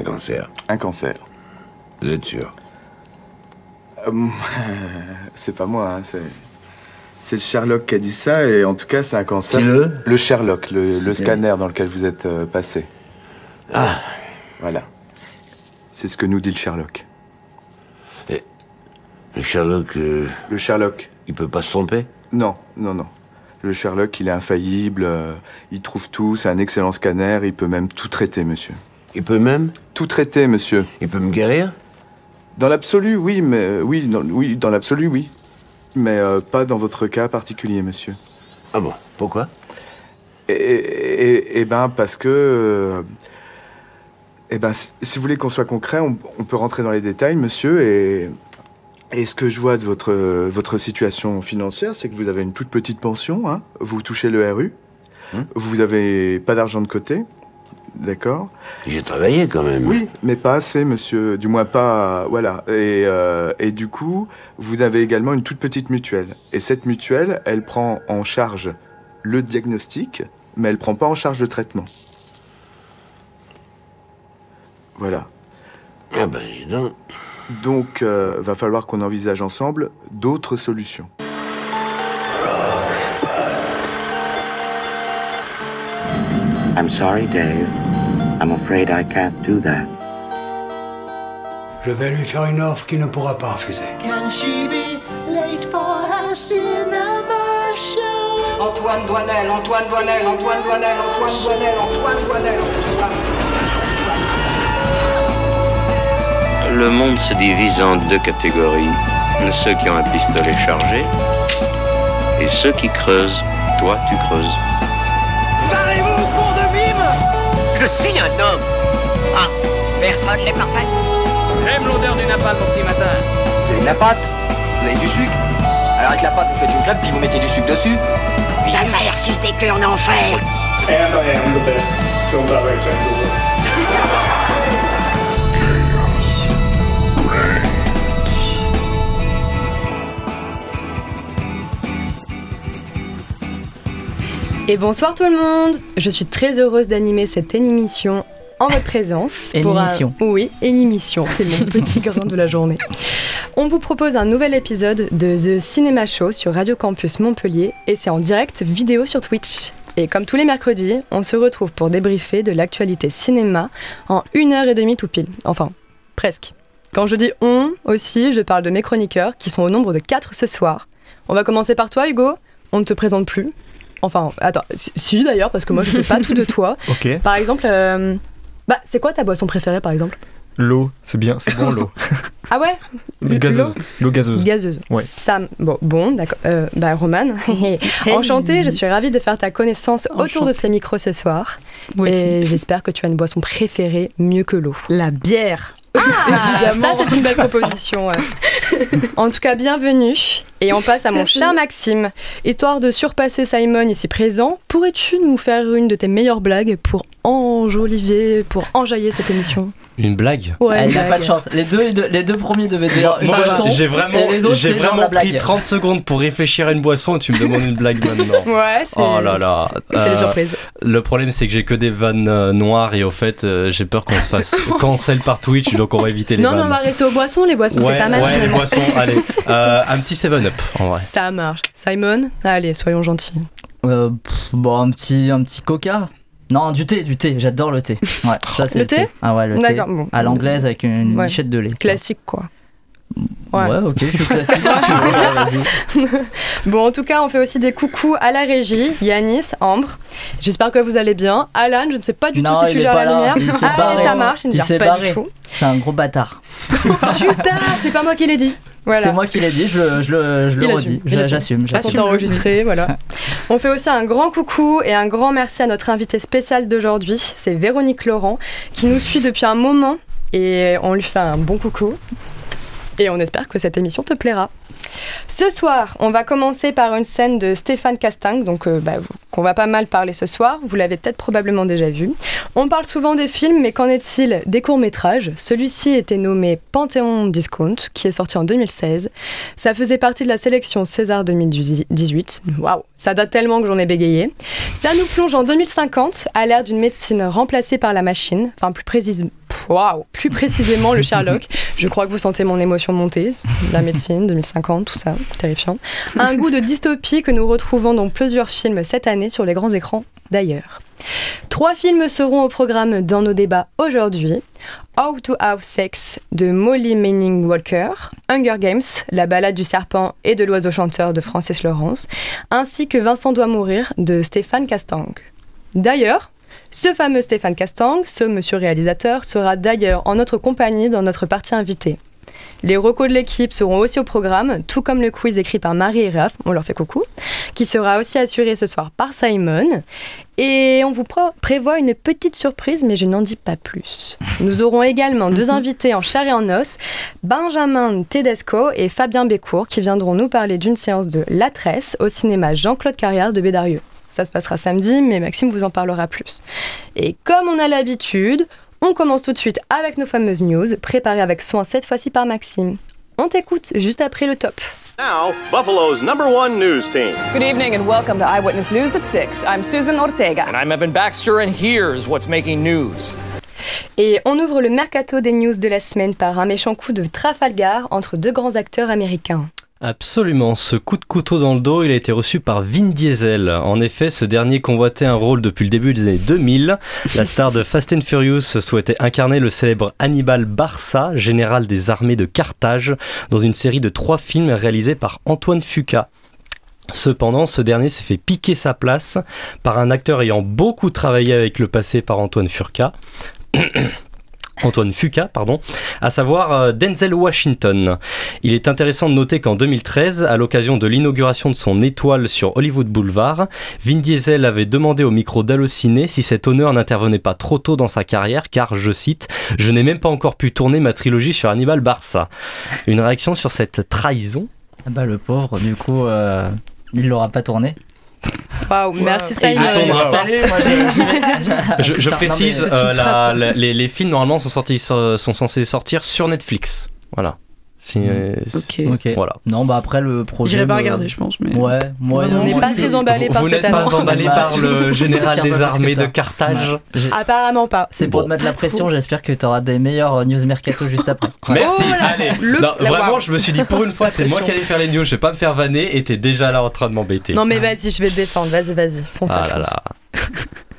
Un cancer. Un cancer. Vous êtes sûr? Euh, c'est pas moi, hein, c'est. C'est le Sherlock qui a dit ça, et en tout cas, c'est un cancer. Qui le? Le Sherlock, le, scanner dans lequel vous êtes euh, passé. Ah, Voilà. C'est ce que nous dit le Sherlock. le Sherlock, euh, Le Sherlock. il peut pas se tromper? Non, non, non. Le Sherlock, il est infaillible, euh, il trouve tout, c'est un excellent scanner, il peut même tout traiter, monsieur. Il peut même Tout traiter, monsieur. Il peut me guérir? Dans l'absolu, oui, mais euh, oui, dans, oui, dans l'absolu, oui. Mais euh, pas dans votre cas particulier, monsieur. Ah bon? Pourquoi? Et, et- et ben parce que, euh, eh ben, si vous voulez qu'on soit concret, on, on peut rentrer dans les détails, monsieur. Et, et ce que je vois de votre votre situation financière, c'est que vous avez une toute petite pension, hein, vous touchez le RU, Hmm. vous avez pas d'argent de côté, d'accord J'ai travaillé quand même. Oui, mais pas assez, monsieur. Du moins pas, voilà. Et, euh, et du coup, vous avez également une toute petite mutuelle. Et cette mutuelle, elle prend en charge le diagnostic, mais elle prend pas en charge le traitement. Voilà. Ah ben, dis donc. Donc, euh, va falloir qu'on envisage ensemble d'autres solutions. I'm sorry, Dave. I'm afraid I can't do that. Je vais lui faire une offre qu'il ne pourra pas refuser. Can she be late for her cinema show? Antoine Douanel, Antoine Douanel, Antoine Douanel, Antoine Douanel, Antoine Douanel, Antoine Le monde se divise en deux catégories. Ceux qui ont un pistolet chargé et ceux qui creusent. Toi, tu creuses. Je suis un homme. Ah, personne n'est parfait. J'aime l'odeur du napalm au petit matin. Vous avez de la pâte? Vous avez du sucre? Alors avec la pâte, vous faites une crêpe, puis vous mettez du sucre dessus? La mère suce des queues en enfer. And I am the best film director in the world. Et bonsoir tout le monde Je suis très heureuse d'animer cette émission en votre présence. Une pour un- émission. Oui, une émission, c'est mon petit grain de la journée. On vous propose un nouvel épisode de The Cinema Show sur Radio Campus Montpellier et c'est en direct vidéo sur Twitch. Et comme tous les mercredis, on se retrouve pour débriefer de l'actualité cinéma en une heure et demie tout pile. Enfin, presque. Quand je dis on aussi, je parle de mes chroniqueurs qui sont au nombre de quatre ce soir. On va commencer par toi Hugo, on ne te présente plus. Enfin, attends, si- d'ailleurs, parce que moi je sais pas tout de toi. Ok. Par exemple, euh, bah, c'est quoi ta boisson préférée par exemple? L'eau, c'est bien, c'est bon l'eau. Ah ouais? L'eau gazeuse. L'eau gazeuse. Gazeuse. Ouais. Sam, bon, bon d'accord. Euh, bah, Romane, enchantée, je suis ravie de faire ta connaissance autour de ces micros ce soir. Moi. Et j'espère que tu as une boisson préférée mieux que l'eau. La bière. Ah, ça c'est une belle proposition. ouais. en tout cas, bienvenue. Et on passe à mon cher Maxime. Histoire de surpasser Simon ici présent, pourrais-tu nous faire une de tes meilleures blagues pour enjoliver, pour enjailler cette émission? Une blague Ouais, Elle n'a pas de chance. Les deux, les deux premiers devaient dire une Moi, boisson. j'ai vraiment, j'ai pris blague. 30 secondes pour réfléchir à une boisson et tu me demandes une blague maintenant. Ouais, c'est Oh là là. c'est la Euh, surprise. Le problème, c'est que j'ai que des vannes euh, noires et au fait, euh, j'ai peur qu'on se fasse cancel par Twitch, donc on va éviter les Non, mais vannes. on va rester aux boissons. Les boissons, ouais, c'est pas mal. ouais, les boissons, allez. Euh, un petit 7-up, en vrai. Ça marche. Simon, allez, soyons gentils. Euh, pff, bon, un petit, un petit coca. Non, du thé, du thé. J'adore le thé. Ouais, ça Le le, thé Ah ouais, le thé. Bon. À l'anglaise avec une Ouais. lichette de lait. Classique, quoi. Ouais. ok, je suis classique si tu veux. ouais. Bon, en tout cas, on fait aussi des coucous à la régie, Yanis, Ambre. J'espère que vous allez bien. Alan, je ne sais pas du Non, tout si tu gères la là. lumière. Il Allez, barré. ça marche, il ne gère pas barré. du tout. C'est un gros bâtard. Super, c'est pas moi qui l'ai dit. Voilà. C'est moi qui l'ai dit, je, le- je le, je le Il redis. J'assume. De toute façon, j'assume. t'es enregistré, voilà. On fait aussi un grand coucou et un grand merci à notre invité spécial d'aujourd'hui. C'est Véronique Laurent, qui nous suit depuis un moment et on lui fait un bon coucou. Et on espère que cette émission te plaira. Ce soir, on va commencer par une scène de Stéphane Casting, donc euh, bah, qu'on va pas mal parler ce soir. Vous l'avez peut-être probablement déjà vu. On parle souvent des films, mais qu'en est-il des courts-métrages? Celui-ci était nommé Panthéon Discount, qui est sorti en 2016. Ça faisait partie de la sélection César 2018. Waouh, ça date tellement que j'en ai bégayé. Ça nous plonge en 2050, à l'ère d'une médecine remplacée par la machine, enfin plus précise, Waouh Plus précisément, le Sherlock. Je crois que vous sentez mon émotion monter. La médecine, 2050, tout ça, terrifiant. Un goût de dystopie que nous retrouvons dans plusieurs films cette année sur les grands écrans d'ailleurs. Trois films seront au programme dans nos débats aujourd'hui. How to Have Sex de Molly Manning Walker, Hunger Games, La balade du serpent et de l'oiseau chanteur de Francis Lawrence, ainsi que Vincent doit mourir de Stéphane Castang. D'ailleurs, ce fameux Stéphane Castang, ce monsieur réalisateur, sera d'ailleurs en notre compagnie dans notre partie invitée. Les recos de l'équipe seront aussi au programme, tout comme le quiz écrit par Marie et Raph, on leur fait coucou, qui sera aussi assuré ce soir par Simon. Et on vous prévoit une petite surprise, mais je n'en dis pas plus. Nous aurons également deux invités en chair et en os, Benjamin Tedesco et Fabien Bécourt, qui viendront nous parler d'une séance de La Tresse au cinéma Jean-Claude Carrière de Bédarieux. Ça se passera samedi, mais Maxime vous en parlera plus. Et comme on a l'habitude, on commence tout de suite avec nos fameuses news, préparées avec soin cette fois-ci par Maxime. On t'écoute juste après le top. Now, Buffalo's number one news team. Good evening and welcome to Eyewitness News at 6. I'm Susan Ortega. And I'm Evan Baxter, and here's what's making news. Et on ouvre le mercato des news de la semaine par un méchant coup de Trafalgar entre deux grands acteurs américains. Absolument, ce coup de couteau dans le dos, il a été reçu par Vin Diesel. En effet, ce dernier convoitait un rôle depuis le début des années 2000. La star de Fast and Furious souhaitait incarner le célèbre Hannibal Barca, général des armées de Carthage, dans une série de trois films réalisés par Antoine Fuqua. Cependant, ce dernier s'est fait piquer sa place par un acteur ayant beaucoup travaillé avec le passé par Antoine Furca. Antoine Fuqua, pardon, à savoir euh, Denzel Washington. Il est intéressant de noter qu'en 2013, à l'occasion de l'inauguration de son étoile sur Hollywood Boulevard, Vin Diesel avait demandé au micro d'Allociné si cet honneur n'intervenait pas trop tôt dans sa carrière, car, je cite, Je n'ai même pas encore pu tourner ma trilogie sur Hannibal Barca. Une réaction sur cette trahison? Ah Bah le pauvre, du coup, euh, il l'aura pas tourné. Waouh, merci Simon. Je, précise, euh, la- phrase. la- les, les films normalement sont, sortis, sont censés sortir sur Netflix. Voilà. Si- euh, Ok. Ok. Voilà. Non, bah après le projet. J'irai pas me- regarder, je pense. Mais... Ouais, moi, On n'est pas très emballé Vous, par vous cette n'êtes pas annonce. emballé par le général des armées de Carthage Apparemment pas. C'est pour Bon. te mettre la pression, j'espère que tu auras des meilleures euh, news mercato juste après. Merci, Oh allez. le- Non, la- vraiment, je me suis dit pour une fois, c'est moi qui allais faire les news, je vais pas me faire vanner et t'es déjà là en train de m'embêter. Non mais vas-y, je vais te défendre. Vas-y, vas-y, fonce. Ah là fonce. là.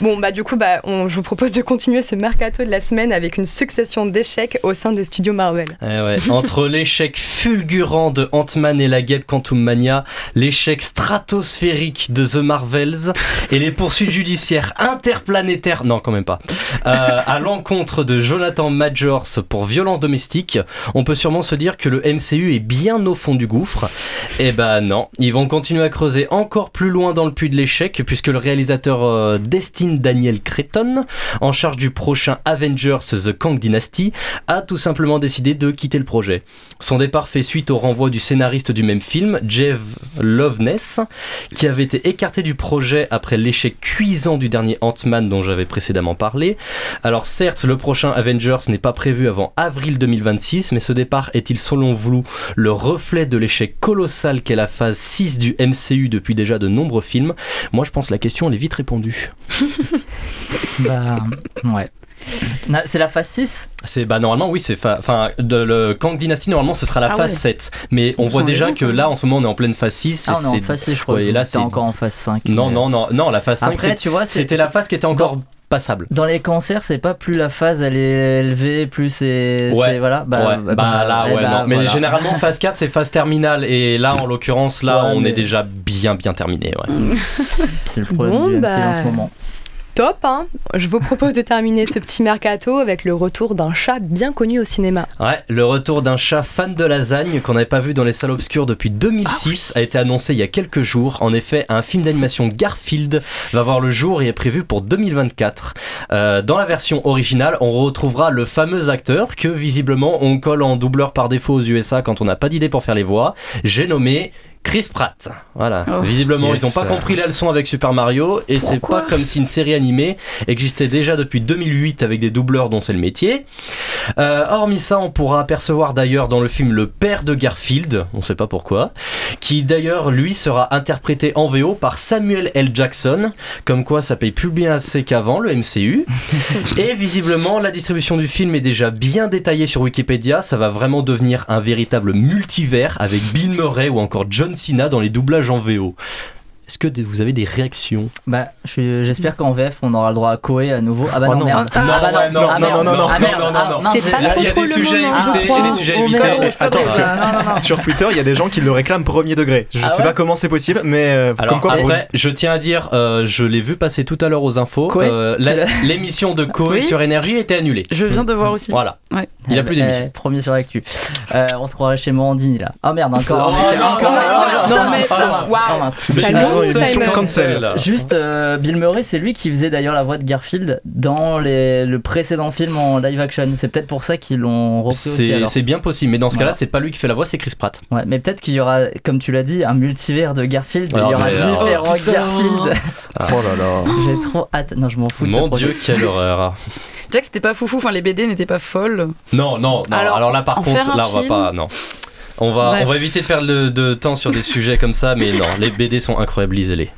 Bon bah du coup bah on- je vous propose de continuer ce mercato de la semaine avec une succession d'échecs au sein des studios Marvel. Eh Entre l'échec fulgurant de Ant-Man et la guêpe Quantum Mania, l'échec stratosphérique de The Marvels et les poursuites judiciaires interplanétaires, non quand même pas, euh, à l'encontre de Jonathan Majors pour violence domestique, on peut sûrement se dire que le MCU est bien au fond du gouffre. Eh ben non, ils vont continuer à creuser encore plus loin dans le puits de l'échec puisque le réalisateur euh, Daniel Cretton, en charge du prochain Avengers The Kang Dynasty, a tout simplement décidé de quitter le projet. Son départ fait suite au renvoi du scénariste du même film, Jeff Loveness, qui avait été écarté du projet après l'échec cuisant du dernier Ant-Man dont j'avais précédemment parlé. Alors certes, le prochain Avengers n'est pas prévu avant avril 2026, mais ce départ est-il selon vous le reflet de l'échec colossal qu'est la phase 6 du MCU depuis déjà de nombreux films? Moi je pense que la question elle est vite répondue. Bah, ouais. C'est la phase 6 C'est bah normalement oui c'est enfin de le Kang Dynasty normalement ce sera la Ah phase ouais. 7 mais on voit déjà que là en ce moment on est en pleine phase 6 Ah, et on est en phase 6, je crois. ouais, et là c'est encore en phase 5. non mais- non non non la phase 5 Après, tu vois, c'était la phase qui était encore passable. Dans les cancers, c'est pas plus la phase elle est élevée, plus c'est. Ouais, Voilà. ouais, bah, là, eh ouais, bah, non. Mais voilà. généralement, phase 4, c'est phase terminale. Et là, en l'occurrence, là, Ouais, on mais- est déjà bien, bien terminé. Ouais. C'est le problème Bon, du MC bah, en ce moment. Top hein. Je vous propose de terminer ce petit mercato avec le retour d'un chat bien connu au cinéma. Ouais, le retour d'un chat fan de lasagne qu'on n'avait pas vu dans les salles obscures depuis 2006 a été annoncé il y a quelques jours. En effet, un film d'animation Garfield va voir le jour et est prévu pour 2024. Euh, dans la version originale, on retrouvera le fameux acteur que visiblement on colle en doubleur par défaut aux USA quand on n'a pas d'idée pour faire les voix. J'ai nommé Chris Pratt. Voilà. Oh. Visiblement, Yes. ils n'ont pas compris la leçon avec Super Mario et c'est pas comme si une série animée existait déjà depuis 2008 avec des doubleurs dont c'est le métier. Euh, hormis ça, on pourra apercevoir d'ailleurs dans le film le père de Garfield, on sait pas pourquoi, qui d'ailleurs lui sera interprété en VO par Samuel L. Jackson, comme quoi ça paye plus bien assez qu'avant le MCU. et visiblement, la distribution du film est déjà bien détaillée sur Wikipédia, ça va vraiment devenir un véritable multivers avec Bill Murray ou encore John Cena dans les doublages en VO. Est-ce que vous avez des réactions Bah, j'espère qu'en VF, on aura le droit à Koé à nouveau. Ah bah Oh non, non. merde. Non, non, merde. non, non, non, merde. non, non, non. non, C'est j'ai- pas Là, il y a trop des trop le sujets moment, évités je et des crois. sujets Oh, évités. merde. Attends, parce que- Ah, non, non, non. Sur Twitter, il y a des gens qui le réclament premier degré. Je Ah sais ouais pas comment c'est possible, mais euh, Alors comme quoi. faut- après, je tiens à dire, euh, je l'ai vu passer tout à l'heure aux infos. Koé euh, Tu la- l'as- L'émission de Koé Oui. sur énergie était annulée. Je viens de voir aussi. Voilà. Ouais. Il a plus d'émission. Eh, premier sur l'actu. Euh, on se croirait chez Morandini là. Ah merde, encore. Oh, un mec, non, encore non, ah, ah, cancel. Juste, euh, Bill Murray, c'est lui qui faisait d'ailleurs la voix de Garfield dans les, le précédent film en live action. C'est peut-être pour ça qu'ils l'ont repris. C'est bien possible, mais dans ce cas-là, c'est pas lui qui fait la voix, c'est Chris Pratt. Ouais, mais peut-être qu'il y aura, comme tu l'as dit, un multivers de Garfield. Alors, il y aura différents Oh. Garfield. Oh là là. J'ai trop hâte. Non, je m'en fous de Mon dieu, quelle horreur. Jack, c'était pas foufou, enfin les BD n'étaient pas folles. Non, non, non. Alors, Alors, là, par contre, là, on va pas. Non. On va, Bref. on va éviter de perdre de temps sur des sujets comme ça, mais non, les BD sont incroyables, lisez-les.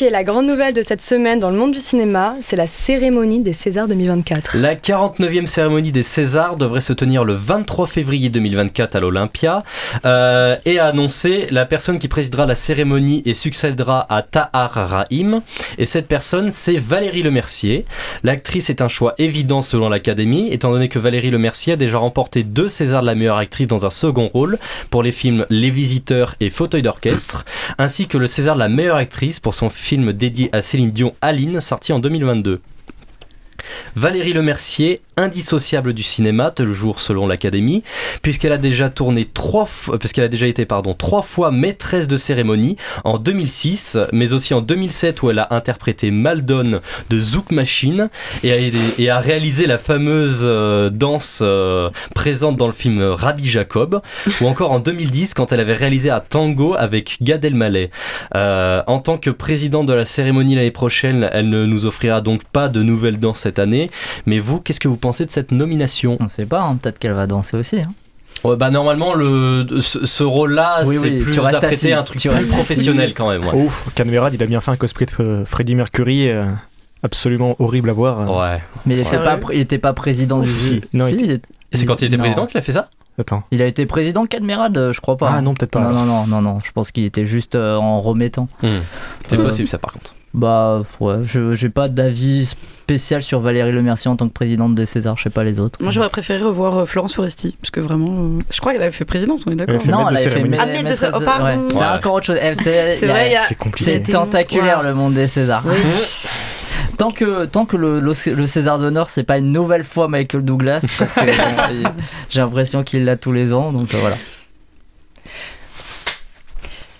Ok, la grande nouvelle de cette semaine dans le monde du cinéma, c'est la cérémonie des Césars 2024. La 49e cérémonie des Césars devrait se tenir le 23 février 2024 à l'Olympia euh, et a annoncé la personne qui présidera la cérémonie et succédera à Tahar Rahim. Et cette personne, c'est Valérie Lemercier. L'actrice est un choix évident selon l'Académie, étant donné que Valérie Lemercier a déjà remporté deux Césars de la meilleure actrice dans un second rôle pour les films Les Visiteurs et Fauteuil d'orchestre, ainsi que le César de la meilleure actrice pour son film dédié à Céline Dion, Aline, sorti en 2022. Valérie Lemercier, indissociable du cinéma, toujours selon l'Académie, puisqu'elle a déjà tourné trois fois, puisqu'elle a déjà été pardon trois fois maîtresse de cérémonie en 2006, mais aussi en 2007 où elle a interprété Maldon de Zouk Machine et a, réalisé la fameuse euh, danse euh, présente dans le film Rabbi Jacob, ou encore en 2010 quand elle avait réalisé un tango avec Gad Elmaleh. Euh, en tant que présidente de la cérémonie l'année prochaine, elle ne nous offrira donc pas de nouvelles danses cette année. Mais vous, qu'est-ce que vous pensez de cette nomination? On sait pas, hein, peut-être qu'elle va danser aussi. hein. Ouais, bah normalement le ce, ce rôle-là Oui, c'est oui, plus tu restes apprêté à un truc tu plus professionnel assis. quand même. ouais. Ouf, Canverad, il a bien fait un cosplay de euh, Freddie Mercury. euh, absolument horrible à voir. euh. Ouais. Mais il était, Sérieux pas, pr- il était pas président du Si, non, il c'est quand il était non. président qu'il a fait ça? Attends. Il a été président de Cadmerade, euh, je crois pas. Ah non, peut-être pas. Non, non, non, non, non, je pense qu'il était juste euh, en remettant. Hmm. C'est Euh, possible ça par contre. Bah, ouais, je j'ai pas d'avis spécial sur Valérie Lemercier en tant que présidente des Césars, je sais pas les autres. Moi j'aurais préféré revoir euh, Florence Foresti, parce que vraiment. euh, Je crois qu'elle avait fait présidente, on est d'accord Non, elle avait fait maître de oh, pardon. ouais. C'est Ouais. encore autre chose. C'est vrai, a- C'est compliqué. c'est C'était- tentaculaire le monde des Césars. Tant que, tant que le, le, le César d'honneur, c'est pas une nouvelle fois Michael Douglas, parce que j'ai l'impression qu'il l'a tous les ans, donc euh, voilà.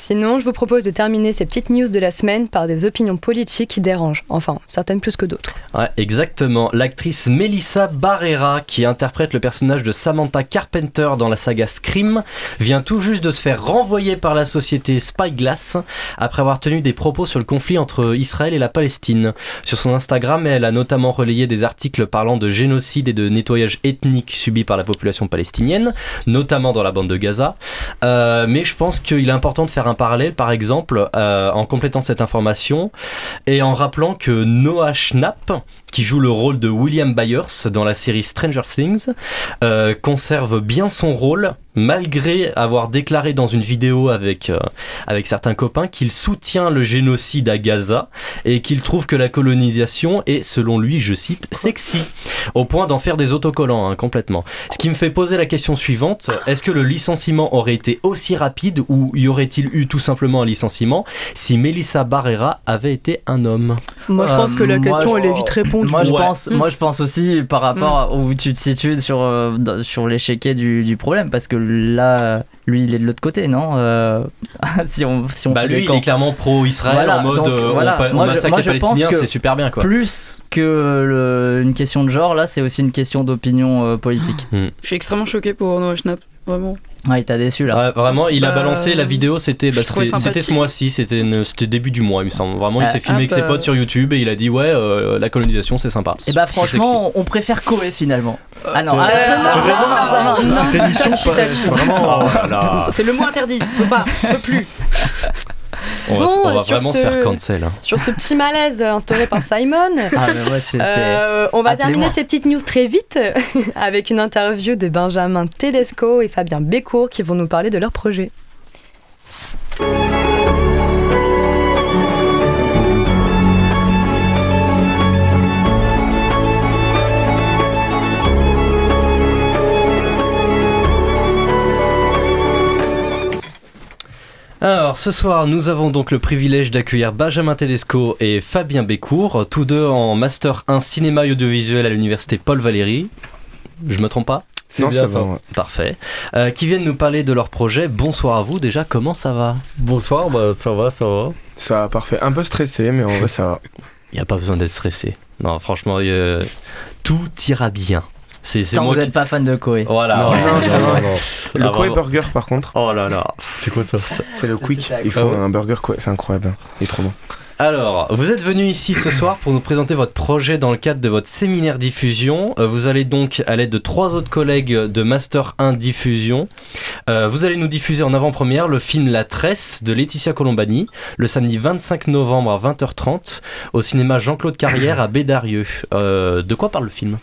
Sinon, je vous propose de terminer ces petites news de la semaine par des opinions politiques qui dérangent. Enfin, certaines plus que d'autres. Ouais, exactement. L'actrice Melissa Barrera, qui interprète le personnage de Samantha Carpenter dans la saga Scream, vient tout juste de se faire renvoyer par la société Spyglass après avoir tenu des propos sur le conflit entre Israël et la Palestine. Sur son Instagram, elle a notamment relayé des articles parlant de génocide et de nettoyage ethnique subi par la population palestinienne, notamment dans la bande de Gaza. Euh, mais je pense qu'il est important de faire un parallèle, par exemple, euh, en complétant cette information et en rappelant que Noah Schnapp, qui joue le rôle de William Byers dans la série Stranger Things, euh, conserve bien son rôle malgré avoir déclaré dans une vidéo avec, euh, avec certains copains qu'il soutient le génocide à Gaza et qu'il trouve que la colonisation est, selon lui, je cite, sexy, au point d'en faire des autocollants hein, complètement. Ce qui me fait poser la question suivante, est-ce que le licenciement aurait été aussi rapide ou y aurait-il eu tout simplement un licenciement si Melissa Barrera avait été un homme Moi, je pense que la Euh, question, elle est vite répondue. Moi je, Ouais. pense, moi je pense aussi par rapport à où tu te situes sur, euh, sur l'échiquier du, du problème parce que là lui il est de l'autre côté non Euh, si on, si on Bah fait lui, il est clairement pro-Israël Voilà, en mode donc, euh, voilà. on, on Moi, massacre moi, les Palestiniens, c'est super bien quoi. plus que le- une question de genre là c'est aussi une question d'opinion euh, politique Hmm. Je suis extrêmement choquée pour Noah Schnapp, vraiment. Ouais, il t'a déçu là. Ouais, vraiment, il a Bah, balancé la vidéo, c'était bah, c'était ce mois-ci, c'était début du mois, il me semble. Vraiment, il Ah, s'est filmé avec ah, ses bah. potes sur YouTube et il a dit Ouais, euh, la colonisation, c'est sympa. Et bah franchement, on préfère Koé finalement. Ah non, ah, Cette émission, vraiment. oh là. C'est le mot interdit. On peut pas, on peut plus. On va, Bon, on va sur vraiment ce- se faire cancel. hein. Sur ce petit malaise instauré par Simon, Ah, mais euh, on va terminer ces petites news très vite avec une interview de Benjamin Tedesco et Fabien Bécourt qui vont nous parler de leur projet. Alors, ce soir, nous avons donc le privilège d'accueillir Benjamin Tedesco et Fabien Bécourt, tous deux en Master 1 Cinéma et Audiovisuel à l'Université Paul Valéry. Je me trompe pas? Non, ça va. ouais. Parfait. Euh, qui viennent nous parler de leur projet. Bonsoir à vous. Déjà, comment ça va? Bonsoir, bah ça va, ça va. Ça va, parfait. Un peu stressé, mais en vrai, ça va. Il n'y a pas besoin d'être stressé. Non, franchement, euh, tout ira bien. C'est Tant moi vous qui... n'êtes pas fan de Koé. Voilà. Non, non, non. Le Ah, Koei. Burger, par contre, Oh là là. C'est quoi ça c'est le quick. Il faut un burger, quoi. C'est incroyable. Il est trop bon. Alors, vous êtes venu ici ce soir pour nous présenter votre projet dans le cadre de votre séminaire diffusion. Euh, vous allez donc, à l'aide de trois autres collègues de Master 1 Diffusion, euh, vous allez nous diffuser en avant-première le film La Tresse de Laetitia Colombani, le samedi 25 novembre à 20h30, au cinéma Jean-Claude Carrière à Bédarieux. Euh, de quoi parle le film?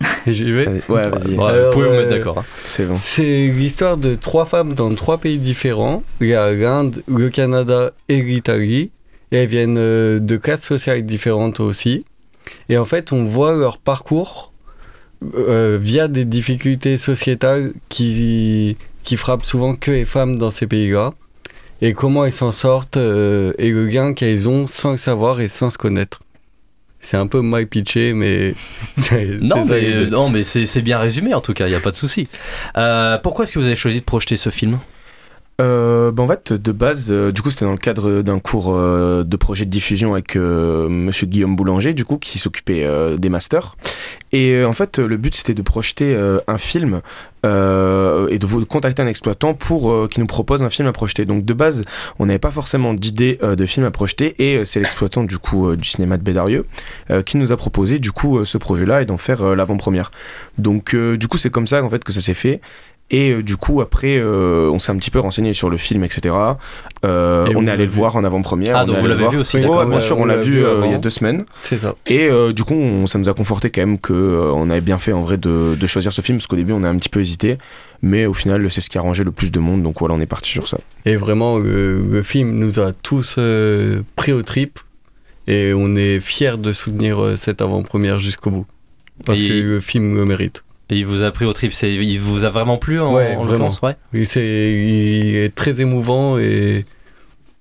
J'y vais. Ouais, vas-y. Ouais, Vous pouvez vous mettre d'accord. hein. C'est bon. C'est l'histoire de trois femmes dans trois pays différents. Il y a l'Inde, le Canada et l'Italie. Et elles viennent euh, de classes sociales différentes aussi. Et en fait, on voit leur parcours euh, via des difficultés sociétales qui, qui frappent souvent que les femmes dans ces pays-là. Et comment elles s'en sortent euh, et le gain qu'elles ont sans le savoir et sans se connaître. C'est un peu mal pitché, mais. c'est- Non, mais, non, mais c'est c'est bien résumé en tout cas, il n'y a pas de souci. Euh, pourquoi est-ce que vous avez choisi de projeter ce film? Euh, bah, en fait, de base, euh, du coup, c'était dans le cadre d'un cours euh, de projet de diffusion avec euh, Monsieur Guillaume Boulanger, du coup, qui s'occupait des masters. Et en fait, le but, c'était de projeter un film et de vous contacter un exploitant pour euh, qui nous propose un film à projeter. Donc, de base, on n'avait pas forcément d'idée de film à projeter, et c'est l'exploitant du coup du cinéma de Bédarieux qui nous a proposé du coup ce projet-là et d'en faire l'avant-première. Donc, du coup, c'est comme ça en fait que ça s'est fait. Et euh, du coup, après, euh, on s'est un petit peu renseigné sur le film, etc. Euh, Et on est allé le voir en avant-première. Ah, on donc vous l'avez vu aussi, ouais, bien sûr, on, l'a vu euh, il y a deux semaines. C'est ça. Et euh, du coup, on- ça nous a conforté quand même que euh, on avait bien fait en vrai de, de choisir ce film parce qu'au début, on a un petit peu hésité, mais au final, c'est ce qui a arrangé le plus de monde. Donc voilà, on est parti sur ça. Et vraiment, le, le film nous a tous euh, pris au trip et on est fiers de soutenir cette avant-première jusqu'au bout. Parce Et- que le film le mérite. Et il vous a pris au trip, c'est- il vous a vraiment plu en, Ouais, en vraiment. ouais Oui, c'est, il est très émouvant et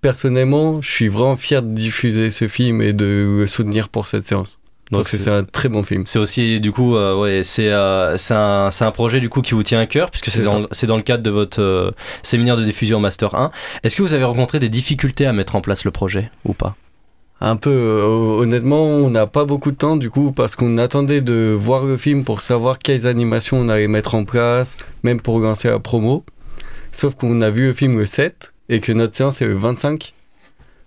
personnellement, je suis vraiment fier de diffuser ce film et de le soutenir pour cette séance. Donc Parce que c'est- un très bon film. C'est aussi du coup, euh, ouais, c'est euh, c'est un, projet du coup qui vous tient à cœur puisque c'est dans, dans le cadre de votre euh, séminaire de diffusion Master 1. Est-ce que vous avez rencontré des difficultés à mettre en place le projet ou pas? Un peu, euh, honnêtement, on n'a pas beaucoup de temps du coup parce qu'on attendait de voir le film pour savoir quelles animations on allait mettre en place, même pour lancer la promo. Sauf qu'on a vu le film le 7 et que notre séance est le 25.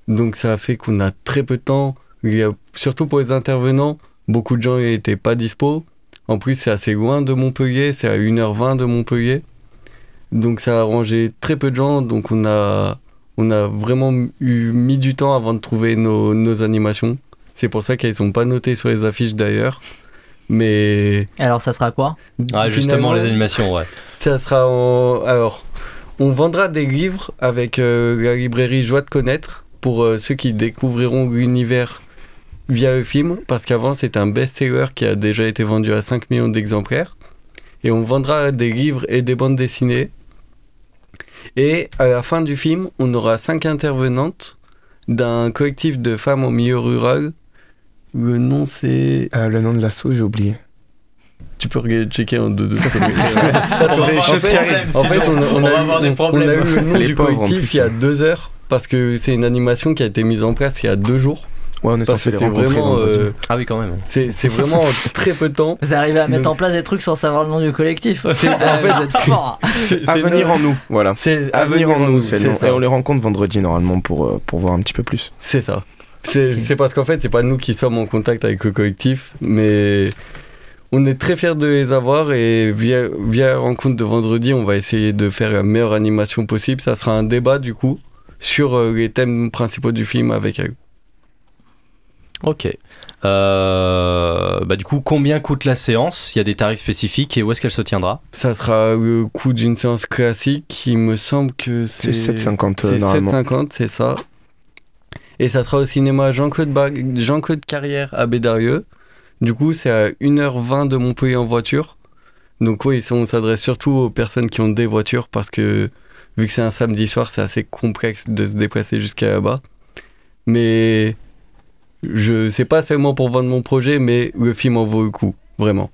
Donc ça a fait qu'on a très peu de temps. Il y a- surtout pour les intervenants, beaucoup de gens n'étaient pas dispo. En plus, c'est assez loin de Montpellier, c'est à 1h20 de Montpellier. Donc ça a arrangé très peu de gens. Donc on a, on a vraiment eu, mis du temps avant de trouver nos, nos animations. C'est pour ça qu'elles sont pas notées sur les affiches d'ailleurs. Mais Alors ça sera quoi? Ah, justement, les animations, ouais. ça sera en... Alors, on vendra des livres avec euh, la librairie Joie de connaître pour euh, ceux qui découvriront l'univers via le film, parce qu'avant c'est un best-seller qui a déjà été vendu à 5 millions d'exemplaires. Et on vendra des livres et des bandes dessinées. Et à la fin du film, on aura 5 intervenantes d'un collectif de femmes au milieu rural. Le nom c'est... Euh, le nom de l'assaut, j'ai oublié. Tu peux regarder, checker en deux, deux Ça, secondes. c'est- En des fait- choses qui arrivent, En fait, on, on on a, va eu- avoir des on- problèmes. on a eu le nom Les du pauvres, collectif plus. il y a deux heures parce que c'est une animation qui a été mise en place il y a deux jours. Ouais, on est censé les rencontrer vraiment. euh, Ah oui, quand même. c'est vraiment en très peu de temps. Vous arrivez à mettre Donc- en place des trucs sans savoir le nom du collectif. C'est- en fait- vous êtes fort. C'est- À c'est venir no- en nous, voilà. C'est À venir en nous, c'est. Et on les rencontre vendredi normalement pour, euh, pour voir un petit peu plus. C'est ça. C'est parce qu'en fait, c'est pas nous qui sommes en contact avec le collectif, mais on est très fiers de les avoir et via, via la rencontre de vendredi, on va essayer de faire la meilleure animation possible. Ça sera un débat du coup sur euh, les thèmes principaux du film avec eux. Ok. Euh, bah du coup, combien coûte la séance? Il y a des tarifs spécifiques et où est-ce qu'elle se tiendra? Ça sera le coût d'une séance classique. Il me semble que c'est. C'est 7,50, euh, C'est normalement. 7,50, c'est ça. Et ça sera au cinéma Jean-Claude Carrière à Bédarieux. Du coup, c'est à 1h20 de Montpellier en voiture. Donc oui, on s'adresse surtout aux personnes qui ont des voitures parce que vu que c'est un samedi soir, c'est assez complexe de se déplacer jusqu'à là-bas. Mais je sais pas seulement pour vendre mon projet, mais le film en vaut le coup, vraiment.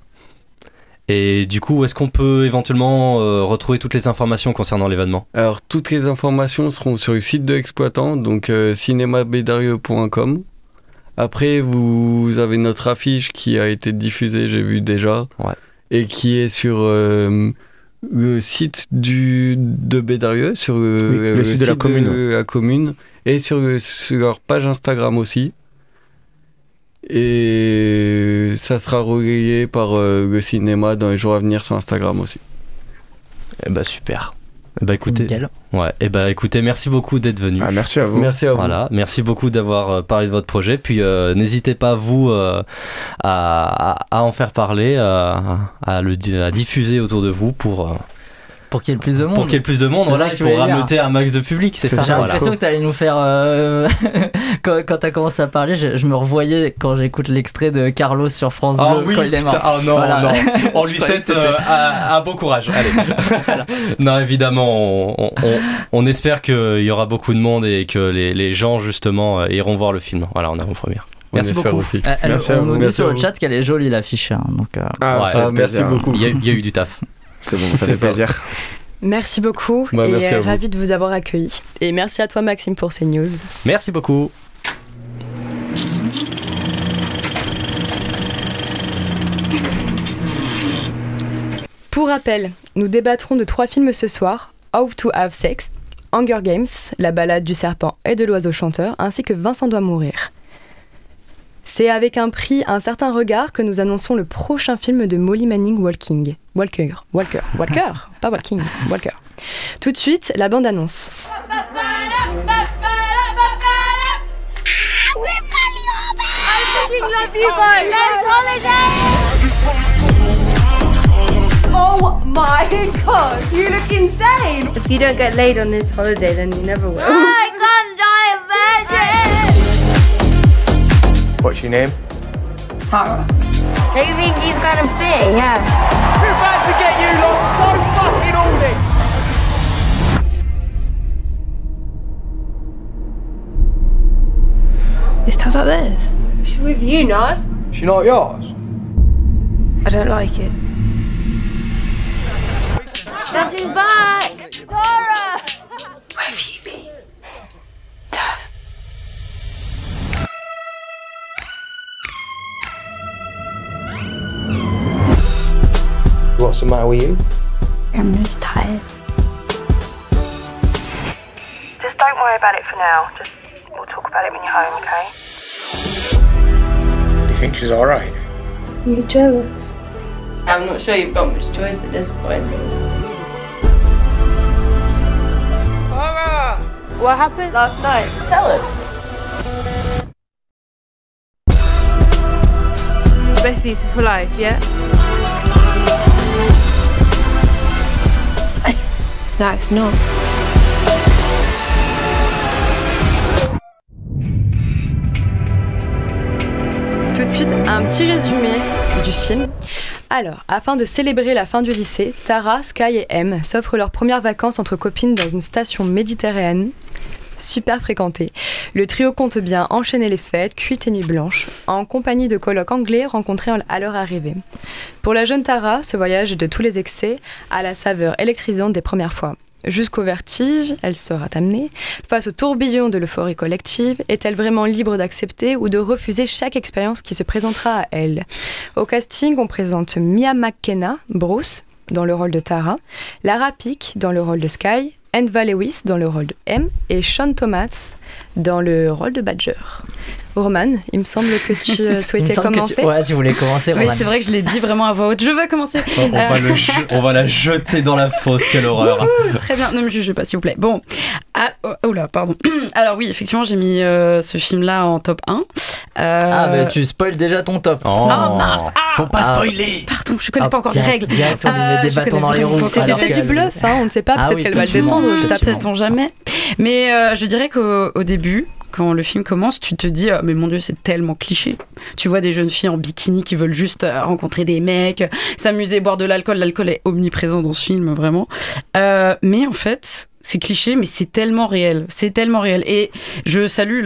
Et du coup, est-ce qu'on peut éventuellement euh, retrouver toutes les informations concernant l'événement? Alors, toutes les informations seront sur le site de l'exploitant, donc euh, cinémabédarieux.com. Après, vous avez notre affiche qui a été diffusée, j'ai vu déjà, et qui est sur euh, le site du, de Bédarieux, sur le, Oui, le site de la commune, ouais. la commune, et sur, le- sur leur page Instagram aussi. Et ça sera relayé par euh, le cinéma dans les jours à venir sur Instagram aussi. Eh bah super. Bah écoutez, nickel. ouais. Eh bah écoutez, merci beaucoup d'être venu. Ah, merci à vous. Merci à vous. Voilà, merci beaucoup d'avoir euh, parlé de votre projet. Puis euh, n'hésitez pas vous euh, à, en faire parler, à, à le à diffuser autour de vous pour euh, Pour qu'il y ait le plus de monde. pour qu'il y ait le plus de monde. Voilà, pour rameuter un max de public, c'est ça. J'ai voilà. l'impression que tu allais nous faire. euh, quand quand tu as commencé à parler, je, je me revoyais quand j'écoute l'extrait de Carlos sur France Ah Bleu oui, quand il est mort. ah non, Voilà. non. On lui souhaite euh, un, un bon courage. Allez. non, évidemment, on, on- on- on espère qu'il y aura beaucoup de monde et que les, les gens, justement, euh, iront voir le film. Voilà, en avant-première. On Merci espère beaucoup. aussi. Euh, Merci à on vous. nous dit Merci sur le chat qu'elle est jolie l'affiche. hein, donc, euh, Ah, Ouais. Ah, merci plaisir. beaucoup. Il y, a, il y a eu du taf. C'est bon, ça C'est fait ça. plaisir. Merci beaucoup Bah, et merci euh, ravi de vous avoir accueilli. Et merci à toi Maxime pour ces news. Merci beaucoup. Pour rappel, nous débattrons de trois films ce soir How to Have Sex, Hunger Games, La balade du serpent et de l'oiseau chanteur, ainsi que Vincent doit mourir. C'est avec un prix Un certain regard que nous annonçons le prochain film de Molly Manning Walking. Walker. Walker. Walker. Pas Walking. Walker. Tout de suite, la bande-annonce. Oh my god, you look insane! If you don't get laid on this holiday, then you never will. I can't die What's your name? Tara. Don't you think he's gonna fit? Yeah. We're about to get you lot so fucking horny! This tastes like this. She's with you, no? She not yours? I don't like it. That's his back! Tara! Where have you been? What's the matter with you? I'm just tired. Just don't worry about it for now. Just we'll talk about it when you're home, okay? Do you think she's alright? You jealous? I'm not sure you've got much choice at this point. Tara! What happened last night? Tell us. Besties for life, yeah? It's not. Tout de suite, un petit résumé du film. Alors, afin de célébrer la fin du lycée, Tara, Sky et M s'offrent leurs premières vacances entre copines dans une station méditerranéenne super fréquentée. Le trio compte bien enchaîner les fêtes, cuites et nuits blanches, en compagnie de colocs anglais rencontrés à leur arrivée. Pour la jeune Tara, ce voyage de tous les excès, à la saveur électrisante des premières fois. jusqu'au vertige, elle sera amenée. Face au tourbillon de l'euphorie collective, est-elle vraiment libre d'accepter ou de refuser chaque expérience qui se présentera à elle? Au casting, on présente Mia McKenna, Bruce, dans le rôle de Tara, Lara Pick dans le rôle de Sky, Enva Lewis dans le rôle de M et Sean Thomas dans le rôle de Badger. Roman, il me semble que tu euh, souhaitais commencer. tu... Ouais, tu voulais commencer, Oui, c'est vrai que je l'ai dit vraiment à voix haute. Je veux commencer. On, on Euh, va le je- on va la jeter dans la fosse, quelle horreur. Très bien, ne me jugez pas s'il vous plaît. Bon, ah, oh, oh là, pardon. Alors oui, effectivement, j'ai mis euh, ce film-là en top 1. Ah, bah tu spoil déjà ton top. Oh, mince. Ah. Faut pas spoiler. Pardon, je connais Ah, pas encore direct- les règles. direct, on lui met Euh, des je bâtons dans les roues. C'était fait du bluff, hein, on ne sait pas, Ah peut-être oui, qu'elle va le descendre juste après. Sait-on jamais Mais euh, je dirais qu'au au début, quand le film commence, tu te dis, ah, mais mon Dieu, c'est tellement cliché. Tu vois des jeunes filles en bikini qui veulent juste euh, rencontrer des mecs, euh, s'amuser, boire de l'alcool. L'alcool est omniprésent dans ce film, vraiment. Euh, mais en fait, c'est cliché, mais c'est tellement réel. C'est tellement réel. Et je salue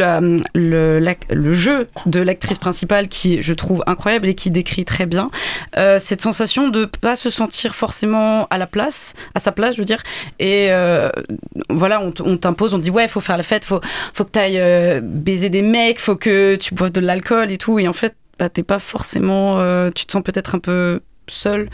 le, jeu de l'actrice principale qui, je trouve, incroyable et qui décrit très bien euh, cette sensation de pas se sentir forcément à la place, à sa place, je veux dire. Et euh, voilà, on t'impose, on dit ouais, faut faire la fête, faut, faut que t'ailles euh, baiser des mecs, faut que tu boives de l'alcool et tout. Et en fait, bah, t'es pas forcément, tu te sens peut-être un peu seul.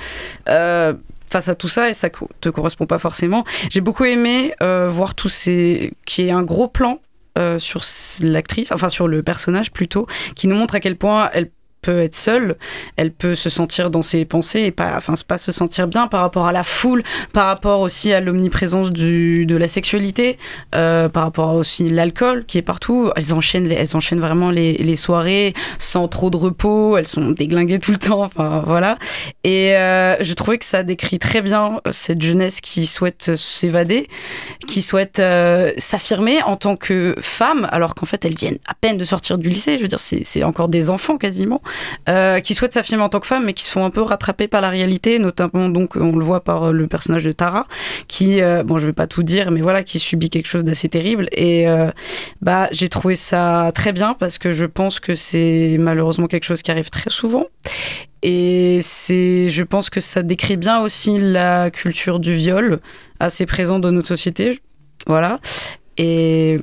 Face à tout ça et ça te correspond pas forcément. J'ai beaucoup aimé euh, voir tous ces qui est un gros plan euh, sur l'actrice, enfin sur le personnage plutôt, qui nous montre à quel point elle peut être seule, elle peut se sentir dans ses pensées et pas, enfin, pas se sentir bien par rapport à la foule, par rapport aussi à l'omniprésence de la sexualité, euh, par rapport à aussi l'alcool qui est partout. Elles enchaînent, les- elles enchaînent vraiment les, les soirées sans trop de repos, elles sont déglinguées tout le temps, enfin voilà. Et euh, je trouvais que ça décrit très bien cette jeunesse qui souhaite s'évader, qui souhaite euh, s'affirmer en tant que femme, alors qu'en fait elles viennent à peine de sortir du lycée. Je veux dire, c'est encore des enfants quasiment, euh, qui souhaitent s'affirmer en tant que femme, mais qui se font un peu rattraper par la réalité, notamment donc on le voit par le personnage de Tara, qui, euh, bon, je vais pas tout dire, mais voilà, qui subit quelque chose d'assez terrible. Et euh, bah, j'ai trouvé ça très bien parce que je pense que c'est malheureusement quelque chose qui arrive très souvent. Et c'est, je pense que ça décrit bien aussi la culture du viol, assez présente dans notre société. Voilà. Et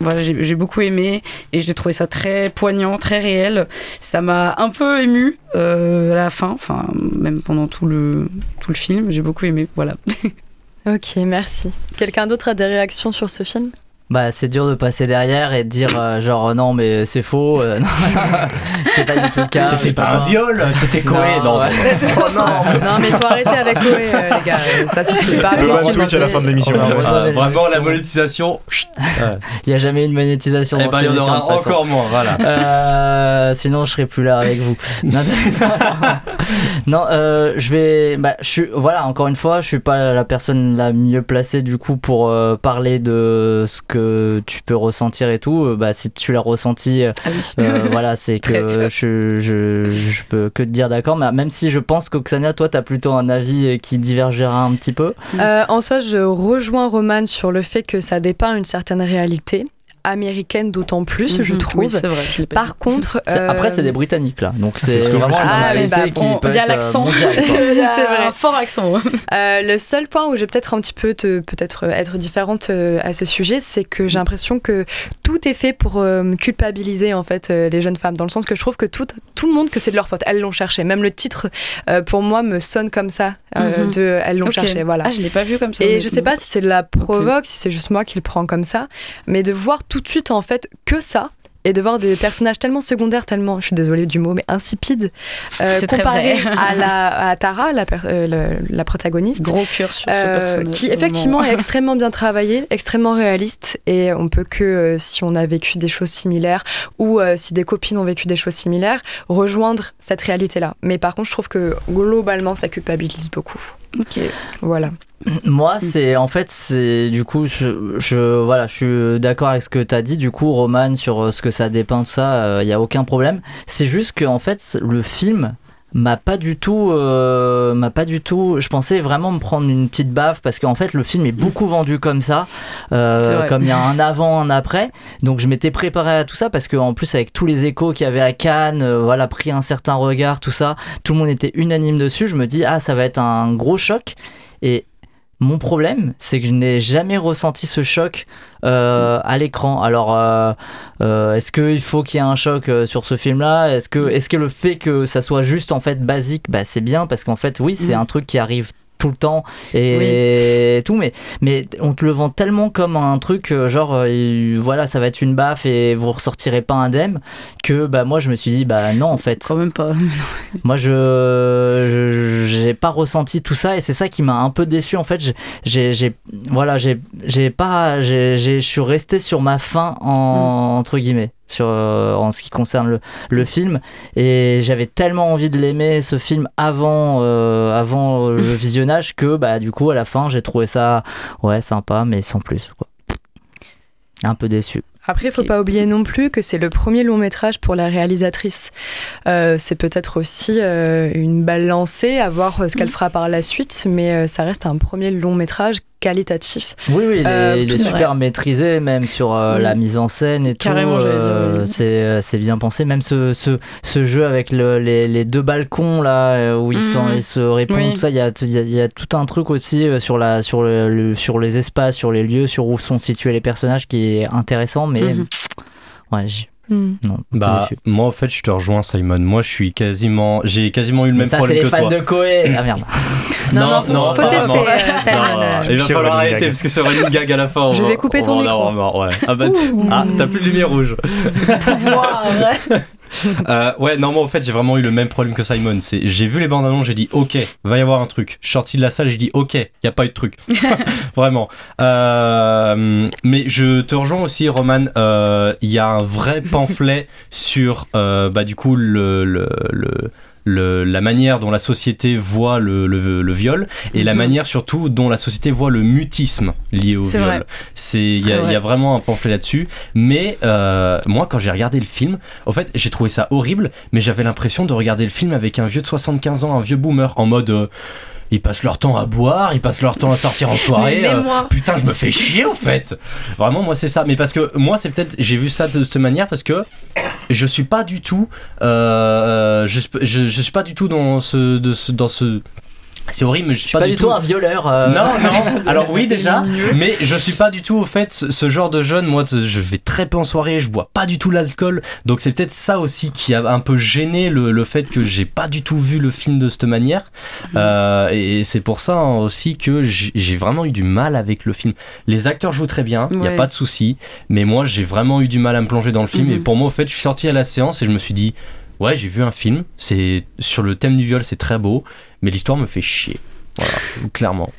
voilà, j'ai beaucoup aimé et j'ai trouvé ça très poignant, très réel. Ça m'a un peu ému euh, à la fin, enfin même pendant tout le tout le film. J'ai beaucoup aimé. Voilà. Ok, merci. Quelqu'un d'autre a des réactions sur ce film? Bah, c'est dur de passer derrière et de dire euh, genre non, mais c'est faux. euh, non. c'est pas du tout le cas. C'était pas un viol, c'était Koé. Non, ouais. Oh non. Non, mais faut arrêter avec Koé, euh, les gars. Ça suffit pas. Le one Twitch à la fin de l'émission. Ouais, ouais. Ah, vraiment, la monétisation. Ouais. Il n'y a jamais eu de monétisation Eh dans ben, il y en aura encore moins, voilà. Euh, sinon, je serais plus là avec vous. Non, non euh, je vais. Bah, je suis. Voilà, encore une fois, je suis pas la personne la mieux placée du coup pour euh, parler de ce que tu peux ressentir et tout. Euh, Bah, si tu l'as ressenti, euh, Ah oui. euh, voilà, c'est que je, je, je peux que te dire d'accord. Mais même si je pense qu'Oxania, toi, t'as plutôt un avis qui divergera un petit peu. Euh, en soi, je rejoins Roman sur le fait que ça dépeint une certaine réalité américaine d'autant plus, je Mhm. trouve. Oui, c'est vrai, je Par contre, Après, euh, c'est des Britanniques là, donc c'est ce vraiment. Ah, bah, qui Bon, peut il y a euh, l'accent. Il y a C'est vrai. un fort accent. Euh, le seul point où je vais peut-être un petit peu te, peut-être euh, être différente euh, à ce sujet, c'est que j'ai l'impression que tout est fait pour euh, culpabiliser en fait euh, les jeunes femmes, dans le sens que je trouve que tout, tout le monde que c'est de leur faute. Elles l'ont cherché. Même le titre, euh, pour moi, me sonne comme ça. euh, Mhm. de, elles l'ont cherché. Voilà. Ah, je l'ai pas vu comme ça. Et je sais pas si c'est de la provoque, si c'est juste moi qui le prends comme ça, mais de voir tout de suite en fait que ça. Et de voir des personnages tellement secondaires, tellement, je suis désolée du mot, mais insipides, euh, C'est très comparés vrai. à, la, à Tara, la, euh, le- la protagoniste. Gros cœur sur ce Euh, personnage. qui effectivement est extrêmement bien travaillé, extrêmement réaliste et on peut que euh, si on a vécu des choses similaires ou si des copines ont vécu des choses similaires, rejoindre cette réalité-là. Mais par contre, je trouve que globalement, ça culpabilise beaucoup. Ok. Voilà. Moi, c'est en fait, c'est du coup, je, je- voilà, je suis d'accord avec ce que tu as dit, du coup, Roman, sur euh, ce que ça dépeint, ça, il n'y a aucun problème. C'est juste que, en fait, le film m'a pas du tout euh, m'a pas du tout je pensais vraiment me prendre une petite baffe parce qu'en fait le film est beaucoup vendu comme ça euh, comme il y a un avant un après. Donc je m'étais préparé à tout ça parce qu'en plus avec tous les échos qu'il y avait à Cannes euh, voilà pris un certain regard tout ça tout le monde était unanime dessus. Je me dis ah ça va être un gros choc. Et mon problème, c'est que je n'ai jamais ressenti ce choc euh, à l'écran. Alors, euh, euh, est-ce qu'il faut qu'il y ait un choc sur ce film-là? Est-ce que, est que le fait que ça soit juste en fait basique, bah, c'est bien parce qu'en fait, oui, c'est Mm. un truc qui arrive tout le temps et tout mais mais on te le vend tellement comme un truc euh, genre euh, voilà ça va être une baffe et vous ressortirez pas indemne que bah moi je me suis dit bah non en fait. Quand même pas. Moi je j'ai pas ressenti tout ça et c'est ça qui m'a un peu déçu en fait. J'ai- voilà j'ai j'ai pas je suis resté sur ma fin en entre guillemets sur euh, en ce qui concerne le, le film. Et j'avais tellement envie de l'aimer ce film avant euh, avant le visionnage que bah du coup à la fin j'ai trouvé ça ouais sympa mais sans plus quoi. Un peu déçu. Après, il faut pas oublier non plus que c'est le premier long métrage pour la réalisatrice. Euh, c'est peut-être aussi euh, une balle lancée à voir ce qu'elle fera par la suite, mais ça reste un premier long métrage qualitatif. Oui, oui, il est, Euh, il est tout- super maîtrisé, même sur euh, Oui. la mise en scène et Carrément, tout. euh, oui. c'est, euh, c'est bien pensé. Même ce, ce, ce jeu avec le- les, les deux balcons là où ils, sont, Mhm. ils se répondent, Oui. tout ça, il y a, il y a- il y a tout un truc aussi sur, la, sur, le, le- sur les espaces, sur les lieux, sur où sont situés les personnages qui est intéressant, mais Mhm. ouais, Hmm. non. Bah, moi, en fait, je te rejoins, Simon. Moi, je suis quasiment. J'ai quasiment eu le Mais même ça, c'est problème les que fans toi. de Koé. Ah merde. Non, non, faut- faut pas cesser, euh, Simon, Non, euh. Il va falloir arrêter gag. parce que ce running gag à la fin. Je va- vais couper ton en micro. ouais. Ah, bah, ah, t'as plus de lumière rouge. Euh, ouais, non, moi en fait j'ai vraiment eu le même problème que Simon. C'est j'ai vu les bandes annonces, j'ai dit ok, va y avoir un truc. Je suis sorti de la salle, j'ai dit ok, y a pas eu de truc. vraiment. Euh, mais je te rejoins aussi, Roman. euh, Il y a un vrai pamphlet sur euh, bah du coup le, le, le- le- la manière dont la société voit le, le- le viol et la Mhm. manière surtout dont la société voit le mutisme lié au viol. il y, a- y a vraiment un pamphlet là-dessus. Mais euh, moi, quand j'ai regardé le film, en fait, j'ai trouvé ça horrible, mais j'avais l'impression de regarder le film avec un vieux de 75 ans, un vieux boomer, en mode. euh, ils passent leur temps à boire, ils passent leur temps à sortir en soirée. Mais euh, moi. putain, je me fais chier en fait. Vraiment, moi c'est ça. Mais parce que moi, c'est peut-être, j'ai vu ça de cette manière parce que je suis pas du tout, euh, je, je, je suis pas du tout dans ce, de ce, dans ce. C'est horrible, mais je suis Pas, du tout un violeur. euh. non, non. Alors oui déjà, mais je suis pas du tout au fait ce, ce genre de jeune. Moi, je vais très peu en soirée, je bois pas du tout l'alcool. Donc c'est peut-être ça aussi qui a un peu gêné le, le fait que j'ai pas du tout vu le film de cette manière. Euh, et c'est pour ça aussi que j'ai vraiment eu du mal avec le film. Les acteurs jouent très bien, il y a Ouais. pas de souci. Mais moi, j'ai vraiment eu du mal à me plonger dans le film. Et pour moi, au fait, je suis sorti à la séance et je me suis dit. Ouais, j'ai vu un film, c'est sur le thème du viol, c'est très beau, mais l'histoire me fait chier. Voilà, clairement.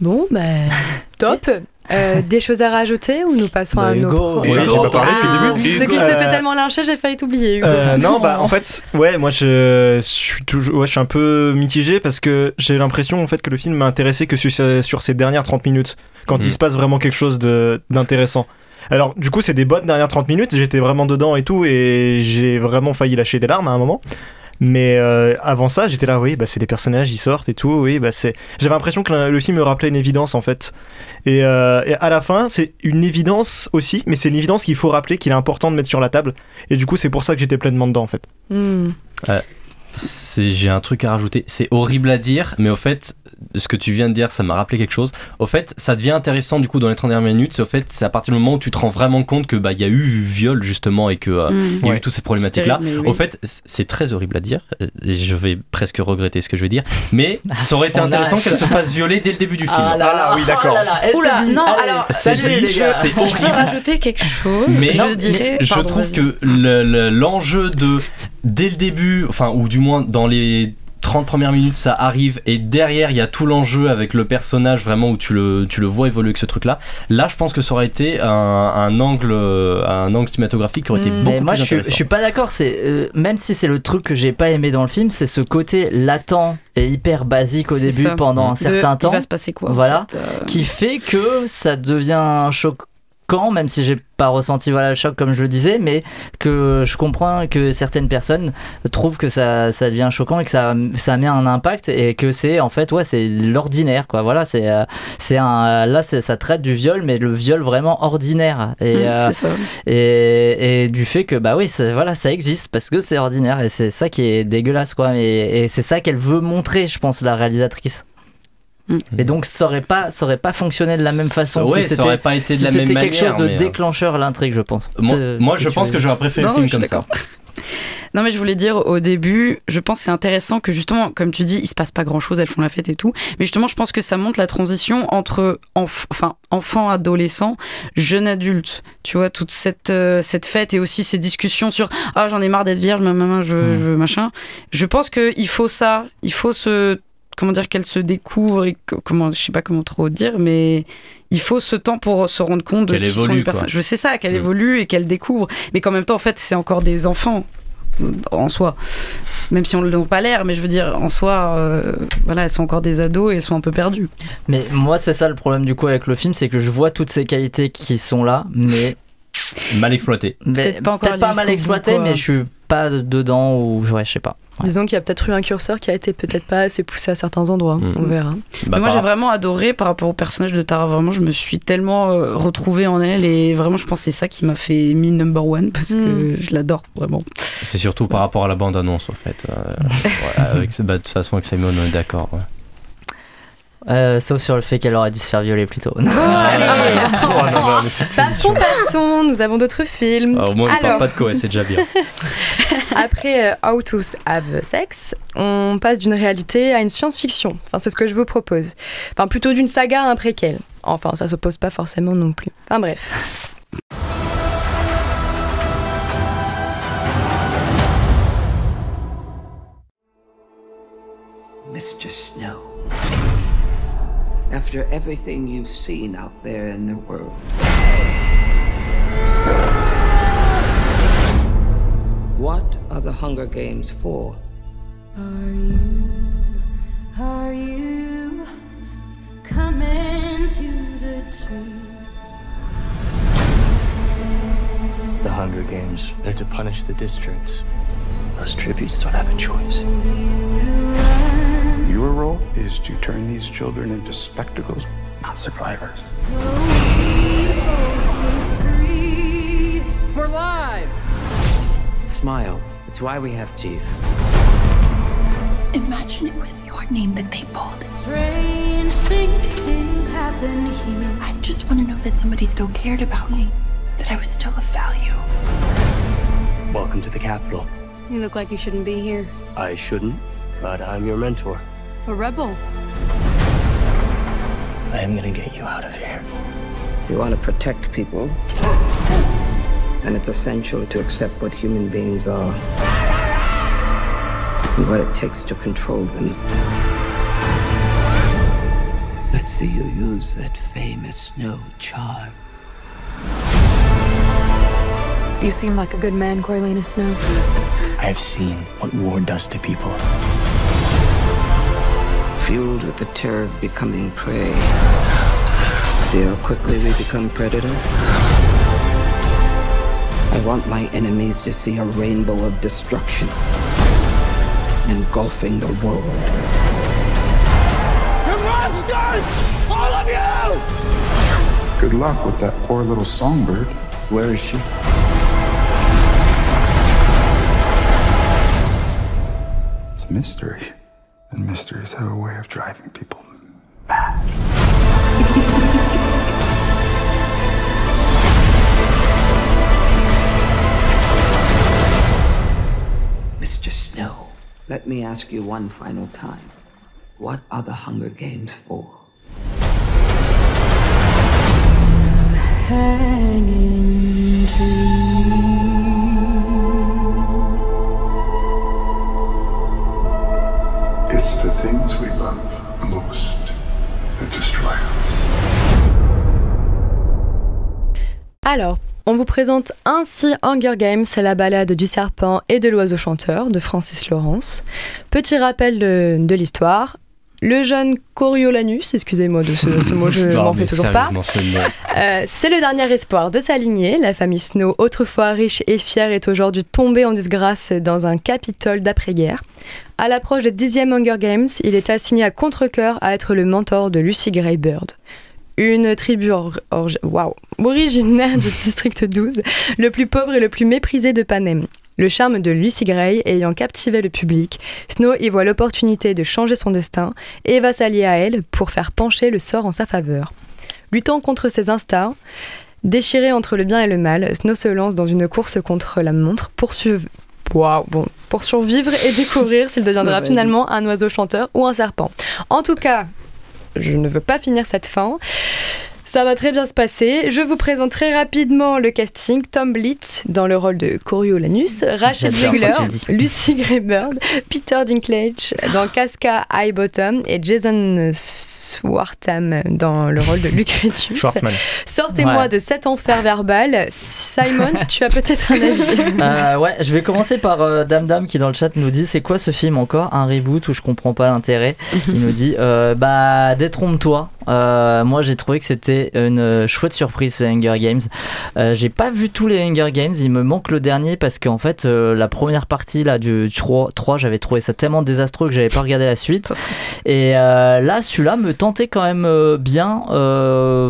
Bon, bah, top. Euh, des choses à rajouter ou nous passons Bah, à nos Hugo, pro- Hugo, j'ai pas parlé depuis le début. C'est qu'il Hugo. se fait Euh, tellement lyncher, j'ai failli t'oublier. Hugo. Euh, non, bah en fait, ouais, moi je, je suis toujours, ouais, je suis un peu mitigé parce que j'ai l'impression en fait que le film m'a intéressé que sur, ces dernières 30 minutes, quand il se passe vraiment quelque chose de- d'intéressant. Alors, du coup, c'est des bonnes dernières 30 minutes, j'étais vraiment dedans et tout, et j'ai vraiment failli lâcher des larmes à un moment. Mais euh, avant ça, j'étais là, oui, bah, c'est des personnages, ils sortent et tout, oui, bah, c'est. J'avais l'impression que le, film me rappelait une évidence en fait. Et, euh, et à la fin, c'est une évidence aussi, mais c'est une évidence qu'il faut rappeler qu'il est important de mettre sur la table. Et du coup, c'est pour ça que j'étais pleinement dedans en fait. Hmm. C'est- J'ai un truc à rajouter. C'est horrible à dire, mais au fait, ce que tu viens de dire, ça m'a rappelé quelque chose. Au fait, ça devient intéressant du coup dans les 30 dernières minutes. C'est au fait, c'est à partir du moment où tu te rends vraiment compte que bah il y a eu viol justement et que euh, Mm. il y a Ouais. eu toutes ces problématiques là. Terrible, oui. Au fait, c'est très horrible à dire. euh, je vais presque regretter ce que je vais dire, mais ça aurait été On intéressant qu'elle se fasse violer dès le début du film. Ah là là, oui, d'accord. oh là là, elle Oula, non, allez, alors, C'est Si je peux rajouter quelque chose, Mais je dirais. je pardon, trouve que le- le- l'enjeu de dès le début, enfin ou du moins dans les 30 premières minutes ça arrive et derrière il y a tout l'enjeu avec le personnage vraiment où tu le, tu le vois évoluer avec ce truc là là je pense que ça aurait été un, un angle un angle cinématographique qui aurait été Mm. beaucoup Mais moi plus je suis, intéressant je suis pas d'accord, c'est euh, même si c'est le truc que j'ai pas aimé dans le film, c'est ce côté latent et hyper basique au début ça. pendant un De, certain il temps. va se passer quoi en Voilà. fait, euh, qui fait que ça devient choquant, même si j'ai pas ressenti voilà, le choc comme je le disais, mais que je comprends que certaines personnes trouvent que ça, ça devient choquant et que ça, ça met un impact et que c'est en fait ouais c'est l'ordinaire quoi. Voilà c'est euh, c'est un là ça traite du viol mais le viol vraiment ordinaire et Mm, euh, ça. et, et du fait que bah oui ça, voilà ça existe parce que c'est ordinaire et c'est ça qui est dégueulasse quoi et, et c'est ça qu'elle veut montrer je pense la réalisatrice Et donc ça aurait pas, ça aurait pas fonctionné de la même façon. Ouais, si ça aurait pas été de si la même C'était quelque manière, chose de euh, déclencheur à l'intrigue, je pense. Moi, je pense que j'aurais préféré Non, le film comme ça. Non, mais je voulais dire au début, je pense que c'est intéressant que justement, comme tu dis, il se passe pas grand chose, elles font la fête et tout. Mais justement, je pense que ça montre la transition entre enf- enfin, enfant, adolescent, jeune adulte. Tu vois, toute cette, euh, cette fête et aussi ces discussions sur Ah, j'en ai marre d'être vierge, ma maman, je, Hmm. je machin. Je pense qu'il faut ça, il faut ce. Comment dire qu'elle se découvre et que- comment je sais pas comment trop dire mais il faut ce temps pour se rendre compte de Qu'elle qui sont évolue, les personnes. quoi. Je sais ça qu'elle Mm. évolue et qu'elle découvre mais qu'en même temps en fait c'est encore des enfants en soi. Même si on ne leur pas l'air, mais je veux dire, en soi, euh, voilà, elles sont encore des ados et elles sont un peu perdues. Mais moi, c'est ça le problème du coup avec le film, c'est que je vois toutes ces qualités qui sont là, mais Mal exploité. mais- Peut-être pas encore pas mal jusqu'au exploité, bout, quoi. mais je suis pas dedans ou ouais, je sais pas. Disons qu'il y a peut-être eu un curseur qui a été peut-être pas assez poussé à certains endroits. Mm. On verra. Bah, Mais moi, j'ai vraiment adoré par rapport au personnage de Tara. Vraiment, je me suis tellement euh, retrouvée en elle et vraiment, je pense que c'est ça qui m'a fait mis number one parce que je l'adore vraiment. C'est surtout par rapport à la bande-annonce, en fait. Euh, ouais, avec, bah, de toute façon, avec Simon, on est d'accord. ouais. Euh, sauf sur le fait qu'elle aurait dû se faire violer plus tôt. allez. Oh Passons, passons, nous avons d'autres films. Ah, au moins, on ne parle pas de quoi, c'est déjà bien. après euh, How to Have Sex, on passe d'une réalité à une science-fiction. Enfin, c'est ce que je vous propose. Enfin, plutôt d'une saga à un préquel. Enfin, ça s'oppose pas forcément non plus. Enfin, bref. Mr. Snow. After everything you've seen out there in the world, what are the Hunger Games for? Are you, are you coming to the tree? The Hunger Games, they're to punish the districts. Those tributes don't have a choice. Your role is to turn these children into spectacles, not survivors. We're live! Smile. It's why we have teeth. Imagine it was your name that they pulled. Strange things do happen here. I just want to know that somebody still cared about me, that I was still of value. Welcome to the capital. You look like you shouldn't be here. I shouldn't, but I'm your mentor. A rebel. I am gonna get you out of here. You want to protect people, and it's essential to accept what human beings are and what it takes to control them. Let's see you use that famous snow charm. You seem like a good man, Corleone Snow. I've seen what war does to people. Fueled with the terror of becoming prey. See how quickly we become predator? I want my enemies to see a rainbow of destruction engulfing the world. You monsters! All of you! Good luck with that poor little songbird. Where is she? It's a mystery. And mysteries have a way of driving people Mr. Snow, let me ask you one final time. What are the Hunger Games for? Hanging It's the things we love most that destroy us. Alors, on vous présente ainsi Hunger Games, la balade du serpent et de l'oiseau chanteur de Francis Lawrence. Petit rappel de, de l'histoire. Le jeune Coriolanus, excusez-moi de ce, ce mot, je m'en fais toujours pas. Euh, c'est le dernier espoir de sa lignée. La famille Snow, autrefois riche et fière, est aujourd'hui tombée en disgrâce dans un capitole d'après-guerre. À l'approche des 10e Hunger Games, il est assigné à contre-coeur à être le mentor de Lucy Greybird. Une tribu or- or- waouh, originaire du district 12, le plus pauvre et le plus méprisé de Panem. Le charme de Lucy Gray ayant captivé le public, Snow y voit l'opportunité de changer son destin et va s'allier à elle pour faire pencher le sort en sa faveur. Luttant contre ses instincts, déchiré entre le bien et le mal, Snow se lance dans une course contre la montre pour, bon, survivre et découvrir s'il deviendra finalement un oiseau chanteur ou un serpent. En tout cas, je ne veux pas finir cette fin. Ça va très bien se passer. Je vous présente très rapidement le casting. Tom Blitz dans le rôle de Coriolanus, Rachel dis. Lucy Greybird, Peter Dinklage dans Casca High Bottom et Jason Swartham dans le rôle de Lucretius. Sortez-moi Ouais. de cet enfer verbal. Simon, tu as peut-être un avis. Euh, ouais, je vais commencer par euh, Dame Dame qui dans le chat nous dit c'est quoi ce film encore? Un reboot où je comprends pas l'intérêt? Il nous dit euh, bah détrompe-toi. Euh, moi j'ai trouvé que c'était une euh, chouette surprise ces Hunger Games. Euh, j'ai pas vu tous les Hunger Games, il me manque le dernier parce qu'en fait euh, la première partie là du 3, 3 j'avais trouvé ça tellement désastreux que j'avais pas regardé la suite. Et euh, là celui-là me tentait quand même bien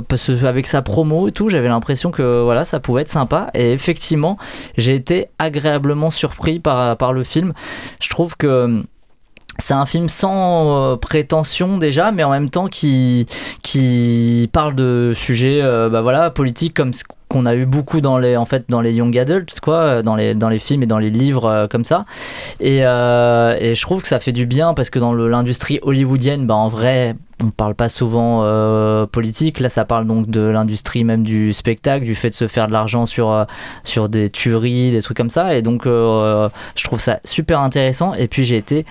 parce que avec sa promo et tout j'avais l'impression que voilà ça pouvait être sympa et effectivement j'ai été agréablement surpris par, par le film. Je trouve que c'est un film sans euh, prétention déjà, mais en même temps qui, qui parle de sujets euh, bah voilà, politiques comme ce qu'on a eu beaucoup dans les, en fait, dans les young adults, quoi, dans les, dans les films et dans les livres euh, comme ça. Et, et je trouve que ça fait du bien parce que dans l'industrie hollywoodienne, bah, en vrai, on parle pas souvent politique. Là, ça parle donc de l'industrie même du spectacle, du fait de se faire de l'argent sur, sur des tueries, des trucs comme ça. Et donc, je trouve ça super intéressant. Et puis, j'ai été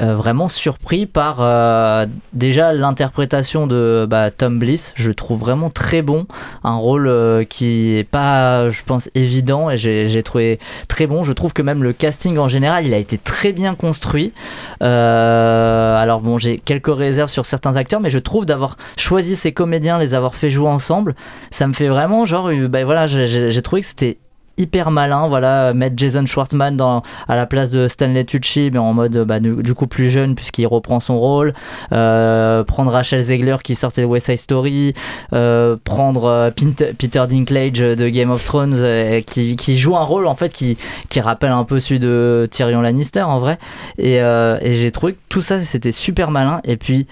euh, vraiment surpris par euh, déjà l'interprétation de bah, Tom Bliss. Je trouve vraiment très bon. Un rôle euh, qui est pas, je pense, évident et j'ai trouvé très bon. Je trouve que même le casting en général, il a été très bien construit. Alors bon, j'ai quelques réserves sur certains acteurs, mais je trouve d'avoir choisi ces comédiens, les avoir fait jouer ensemble, ça me fait vraiment genre, bah, voilà, j'ai trouvé que c'était hyper malin voilà mettre Jason Schwartzman dans, à la place de Stanley Tucci mais en mode bah, du, coup plus jeune puisqu'il reprend son rôle. Euh, prendre Rachel Zegler qui sortait de West Side Story. Euh, prendre euh, Peter Dinklage de Game of Thrones euh, qui, joue un rôle en fait qui, qui rappelle un peu celui de Tyrion Lannister en vrai. Et, euh, et j'ai trouvé que tout ça c'était super malin. Et puis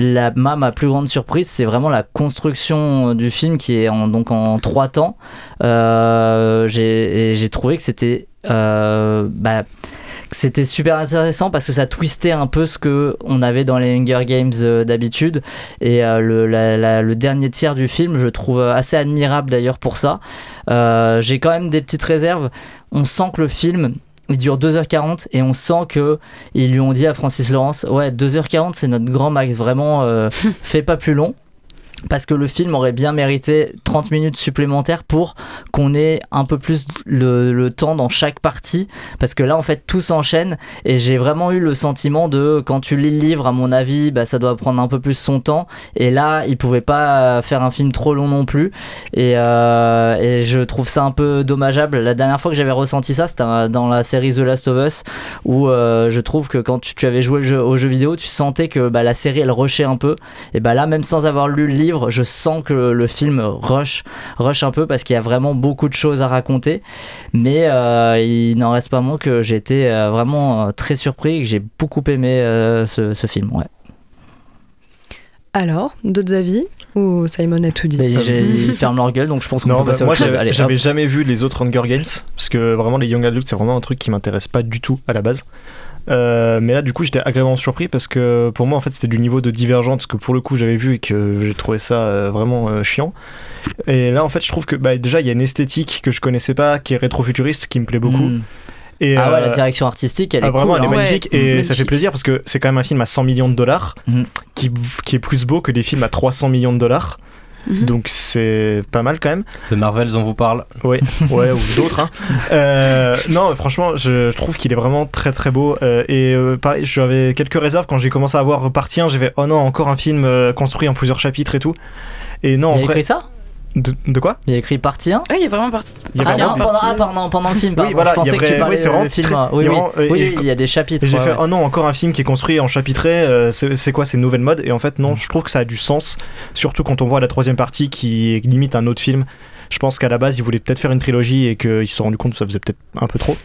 la, ma, plus grande surprise, c'est vraiment la construction du film qui est en, donc en trois temps. Euh, j'ai trouvé que c'était euh, bah, c'était super intéressant parce que ça twistait un peu ce que on avait dans les Hunger Games euh, d'habitude. Et euh, le, dernier tiers du film je trouve assez admirable d'ailleurs pour ça. Euh, j'ai quand même des petites réserves. On sent que le film il dure 2h40 et on sent que ils lui ont dit à Francis Lawrence ouais 2h40 c'est notre grand max. Vraiment euh, fais pas plus long parce que le film aurait bien mérité 30 minutes supplémentaires pour qu'on ait un peu plus le, temps dans chaque partie parce que là en fait tout s'enchaîne et j'ai vraiment eu le sentiment de quand tu lis le livre à mon avis bah, ça doit prendre un peu plus son temps et là il pouvait pas faire un film trop long non plus et, euh, je trouve ça un peu dommageable. La dernière fois que j'avais ressenti ça c'était dans la série The Last of Us où euh, je trouve que quand tu, avais joué au jeu vidéo tu sentais que bah, la série elle rushait un peu et bah là même sans avoir lu le livre je sens que le, le film rush rush un peu parce qu'il y a vraiment beaucoup de choses à raconter mais euh, il n'en reste pas moins que j'ai été euh, vraiment euh, très surpris et que j'ai beaucoup aimé euh, ce, ce film ouais. Alors, d'autres avis Ou Simon a tout dit? J'ai- ils ferment leur gueule donc je pense qu'on Non, peut bah, passer à moi j'avais jamais vu les autres Hunger Games parce que vraiment les Young Adults c'est vraiment un truc qui m'intéresse pas du tout à la base. Euh, mais là du coup j'étais agréablement surpris parce que pour moi en fait c'était du niveau de Divergente que pour le coup j'avais vu et que j'ai trouvé ça euh, vraiment euh, chiant. Et là en fait je trouve que bah, déjà il y a une esthétique que je connaissais pas qui est rétro-futuriste qui me plaît beaucoup. Mm. Et, ah ouais, la direction artistique, elle ah, est vraiment, cool, elle est hein. magnifique Ouais. et ça fait plaisir parce que c'est quand même un film à 100 millions de dollars Mhm. qui, qui est plus beau que des films à 300 millions de dollars. Donc c'est pas mal quand même. The Marvels, on vous parle. Oui, ouais, ou d'autres. hein. Euh, non, franchement, je, je trouve qu'il est vraiment très très beau. euh, et euh, pareil, j'avais quelques réserves quand j'ai commencé à voir partie 1. J'ai fait, oh non, encore un film euh, construit en plusieurs chapitres et tout. Et non, Il en a vrai. écrit ça? De, de quoi? Il y a écrit partie 1 Oui, il y a vraiment partie. Il y a Ah, non, pendant, ah, pardon, pendant le film, pardon. Oui, voilà, je pensais il y a que tu parlais oui, c'est euh, vraiment le film. très- Oui, oui, oui, il y a des chapitres. Et j'ai ouais, fait, ouais. oh non, encore un film qui est construit en chapitré, euh, c'est c'est quoi ces nouvelles modes Et en fait, non, je trouve que ça a du sens, surtout quand on voit la troisième partie qui limite un autre film. Je pense qu'à la base, ils voulaient peut-être faire une trilogie et qu'ils se sont rendus compte que ça faisait peut-être un peu trop.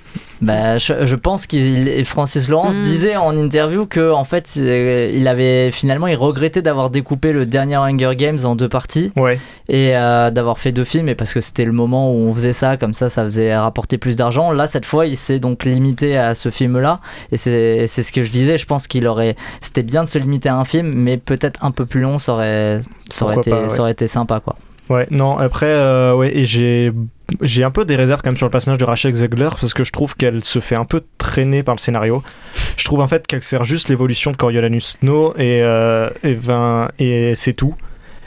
Bah, je, je pense qu'il Francis Lawrence Mm. disait en interview que en fait euh, il avait finalement il regrettait d'avoir découpé le dernier Hunger Games en deux parties Ouais. et euh, d'avoir fait deux films et parce que c'était le moment où on faisait ça comme ça ça faisait rapporter plus d'argent là cette fois il s'est donc limité à ce film là et c'est c'est ce que je disais je pense qu'il aurait c'était bien de se limiter à un film mais peut-être un peu plus long ça aurait ça aurait, Pourquoi été, pas, ouais. ça aurait été sympa quoi Ouais, non, après, euh, ouais, et j'ai. J'ai un peu des réserves quand même sur le personnage de Rachel Zegler parce que je trouve qu'elle se fait un peu traîner par le scénario. Je trouve en fait qu'elle sert juste l'évolution de Coriolanus Snow et, euh, et, ben, et c'est tout.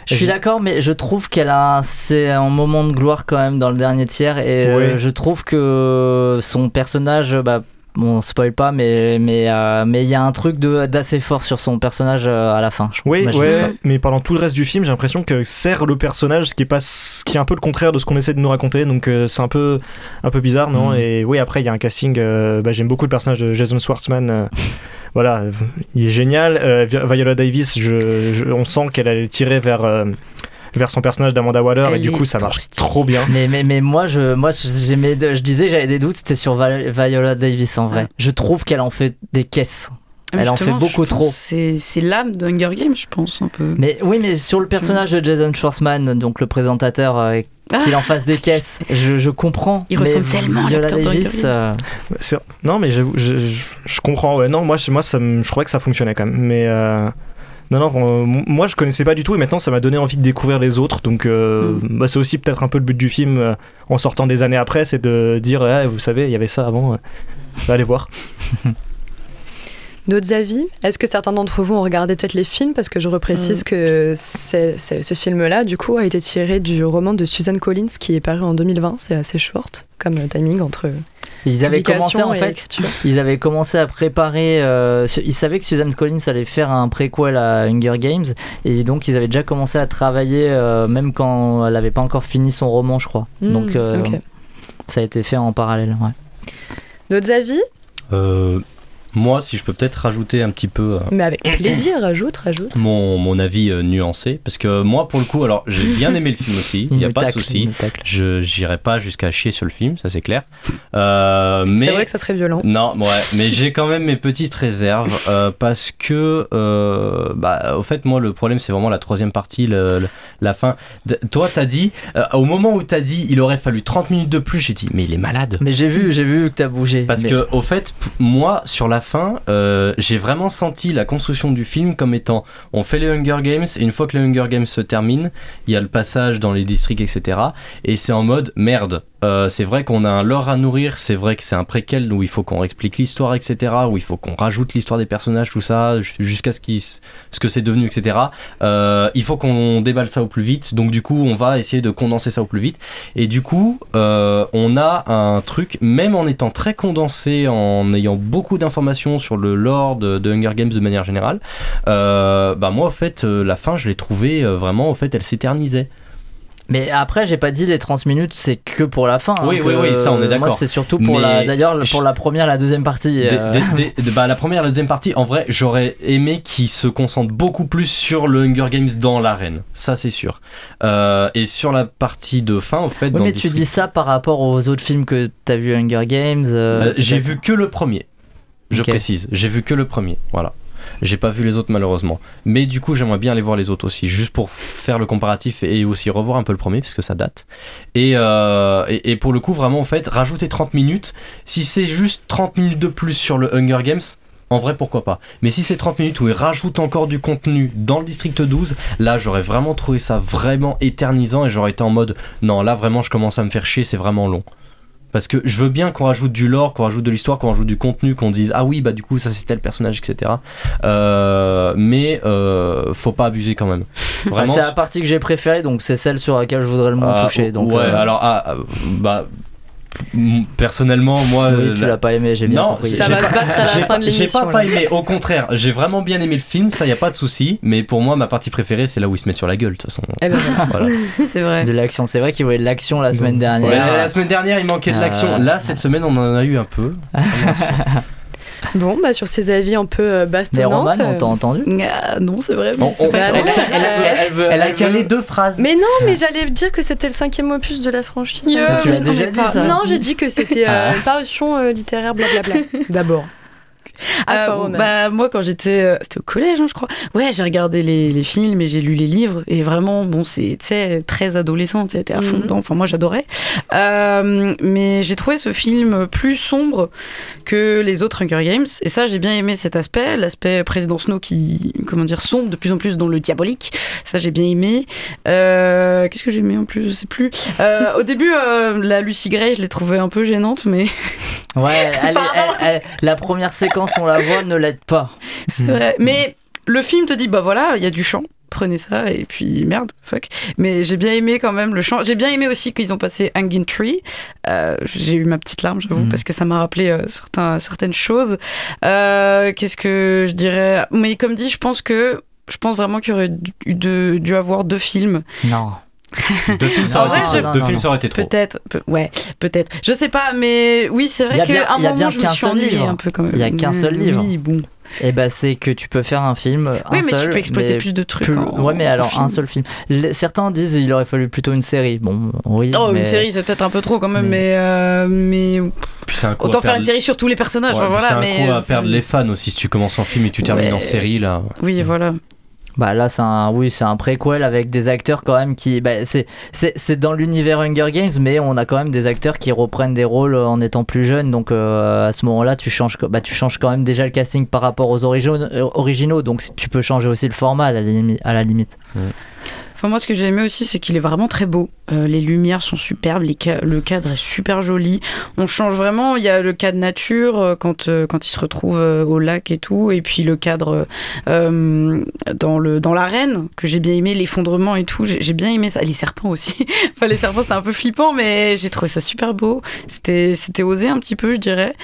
Je suis d'accord, mais je trouve qu'elle a c'est un moment de gloire quand même dans le dernier tiers et euh, je trouve que son personnage, bah, bon, on spoil pas, mais mais euh, mais il y a un truc de d'assez fort sur son personnage euh, à la fin. Je Oui, ouais, mais pendant tout le reste du film, j'ai l'impression que sert le personnage, ce qui est pas, ce qui est un peu le contraire de ce qu'on essaie de nous raconter. Donc euh, c'est un peu, un peu bizarre, non Mhm. Et oui, après il y a un casting. bah, J'aime beaucoup le personnage de Jason Schwartzman. voilà, il est génial. Vi- Viola Davis, je, je- on sent qu'elle allait tirer vers. Vers son personnage d'Amanda Waller et du coup ça marche trop bien. Mais, mais, mais moi, je, moi j'aimais, je disais, j'avais des doutes, c'était sur Viola Davis en vrai. Je trouve qu'elle en fait des caisses. Ah, mais Elle en fait beaucoup trop. C'est c'est l'âme de Hunger Games, je pense, un peu. Mais oui, mais sur le personnage de Jason Schwartzman, donc le présentateur, euh, qu'il en fasse des caisses, je, je comprends. Il mais ressemble tellement à Viola l'acteur Davis, euh, Non, mais je, je, je comprends. Ouais, non, moi, je- moi ça je croyais que ça fonctionnait quand même. Mais euh, non, non, euh, moi, je connaissais pas du tout et maintenant, ça m'a donné envie de découvrir les autres. Donc, euh, Mm. bah, c'est aussi peut-être un peu le but du film euh, en sortant des années après, c'est de dire, Ah, vous savez, il y avait ça avant. euh, allez voir. D'autres avis? Est-ce que certains d'entre vous ont regardé peut-être les films? Parce que je reprécise que c'est- c'est- ce film-là, du coup, a été tiré du roman de Susan Collins qui est paru en 2020. C'est assez short comme timing entre. Ils avaient commencé en fait, ils avaient commencé à préparer. euh, ils savaient que Susan Collins allait faire un préquel à Hunger Games et donc ils avaient déjà commencé à travailler euh, même quand elle n'avait pas encore fini son roman, je crois. Hmm, donc euh, ça a été fait en parallèle. Ouais. D'autres avis? Euh, moi, si je peux peut-être rajouter un petit peu. euh, Mais avec plaisir, rajoute, rajoute. mon, mon avis euh, nuancé parce que moi pour le coup alors j'ai bien aimé le film aussi il n'y a pas de souci je j'irai pas jusqu'à chier sur le film ça c'est clair Euh, mais C'est vrai que ça serait violent. non ouais mais j'ai quand même mes petites réserves euh, parce que euh, bah au fait moi le problème c'est vraiment la troisième partie le- le- la fin D- toi t'as dit euh, au moment où t'as dit il aurait fallu 30 minutes de plus j'ai dit mais il est malade Mais j'ai vu, j'ai vu que t'as bougé. parce mais- que, au fait, moi, sur la fin, euh, j'ai vraiment senti la construction du film comme étant on fait les Hunger Games, et une fois que les Hunger Games se terminent, il y a le passage dans les districts, etc. Et c'est en mode merde. Euh, c'est vrai qu'on a un lore à nourrir, c'est vrai que c'est un préquel où il faut qu'on explique l'histoire, etc. Où il faut qu'on rajoute l'histoire des personnages, tout ça, ju- jusqu'à ce, s- ce que c'est devenu, etc. Euh, il faut qu'on déballe ça au plus vite. Donc, du coup, on va essayer de condenser ça au plus vite. Et du coup, euh, on a un truc, même en étant très condensé, en ayant beaucoup d'informations sur le lore de, Hunger Games de manière générale, bah moi, en fait, la fin, je l'ai trouvée vraiment, en fait, elle s'éternisait. Mais après, j'ai pas dit les 30 minutes, c'est que pour la fin. hein, Oui, oui, oui, ça, on est d'accord. Moi, c'est surtout pour Mais la. D'ailleurs, pour la première, la deuxième partie. Euh, bah, la première la deuxième partie, en vrai, j'aurais aimé qu'ils se concentrent beaucoup plus sur le Hunger Games dans l'arène. Ça, c'est sûr. Euh, et sur la partie de fin, au fait, Oui, dans mais tu dis ça par rapport aux autres films que t'as vu Hunger Games. euh, j'ai vu que le premier. Je précise, j'ai vu que le premier. Voilà. J'ai pas vu les autres malheureusement. Mais du coup, j'aimerais bien aller voir les autres aussi, juste pour faire le comparatif et aussi revoir un peu le premier, puisque ça date. Et, euh, et, et pour le coup, vraiment, en fait, rajouter 30 minutes, si c'est juste 30 minutes de plus sur le Hunger Games, en vrai, pourquoi pas. Mais si c'est 30 minutes où ils rajoutent encore du contenu dans le district 12, là, j'aurais vraiment trouvé ça vraiment éternisant et j'aurais été en mode, non, là, vraiment, je commence à me faire chier, c'est vraiment long. Parce que je veux bien qu'on rajoute du lore, qu'on rajoute de l'histoire, qu'on rajoute du contenu, qu'on dise ah oui bah du coup ça c'est tel personnage etc. Euh, mais euh, faut pas abuser quand même. Ah, Vraiment. c'est la partie que j'ai préférée, donc c'est celle sur laquelle je voudrais le moins Ah, toucher. Donc, ouais euh, alors ah, bah personnellement, moi. Oui, euh, tu la- l'as pas aimé, j'ai bien non, compris. j'ai Ça va pas- se battre à la j'ai fin de J'ai l'émission, pas, pas aimé, au contraire, j'ai vraiment bien aimé le film, ça y a pas de souci, mais pour moi, ma partie préférée, c'est là où ils se mettent sur la gueule, de toute façon. Eh ben Voilà. c'est vrai. De l'action, c'est vrai qu'il voulait de l'action la semaine dernière. Ouais, la, la semaine dernière, il manquait de l'action. Là, cette semaine, on en a eu un peu. Bon, bah sur ces avis un peu euh, Mais bastonnantes. Roman, on t'a euh, entendu? Ah, non, c'est vrai. Elle, elle- elle- elle a calé deux phrases. Mais non, mais j'allais dire que c'était le cinquième opus de la franchise. Yeah. Mais tu l'as Non, déjà dit, ça. Non, j'ai dit que c'était euh, Ah. une parution euh, littéraire, blablabla. D'abord. Toi, Roman. bah moi quand j'étais euh, c'était au collège hein, je crois. Ouais j'ai regardé les, les films et j'ai lu les livres. Et vraiment bon c'est très adolescent t'es à fond Mhm. dedans. Enfin moi j'adorais. Euh, mais j'ai trouvé ce film plus sombre que les autres Hunger Games. Et ça j'ai bien aimé cet aspect. L'aspect président Snow qui comment dire sombre de plus en plus dans le diabolique. Ça j'ai bien aimé. Euh, qu'est-ce que j'ai aimé en plus? Je sais plus. Euh, au début la Lucy Gray je l'ai trouvée un peu gênante mais Ouais, elle est- elle- elle- la première séquence, on la voit, ne l'aide pas. C'est vrai. Mais le film te dit, bah voilà, il y a du chant. Prenez ça et puis merde, fuck. Mais j'ai bien aimé quand même le chant. J'ai bien aimé aussi qu'ils ont passé Hanging Tree. Euh, j'ai eu ma petite larme, j'avoue, Mhm. parce que ça m'a rappelé euh, certains, certaines choses. Euh, Qu'est-ce que je dirais? Mais comme dit, je pense que je pense vraiment qu'il y aurait dû avoir deux films. Non. Deux films, ça En aurait vrai, été je- trop. Deux films, ça aurait été trop. Peut-être, peu- ouais, peut-être. Je sais pas, mais oui, c'est vrai qu'à un il y a moment, bien je me suis ennuyée un peu quand même. Il y a qu'un seul livre. Oui, bon. Et bah c'est que tu peux faire un film. un Oui, mais tu peux exploiter plus de trucs plus- en- ouais, mais alors film. un seul film. Certains disent il aurait fallu plutôt une série. Bon, oui. Oh, mais- une série, c'est peut-être un peu trop quand même, mais, euh, mais Puis c'est un coup autant faire perdre- une série sur tous les personnages. Ouais, voilà, c'est un mais coup à perdre les fans aussi si tu commences en film et tu termines Ouais. en série là. Oui, voilà. Bah là c'est un oui c'est un préquel avec des acteurs quand même qui bah, c'est c'est dans l'univers Hunger Games mais on a quand même des acteurs qui reprennent des rôles en étant plus jeunes. Donc euh, à ce moment-là tu changes bah tu changes quand même déjà le casting par rapport aux originaux euh, originaux. Donc tu peux changer aussi le format à la à la limite. Enfin, moi, ce que j'ai aimé aussi, c'est qu'il est vraiment très beau. Euh, les lumières sont superbes, le cadre est super joli. On change vraiment. Il y a le cadre nature euh, quand, euh, quand il se retrouve euh, au lac et tout, et puis le cadre dans le dans l'arène que j'ai bien aimé, l'effondrement et tout. J'ai bien aimé ça. Les serpents aussi. enfin, les serpents, c'était un peu flippant, mais j'ai trouvé ça super beau. C'était osé un petit peu, je dirais.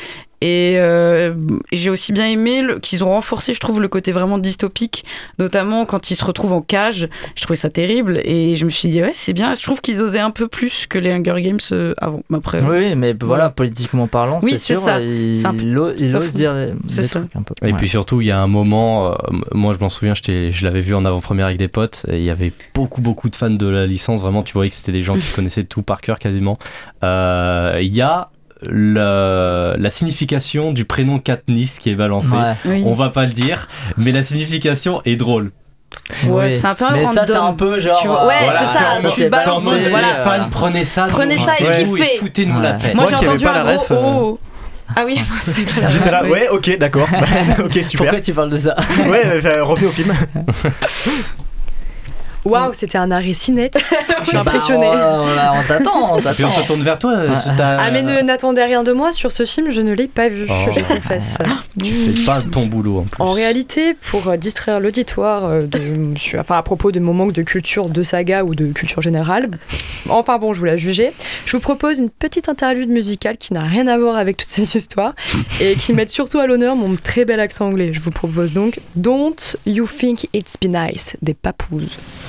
Et euh, j'ai aussi bien aimé qu'ils ont renforcé, je trouve, le côté vraiment dystopique, notamment quand ils se retrouvent en cage. Je trouvais ça terrible et je me suis dit, ouais, c'est bien. Je trouve qu'ils osaient un peu plus que les Hunger Games euh, avant. Après, Oui mais voilà politiquement parlant Oui, c'est sûr ça. il, C'est un peu- il ose- il ça ose fout. dire des, C'est des ça. trucs un peu. Et Ouais. puis surtout, il y a un moment, euh, moi je m'en souviens, je l'avais vu en avant-première avec des potes, et il y avait beaucoup, beaucoup de fans de la licence, vraiment, tu voyais que c'était des gens qui connaissaient tout par cœur quasiment. Euh, Il y a le- la signification du prénom Katniss qui est balancé. Ouais. Oui. On va pas le dire, mais la signification est drôle. Ouais, Oui. c'est un peu un mais ça c'est random. un peu genre Tu vois, ouais, Voilà, c'est ça. mode- tu balances, mode, voilà. les fans, prenez ça, Prenez nous, ça et kiffez. foutez-nous la paix. Moi, Moi j'ai entendu pas un la gros ref, euh. oh. Ah oui, la J'étais là, ouais, ok, d'accord. Ok, super. Pourquoi tu parles de ça Ouais, euh, revenez au film. Waouh, c'était un arrêt si net. Je suis Bah, impressionnée. on, on- on t'attend on Puis on t'attend. se tourne vers toi. euh, Ah, mais ne- n'attendez rien de moi sur ce film, je ne l'ai pas vu, Oh. je confesse. Tu fais pas ton boulot en plus. En réalité, pour euh, distraire l'auditoire, euh, de, enfin à propos de mon manque de culture de saga ou de culture générale, enfin bon, je vous la jugez, je vous propose une petite interlude musicale qui n'a rien à voir avec toutes ces histoires et qui met surtout à l'honneur mon très bel accent anglais. Je vous propose donc Don't You Think It's Be Nice des Papous.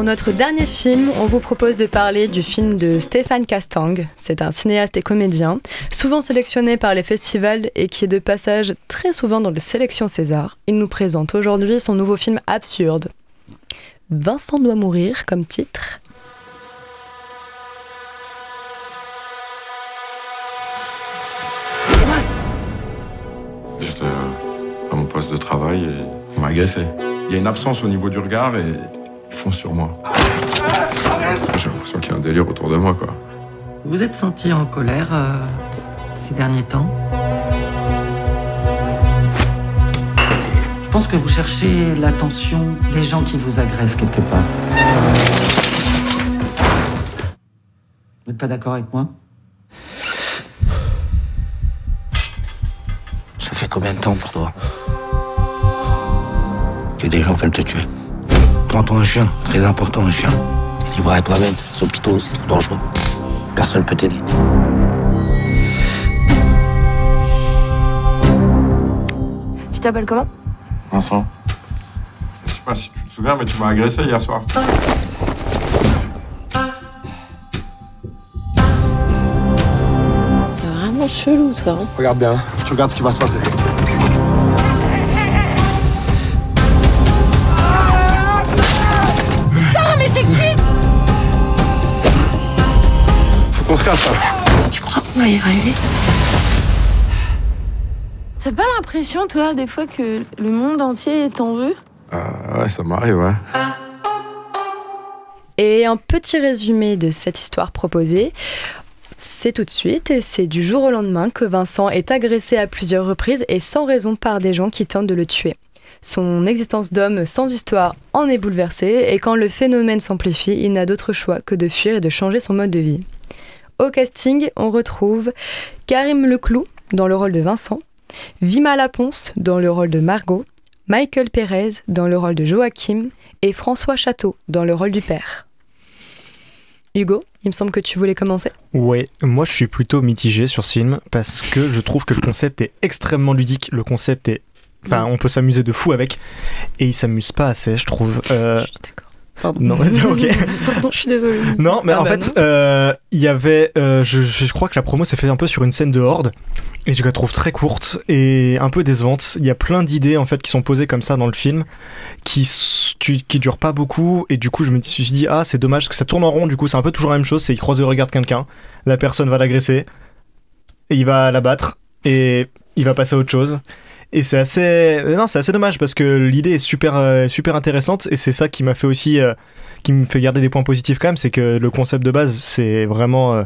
Pour notre dernier film, on vous propose de parler du film de Stéphane Castang. C'est un cinéaste et comédien, souvent sélectionné par les festivals et qui est de passage très souvent dans les sélections César. Il nous présente aujourd'hui son nouveau film absurde. Vincent doit mourir comme titre. J'étais à mon poste de travail et on m'a agressé. Il y a une absence au niveau du regard et ils foncent sur moi. J'ai l'impression qu'il y a un délire autour de moi, quoi. Vous vous êtes senti en colère euh, ces derniers temps? Je pense que vous cherchez l'attention des gens qui vous agressent quelque part. Vous n'êtes pas d'accord avec moi? Ça fait combien de temps pour toi que des gens veulent te tuer? Prends-toi un chien, très important un chien. Livré à toi-même, les hôpitaux, c'est trop dangereux. Personne peut t'aider. Tu t'appelles comment? Vincent. Je sais pas si tu te souviens, mais tu m'as agressé hier soir. C'est vraiment chelou, toi. hein. Regarde bien, tu regardes ce qui va se passer. Qu'on se casse. Tu crois qu'on va y arriver? T'as pas l'impression, toi, des fois, que le monde entier t'en veut? Euh, ouais, ça m'arrive, ouais. Et un petit résumé de cette histoire proposée. C'est tout de suite et c'est du jour au lendemain que Vincent est agressé à plusieurs reprises et sans raison par des gens qui tentent de le tuer. Son existence d'homme sans histoire en est bouleversée et quand le phénomène s'amplifie, il n'a d'autre choix que de fuir et de changer son mode de vie. Au casting, on retrouve Karim Leclou dans le rôle de Vincent, Vima Laponce dans le rôle de Margot, Michael Pérez dans le rôle de Joachim et François Château dans le rôle du père. Hugo, il me semble que tu voulais commencer. Ouais, moi je suis plutôt mitigé sur ce film parce que je trouve que le concept est extrêmement ludique. Le concept est. Enfin, on peut s'amuser de fou avec. Et il s'amuse pas assez, je trouve. Euh, Pardon. Non, ok. Pardon, je suis désolée. Non, mais Ah en bah fait, euh, il y avait. euh, je, je- crois que la promo s'est fait un peu sur une scène de horde. Et je la trouve très courte et un peu décevante. Il y a plein d'idées en fait qui sont posées comme ça dans le film, qui, qui durent pas beaucoup. Et du coup, je me suis dit, ah, c'est dommage parce que ça tourne en rond. Du coup, c'est un peu toujours la même chose. C'est il croise le regard de quelqu'un, la personne va l'agresser, et il va l'abattre, et il va passer à autre chose. Et c'est assez, non, c'est assez dommage parce que l'idée est super, euh, super intéressante et c'est ça qui m'a fait aussi, euh, qui me fait garder des points positifs quand même, c'est que le concept de base, c'est vraiment, euh,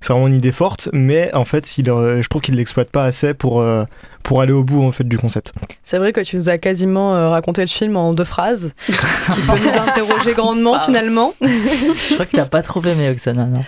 c'est vraiment une idée forte, mais en fait, il, euh, je trouve qu'il l'exploite pas assez pour, euh, pour aller au bout en fait du concept. C'est vrai que tu nous as quasiment euh, raconté le film en deux phrases, ce qui peut nous interroger grandement Ah. finalement. Je crois que t'as pas trop aimé Oksana, non?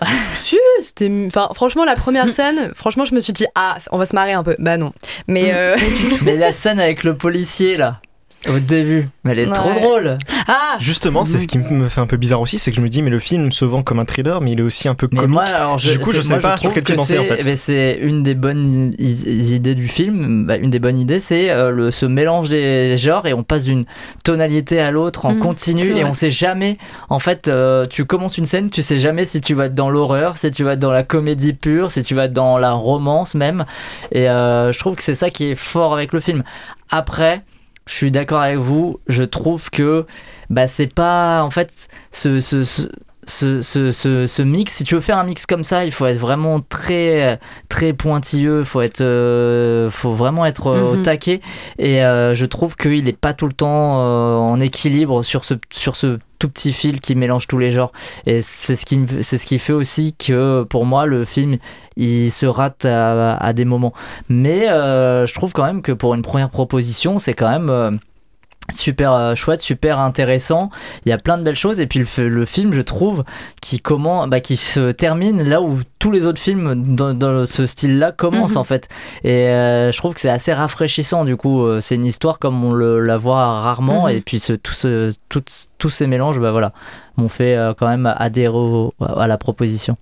si, c'était. Enfin, franchement, la première scène, franchement, je me suis dit, ah, on va se marrer un peu. Bah non. Mais. euh, Mais la scène avec le policier là, au début, mais elle est trop drôle. Ah Justement, c'est ce qui me fait un peu bizarre aussi, c'est que je me dis, mais le film se vend comme un thriller, mais il est aussi un peu Mais comique. moi, alors, je, du coup, je sais moi, pas sur trouve quel pied danser en c'est- fait. mais c'est une des bonnes idées du film. Bah, une des bonnes idées, c'est euh, le, ce mélange des genres et on passe d'une tonalité à l'autre en Mhm, continu et on sait jamais. En fait, euh, tu commences une scène, tu sais jamais si tu vas être dans l'horreur, si tu vas être dans la comédie pure, si tu vas être dans la romance même. Et euh, je trouve que c'est ça qui est fort avec le film. Après. Je suis d'accord avec vous. Je trouve que bah c'est pas en fait ce, ce, ce, ce, ce, ce- ce mix. Si tu veux faire un mix comme ça, il faut être vraiment très très pointilleux. Il faut être euh, faut vraiment être euh, au Mhm. taquet. Et euh, je trouve qu'il est pas tout le temps en équilibre sur ce sur ce tout petit fil qui mélange tous les genres. Et c'est ce qui c'est ce qui fait aussi que pour moi le film il se rate à, à des moments. Mais je trouve quand même que pour une première proposition, c'est quand même super euh, chouette, super intéressant. Il y a plein de belles choses. Et puis le, film, je trouve, qui, comment, bah, qui se termine là où tous les autres films dans, dans ce style-là commencent Mhm. en fait. Et euh, je trouve que c'est assez rafraîchissant du coup. Euh, C'est une histoire comme on le, la voit rarement. Mhm. Et puis ce, tout ce, tout- tous ces mélanges, bah, voilà, m'ont fait euh, quand même adhérer au- à la proposition.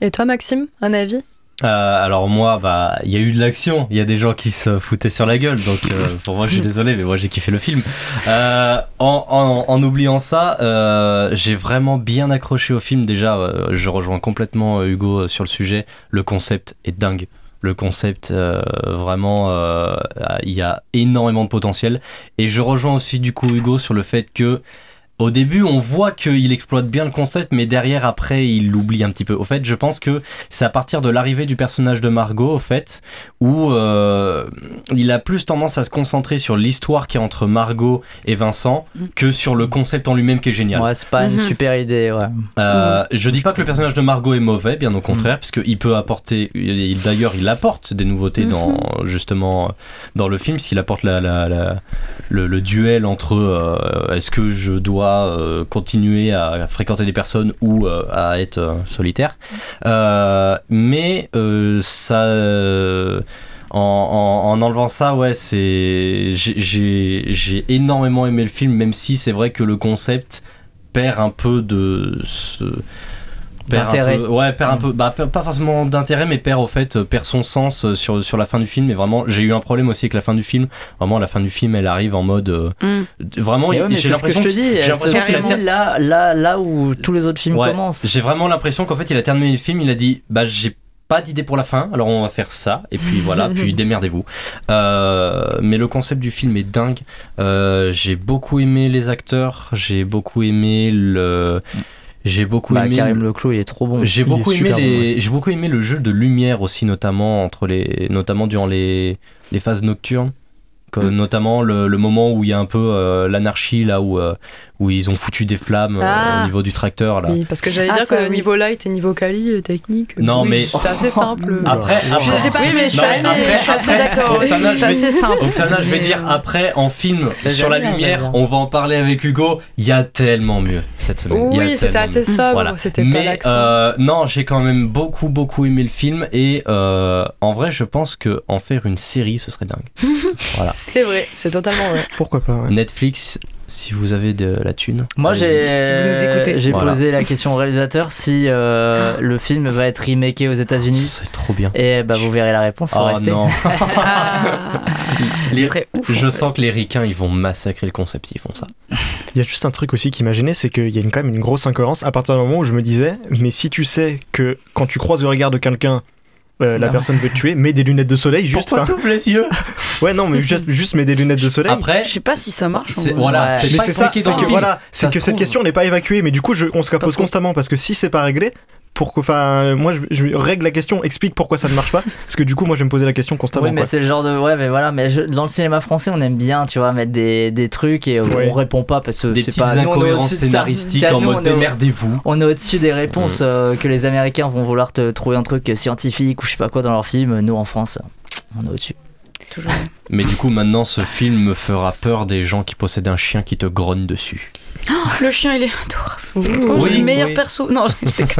Et toi, Maxime, un avis? Euh, alors moi, bah, il y a eu de l'action. Il y a des gens qui se foutaient sur la gueule. Donc euh, pour moi, je suis désolé, mais moi j'ai kiffé le film. Euh, en, en- en oubliant ça, euh, j'ai vraiment bien accroché au film. Déjà, euh, je rejoins complètement euh, Hugo sur le sujet. Le concept est dingue. Le concept, euh, vraiment, euh, il y a énormément de potentiel. Et je rejoins aussi du coup Hugo sur le fait que au début, on voit qu'il exploite bien le concept, mais derrière, après, il l'oublie un petit peu. Au fait, je pense que c'est à partir de l'arrivée du personnage de Margot, au fait, où euh, il a plus tendance à se concentrer sur l'histoire qui est entre Margot et Vincent que sur le concept en lui-même qui est génial. Ouais, c'est pas une Mhm. super idée, ouais. Euh, je dis pas que le personnage de Margot est mauvais, bien au contraire, parce qu'il peut apporter, il- d'ailleurs, il apporte des nouveautés dans justement dans le film, s'il apporte la, la- la- le, le duel entre euh, est-ce que je dois euh, continuer à fréquenter des personnes ou euh, à être euh, solitaire, mais ça. en, en- en enlevant ça, ouais, c'est j'ai énormément aimé le film, même si c'est vrai que le concept perd un peu de ce perd un peu- ouais, perd un peu, bah, pas forcément d'intérêt, mais perd au fait, euh, perd son sens euh, sur, sur la fin du film. Et vraiment, j'ai eu un problème aussi avec la fin du film. Vraiment, la fin du film, elle arrive en mode, euh, Mm. vraiment, Mais il- ouais, mais j'ai c'est ce que l'impression je te dis, j'ai elle l'impression se qu'il là, là, là où tous les autres films Ouais. commencent. J'ai vraiment l'impression qu'en fait, il a terminé le film, il a dit Bah, j'ai pas d'idée pour la fin, alors on va faire ça, et puis voilà, puis démerdez-vous. Euh, mais le concept du film est dingue. Euh, j'ai beaucoup aimé les acteurs, j'ai beaucoup aimé le. J'ai beaucoup Bah, aimé. Karim Leclou, il est trop bon. J'ai beaucoup aimé les, bon, ouais. j'ai beaucoup aimé le jeu de lumière aussi notamment entre les, notamment durant les, les phases nocturnes, Que- Mm. notamment le, le moment où il y a un peu euh, l'anarchie là où euh, où ils ont foutu des flammes euh, Ah. au niveau du tracteur là. Oui, parce que j'allais Ah, dire ça, que oui. niveau light et niveau quali, euh, technique. euh, Non, oui, mais- C'était assez simple. Après, J'ai- après- J'ai pas Oui, aimé, mais je suis assez, assez d'accord. c'est je vais- assez simple. Oksana, je vais dire après en film sur la lumière, bien. on va en parler avec Hugo. Il y a tellement mieux cette semaine. Il y a Oui, c'était assez mieux. sobre, Voilà. c'était pas Mais l'accent. euh, non, j'ai quand même beaucoup beaucoup aimé le film et euh, en vrai, je pense que en faire une série, ce serait dingue. voilà. C'est vrai, c'est totalement vrai. Pourquoi pas ouais. Netflix, si vous avez de la thune. Moi, j'ai Si Voilà. posé la question au réalisateur si euh, le film va être remaké aux États-Unis. C'est trop bien. Et bah, vous verrez la réponse. Oh rester. non. Ah, ce Les- serait ouf. Je en sens que les ricains, ils vont massacrer le concept s'ils font ça. Il y a juste un truc aussi qui m'a gêné, c'est qu'il y a une, quand même une grosse incohérence à partir du moment où je me disais, mais si tu sais que quand tu croises le regard de quelqu'un, euh, la personne veut te tuer, mets des lunettes de soleil juste. Pourquoi t'ouvres les yeux? Ouais, non, mais juste, juste mets des lunettes de soleil. Après, Je sais pas si ça marche. c'est voilà, c'est mais pas c'est ça, c'est que voilà, c'est que cette question n'est pas évacuée, mais du coup, je- on se la pose constamment parce que si c'est pas réglé, pourquoi. Enfin, moi, je, je règle la question, explique pourquoi ça ne marche pas. Parce que du coup, moi, je vais me poser la question constamment. Oui, mais c'est le genre de. Ouais, mais voilà, mais je- dans le cinéma français, on aime bien, tu vois, mettre des, des trucs et Ouais. on répond pas parce que Des c'est pas. est incohérences scénaristiques en mode démerdez-vous. On est au-dessus des réponses euh, que les Américains vont vouloir te trouver un truc scientifique ou je sais pas quoi dans leur film. Nous, en France, on est au-dessus. Toujours. Mais du coup, maintenant, ce film me fera peur des gens qui possèdent un chien qui te grogne dessus. Oh, le chien, il est adorable. Oh, Oui, j'ai le meilleur oui. perso. Non,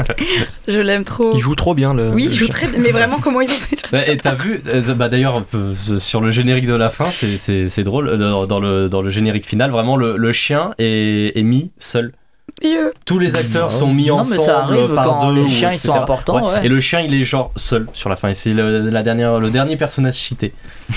je l'aime trop. Il joue trop bien le. Oui, le il joue chien. très bien. Mais vraiment, comment ils ont fait Bah, et t'as vu, euh, bah d'ailleurs, euh, sur le générique de la fin, c'est- drôle, euh, dans, dans le, dans le générique final, vraiment, le, le chien est, est mis seul. Tous les acteurs sont mis Non, mais ensemble ça arrive par quand deux. les ou chiens, ils sont importants, ouais. Et le chien, il est genre seul sur la fin. Et c'est le, la dernière, le dernier personnage cité.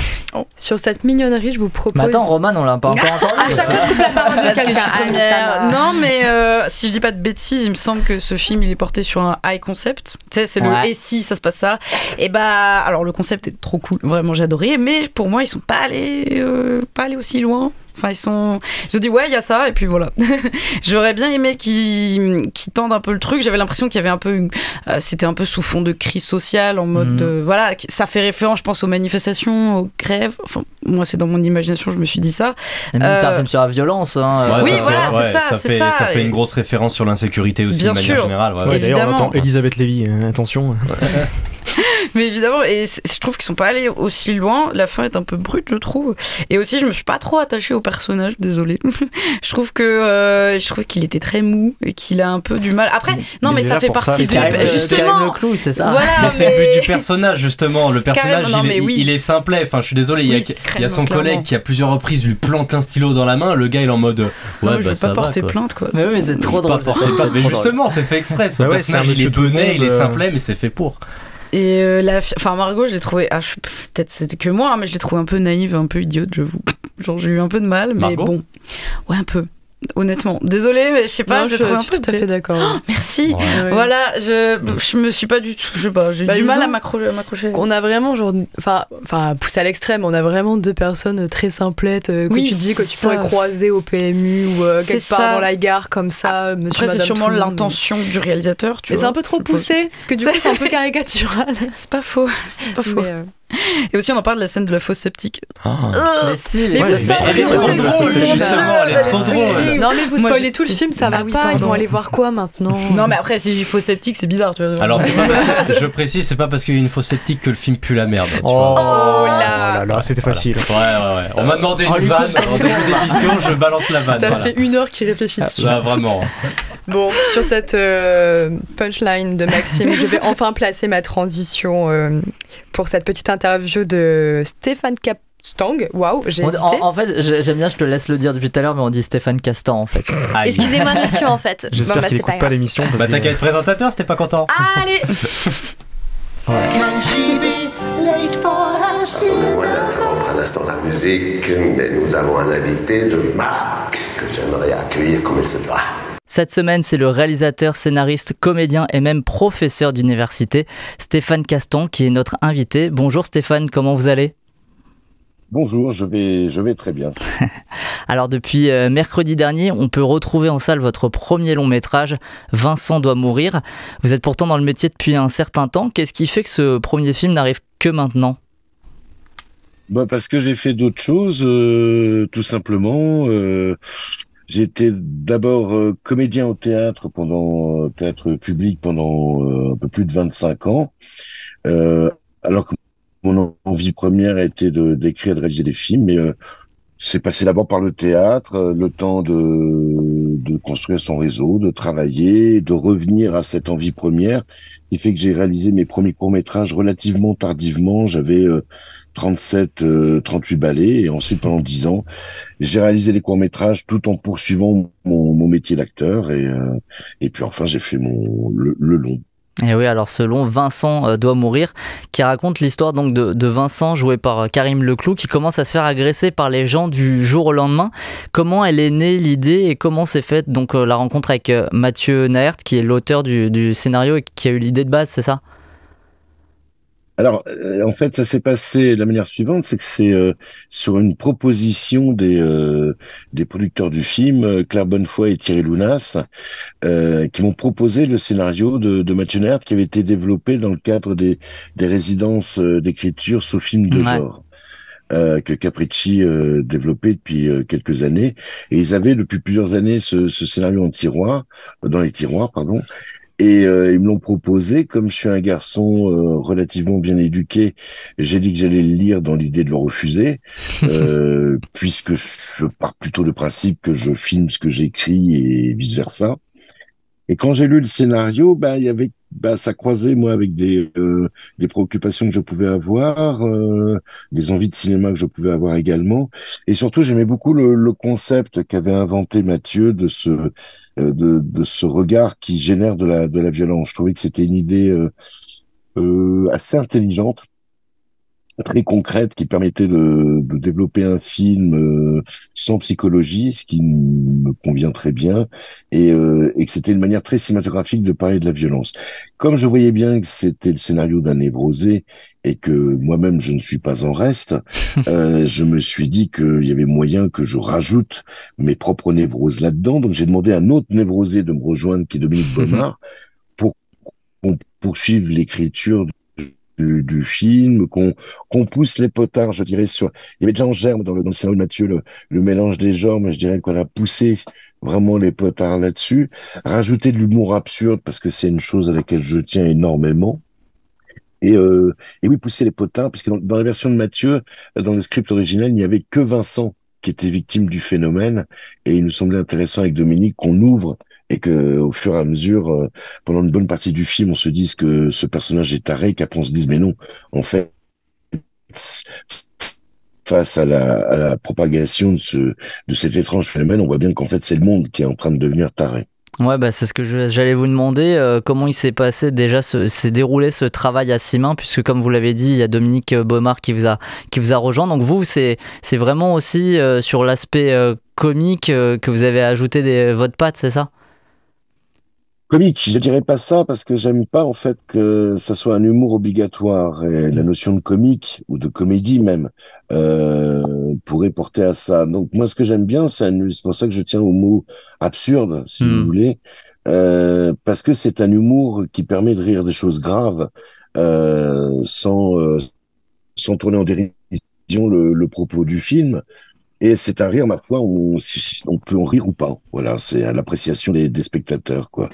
Sur cette mignonnerie, je vous propose. Mais attends, Roman, on l'a pas encore entendu. À chaque fois, je coupe la parole de quelqu'un. va. Non, mais euh, si je dis pas de bêtises, il me semble que ce film il est porté sur un high concept. Tu sais, c'est le et si ça se passe ça. Et bah, alors le concept est trop cool, vraiment j'ai adoré. Mais pour moi, ils sont pas allés, euh, pas allés aussi loin. Enfin, ils sont. Ils ont dit ouais, il y a ça, et puis voilà. J'aurais bien aimé qu'ils tendent un peu le truc. J'avais l'impression qu'il y avait un peu, une- euh, c'était un peu sous fond de crise sociale, en mode, Mhm. de- voilà, ça fait référence, je pense, aux manifestations, aux grèves. Enfin, moi, c'est dans mon imagination, je me suis dit ça. Et même c'est un Euh, sur la violence. Hein, Ouais, Oui, ça fait- voilà, c'est ouais, ça, Ça c'est fait, ça. ça fait Et- une grosse référence sur l'insécurité aussi Bien de manière sûr. générale. ouais. Ouais, d'ailleurs, Elisabeth Lévy, euh, attention. Mais évidemment, et je trouve qu'ils sont pas allés aussi loin. La fin est un peu brute, je trouve. Et aussi, je me suis pas trop attachée au personnage, désolé. je trouve que euh, je trouve qu'il était très mou et qu'il a un peu du mal. Après, non, mais ça fait ça, partie. Karim, Karim, euh, Justement. Le clou, c'est ça. Voilà, Mais c'est le mais- but du personnage justement. Le personnage, non, il, est, oui. il est simplet. Enfin, je suis désolé. il y a, Oui, il y a son clairement. collègue qui à plusieurs reprises lui plante un stylo dans la main. Le gars, il est en mode. Ouais, Non, bah, je ça pas va, porter quoi. plainte, quoi. Mais oui, mais c'est trop Pas drôle. porter ça. plainte. Mais justement, c'est fait exprès. Son Bah ouais, c'est un personnage, il est le bonnet, il est euh. simplet, mais c'est fait pour. Et euh, la, fi- enfin Margot, je l'ai trouvée, ah, je- peut-être c'était que moi, hein, mais je l'ai trouvée un peu naïve, un peu idiote, j'avoue. Genre j'ai eu un peu de mal, mais Margot? bon, ouais un peu. Honnêtement, désolée, mais je sais pas, Non, je un suis peu tout à fait d'accord. Merci. Ouais. Voilà, je, je me suis pas du tout, je sais pas, j'ai Bah, du mal à m'accro- à m'accrocher. On a vraiment, genre, enfin, enfin, poussé à l'extrême, on a vraiment deux personnes très simplettes euh, que Oui, tu dis que tu ça. pourrais croiser au PMU ou euh, quelque part ça. dans la gare comme ça, monsieur, Après, c'est sûrement l'intention du réalisateur, tu Mais c'est un peu trop poussé, que du coup c'est un peu caricatural. C'est pas faux, c'est pas faux. Mais, euh, Et aussi, on en parle de la scène de la fosse sceptique. Mais si, Mais mais elle est spoilez trop tout le drôle, film. justement, elle est trop drôle. Non mais vous spoilez tout le film, ça va Ah oui, pas, ils pardon. vont aller voir quoi maintenant? Non, mais après, si j'ai faux sceptique, c'est bizarre, tu vois. Alors, c'est pas parce que, je précise, c'est pas parce qu'il y a une fausse sceptique que le film pue la merde. tu Oh, vois. là là, c'était facile. Ouais, ouais, ouais. On m'a demandé Oh, une lui, vanne en début d'émission, je balance la vanne. Ça voilà. fait une heure qu'il réfléchit dessus. Là, vraiment. Bon, sur cette euh, punchline de Maxime, je vais enfin placer ma transition euh, pour cette petite interview de Stéphane Capstang. Waouh, j'ai hésité. en, en fait, j'ai- j'aime bien, je te laisse le dire depuis tout à l'heure, mais on dit Stéphane Castan en fait. Excusez-moi, monsieur, en fait. J'espère Bon, bah, qu'il pas pas l'émission. Bah, t'as qu'à être présentateur, c'était pas content. Allez Pardonnez-moi d'interrompre un instant la musique, mais nous avons un invité de marque que j'aimerais accueillir comme il se doit. Cette semaine, c'est le réalisateur, scénariste, comédien et même professeur d'université, Stéphane Castan, qui est notre invité. Bonjour Stéphane, comment vous allez? Bonjour, je vais, je vais très bien. Alors depuis euh, mercredi dernier, on peut retrouver en salle votre premier long métrage, Vincent doit mourir. Vous êtes pourtant dans le métier depuis un certain temps. Qu'est-ce qui fait que ce premier film n'arrive que maintenant? Bah, parce que j'ai fait d'autres choses, euh, tout simplement. Euh, J'étais d'abord euh, comédien au théâtre pendant euh, théâtre public pendant euh, un peu plus de 25 ans. Euh, alors que mon envie première était de d'écrire, de réaliser des films, mais euh, c'est passé d'abord par le théâtre, euh, le temps de de construire son réseau, de travailler, de revenir à cette envie première, qui fait que j'ai réalisé mes premiers courts métrages relativement tardivement. J'avais 37, euh, 38 ballets. Et ensuite, pendant 10 ans, j'ai réalisé les courts-métrages tout en poursuivant mon, métier d'acteur. Et, euh, et puis enfin, j'ai fait mon le, long. Et oui, alors ce long, Vincent euh, doit mourir, qui raconte l'histoire donc de, Vincent joué par euh, Karim Leclou, qui commence à se faire agresser par les gens du jour au lendemain. Comment elle est née l'idée et comment s'est faite donc euh, la rencontre avec euh, Mathieu Naert, qui est l'auteur du, du scénario et qui a eu l'idée de base, c'est ça? Alors, euh, en fait, ça s'est passé de la manière suivante, c'est que c'est euh, sur une proposition des euh, des producteurs du film, euh, Claire Bonnefoy et Thierry Lounas, euh, qui m'ont proposé le scénario de, de Mathieu Nert qui avait été développé dans le cadre des des résidences euh, d'écriture sous film de Ouais. genre. euh, que Capricci euh, développait depuis euh, quelques années et ils avaient depuis plusieurs années ce, ce scénario en tiroir dans les tiroirs pardon et euh, ils me l'ont proposé. Comme je suis un garçon euh, relativement bien éduqué, j'ai dit que j'allais le lire dans l'idée de le refuser, euh, puisque je pars plutôt du principe que je filme ce que j'écris et vice versa. Et quand j'ai lu le scénario, ben il y avait, ben ça croisait moi avec des euh, des préoccupations que je pouvais avoir, euh, des envies de cinéma que je pouvais avoir également, et surtout j'aimais beaucoup le, le concept qu'avait inventé Mathieu de ce euh, de, de ce regard qui génère de la de la violence. Je trouvais que c'était une idée euh, euh, assez intelligente très concrète qui permettait de, de développer un film euh, sans psychologie, ce qui me convient très bien, et, euh, et que c'était une manière très cinématographique de parler de la violence. Comme je voyais bien que c'était le scénario d'un névrosé et que moi-même je ne suis pas en reste, euh, je me suis dit qu'il y avait moyen que je rajoute mes propres névroses là-dedans. Donc j'ai demandé à un autre névrosé de me rejoindre, qui est Dominique Bonnard, pour qu'on poursuive l'écriture du, film, qu'on pousse les potards, je dirais, sur... Il y avait déjà en germe dans le, dans le scénario de Mathieu le, le mélange des genres, mais je dirais qu'on a poussé vraiment les potards là-dessus. Rajouter de l'humour absurde, parce que c'est une chose à laquelle je tiens énormément. Et, euh, et oui, pousser les potards, puisque dans, dans la version de Mathieu, dans le script original, il n'y avait que Vincent qui était victime du phénomène, et il nous semblait intéressant avec Dominique qu'on ouvre et que au fur et à mesure, euh, pendant une bonne partie du film, on se dise que ce personnage est taré, qu'après on se dise mais non, en fait, face à la, propagation de ce de cet étrange phénomène, on voit bien qu'en fait c'est le monde qui est en train de devenir taré. Ouais, bah, c'est ce que j'allais vous demander. euh, comment il s'est passé déjà, s'est déroulé ce travail à six mains, puisque comme vous l'avez dit, il y a Dominique euh, Baumard qui vous a, qui vous a rejoint. Donc vous, c'est c'est vraiment aussi euh, sur l'aspect euh, comique que vous avez ajouté des, votre patte, c'est ça? Comique, je dirais pas ça parce que j'aime pas en fait que ça soit un humour obligatoire et la notion de comique ou de comédie même euh, pourrait porter à ça. Donc moi ce que j'aime bien c'est un- c'est pour ça que je tiens au mot absurde si vous voulez euh, parce que c'est un humour qui permet de rire des choses graves euh, sans euh, sans tourner en dérision le, le propos du film. Et c'est un rire, ma foi, on, on peut en rire ou pas. Voilà, c'est à l'appréciation des spectateurs, quoi.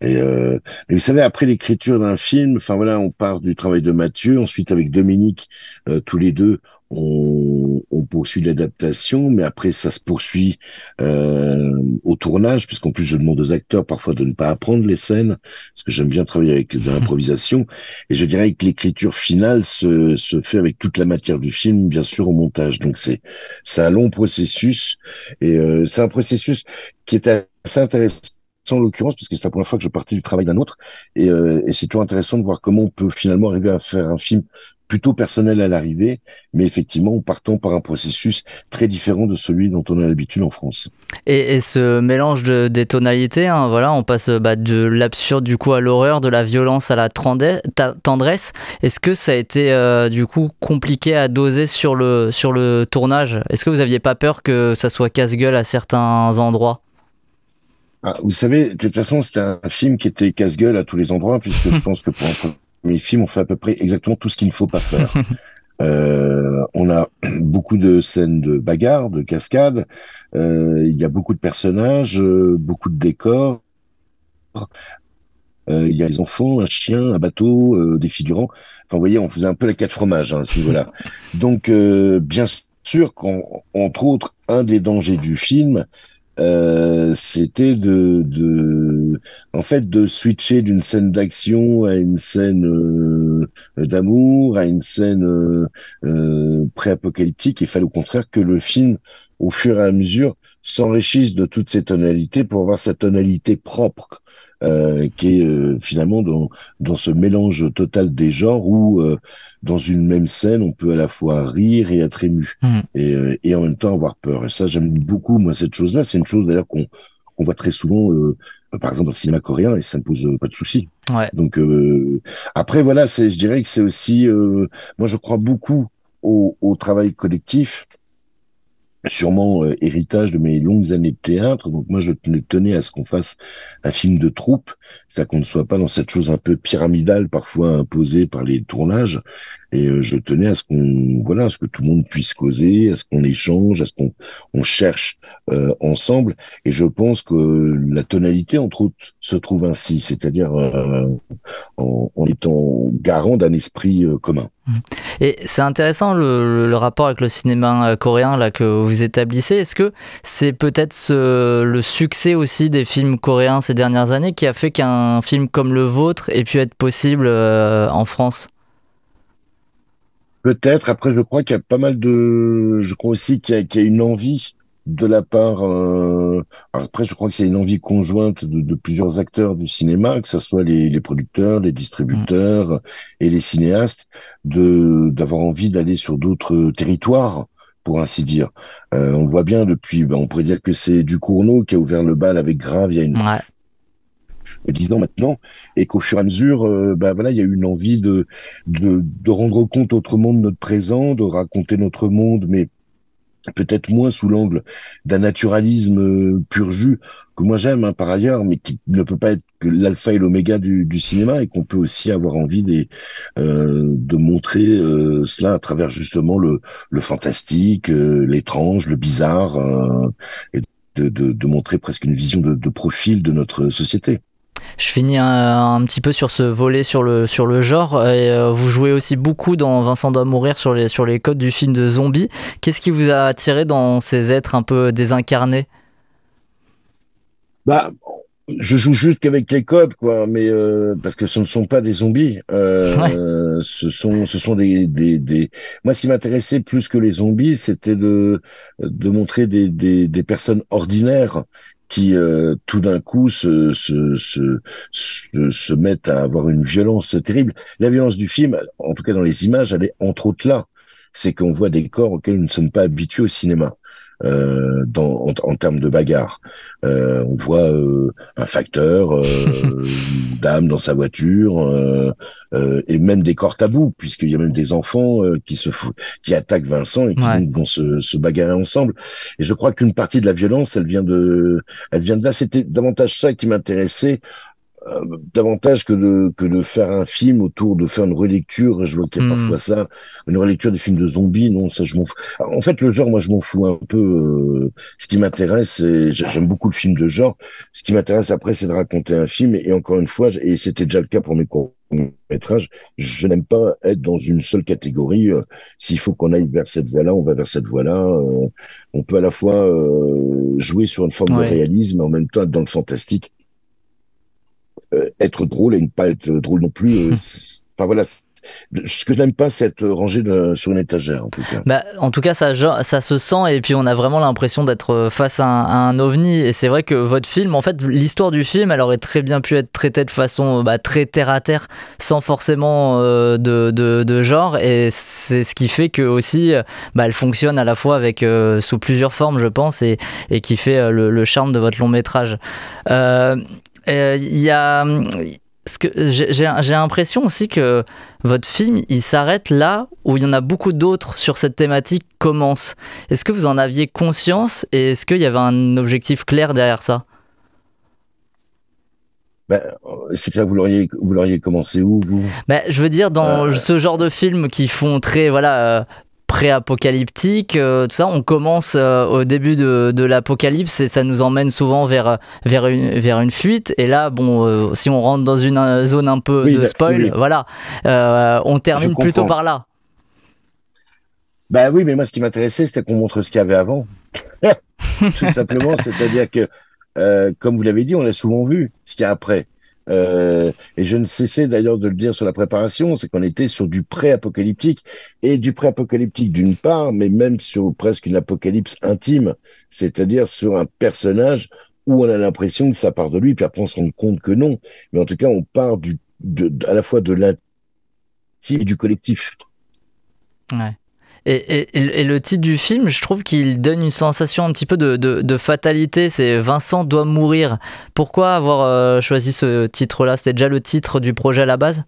Et, euh, mais vous savez, après l'écriture d'un film, enfin voilà, on part du travail de Mathieu, ensuite avec Dominique, euh, tous les deux, on, on poursuit l'adaptation, mais après ça se poursuit euh, au tournage, puisqu'en plus je demande aux acteurs parfois de ne pas apprendre les scènes, parce que j'aime bien travailler avec de l'improvisation, et je dirais que l'écriture finale se, se fait avec toute la matière du film, bien sûr, au montage. Donc c'est c'est un long processus, et euh, c'est un processus qui est assez intéressant en l'occurrence, parce que c'est la première fois que je partais du travail d'un autre, et, euh, et c'est toujours intéressant de voir comment on peut finalement arriver à faire un film plutôt personnel à l'arrivée, mais effectivement en partant par un processus très différent de celui dont on a l'habitude en France. Et, ce mélange de, des tonalités, hein, voilà, on passe bah, de l'absurde du coup à l'horreur, de la violence à la tendresse. Est-ce que ça a été euh, du coup compliqué à doser sur le, sur le tournage? Est-ce que vous aviez pas peur que ça soit casse-gueule à certains endroits? Ah, vous savez, de toute façon, c'était un film qui était casse-gueule à tous les endroits, puisque je pense que pour un premier film, on fait à peu près exactement tout ce qu'il ne faut pas faire. Euh, on a beaucoup de scènes de bagarre, de cascades. euh, il y a beaucoup de personnages, euh, beaucoup de décors. Euh, il y a des enfants, un chien, un bateau, euh, des figurants. Enfin, vous voyez, on faisait un peu la quatre fromages hein, à ce niveau-là. Donc, euh, bien sûr qu'entre autres, un des dangers du film, euh, c'était de, de, en fait, de switcher d'une scène d'action à une scène euh, d'amour, à une scène euh, pré-apocalyptique. Il fallait au contraire que le film, au fur et à mesure, s'enrichisse de toutes ces tonalités pour avoir sa tonalité propre, euh, qui est euh, finalement dans, dans ce mélange total des genres où, euh, dans une même scène, on peut à la fois rire et être ému et, euh, et en même temps avoir peur. Et ça, j'aime beaucoup, moi, cette chose-là. C'est une chose d'ailleurs qu'on qu'on voit très souvent euh, par exemple dans le cinéma coréen et ça ne pose pas de souci. Ouais. Donc euh, après voilà, c'est, je dirais que c'est aussi, euh, moi je crois beaucoup au, au travail collectif, sûrement euh, héritage de mes longues années de théâtre. Donc moi je tenais, à ce qu'on fasse un film de troupe, c'est-à-dire qu'on ne soit pas dans cette chose un peu pyramidale parfois imposée par les tournages. Et euh, je tenais à ce qu'on, voilà, à ce que tout le monde puisse causer, à ce qu'on échange, à ce qu'on on cherche euh, ensemble. Et je pense que la tonalité, entre autres, se trouve ainsi, c'est-à-dire euh, en, en étant garant d'un esprit euh, commun. Et c'est intéressant le, le, le rapport avec le cinéma euh, coréen là que vous établissez. Est-ce que c'est peut-être ce, le succès aussi des films coréens ces dernières années qui a fait qu'un film comme le vôtre ait pu être possible euh, en France? Peut-être. Après, je crois qu'il y a pas mal de. Je crois aussi qu'il y, qu'il y, a une envie de la part. Euh... après, je crois que c'est une envie conjointe de, de, plusieurs acteurs du cinéma, que ce soit les, les producteurs, les distributeurs mmh. et les cinéastes, de d'avoir envie d'aller sur d'autres territoires pour ainsi dire. Euh, on voit bien depuis, ben, on pourrait dire que c'est du Cournot qui a ouvert le bal avec Grave il y a une, ouais. 10 ans maintenant, et qu'au fur et à mesure, euh, bah voilà, il y a eu une envie de, de, de rendre compte autrement de notre présent, de raconter notre monde, mais peut-être moins sous l'angle d'un naturalisme euh, pur jus que moi j'aime hein, par ailleurs, mais qui ne peut pas être que l'alpha et l'oméga du, du, cinéma et qu'on peut aussi avoir envie des, euh, de montrer euh, cela à travers justement le, le fantastique, euh, l'étrange, le bizarre, euh, et de, de, de, montrer presque une vision de, de profil de notre société. Je finis un, un, petit peu sur ce volet sur le, sur le genre. Et, euh, vous jouez aussi beaucoup dans Vincent doit mourir sur les, sur les codes du film de zombies. Qu'est-ce qui vous a attiré dans ces êtres un peu désincarnés? Bah, je joue juste qu'avec les codes, quoi, mais euh, parce que ce ne sont pas des zombies. Euh, ouais. Ce sont, ce sont des, des, des... Moi, ce qui m'intéressait plus que les zombies, c'était de, de montrer des, des, des personnes ordinaires qui euh, tout d'un coup se, se, se, se, se mettent à avoir une violence terrible. La violence du film, en tout cas dans les images, elle est entre autres là. C'est qu'on voit des corps auxquels nous ne sommes pas habitués au cinéma. Euh, dans, en, en, termes de bagarre. Euh, on voit euh, un facteur, euh, une dame dans sa voiture, euh, et même des corps tabous, puisqu'il y a même des enfants qui se qui attaquent Vincent et qui ouais. vont se, se, bagarrer ensemble. Et je crois qu'une partie de la violence, elle vient de, elle vient de là. C'était davantage ça qui m'intéressait euh, davantage que de, que de faire un film autour de faire une relecture. Je vois qu'il y a mmh. parfois ça, une relecture des films de zombies. Non, ça, je m'en fous. En fait, le genre, moi, je m'en fous un peu. Euh, ce qui m'intéresse, j'aime beaucoup le film de genre. Ce qui m'intéresse après, c'est de raconter un film. Et, et encore une fois, et c'était déjà le cas pour mes cours métrage, je n'aime pas être dans une seule catégorie. Euh, S'il faut qu'on aille vers cette voie-là, on va vers cette voie-là. Euh, on peut à la fois euh, jouer sur une forme ouais. de réalisme, mais en même temps être dans le fantastique être drôle et ne pas être drôle non plus. Euh, enfin voilà, ce que je n'aime pas, c'est être rangé de, sur une étagère, en tout cas. Bah, en tout cas, ça, ça se sent et puis on a vraiment l'impression d'être face à un, à un, ovni. Et c'est vrai que votre film, en fait, l'histoire du film, elle aurait très bien pu être traitée de façon bah, très terre à terre, sans forcément euh, de, de, de, genre. Et c'est ce qui fait que aussi, bah, elle fonctionne à la fois avec euh, sous plusieurs formes, je pense, et, et qui fait euh, le, le, charme de votre long métrage. Euh, il y a ce que j'ai l'impression aussi que votre film il s'arrête là où il y en a beaucoup d'autres sur cette thématique commence. Est-ce que vous en aviez conscience et est-ce qu'il y avait un objectif clair derrière ça? Ben, c'est que là, vous l'auriez, vous l'auriez commencé où, vous? Ben, Je veux dire, dans euh... ce genre de films qui font très, voilà, euh, pré-apocalyptique, euh, tout ça. On commence euh, au début de, de l'apocalypse et ça nous emmène souvent vers, vers, une, vers une fuite. Et là, bon, euh, si on rentre dans une zone un peu oui, de spoil, oui. voilà, on termine plutôt par là. Bah oui, mais moi, ce qui m'intéressait, c'était qu'on montre ce qu'il y avait avant. Tout simplement, c'est-à-dire que, comme vous l'avez dit, on l'a souvent vu, ce qu'il y a après. Euh, et je ne cessais d'ailleurs de le dire sur la préparation, c'est qu'on était sur du pré-apocalyptique et du pré-apocalyptique d'une part, mais même sur presque une apocalypse intime, c'est-à-dire sur un personnage où on a l'impression que ça part de lui, puis après on se rend compte que non. Mais en tout cas, on part du, de, à la fois de l'intime et du collectif. Ouais. Et, le titre du film, je trouve qu'il donne une sensation un petit peu de, fatalité. C'est Vincent doit mourir. Pourquoi avoir euh, choisi ce titre-là? C'était déjà le titre du projet à la base?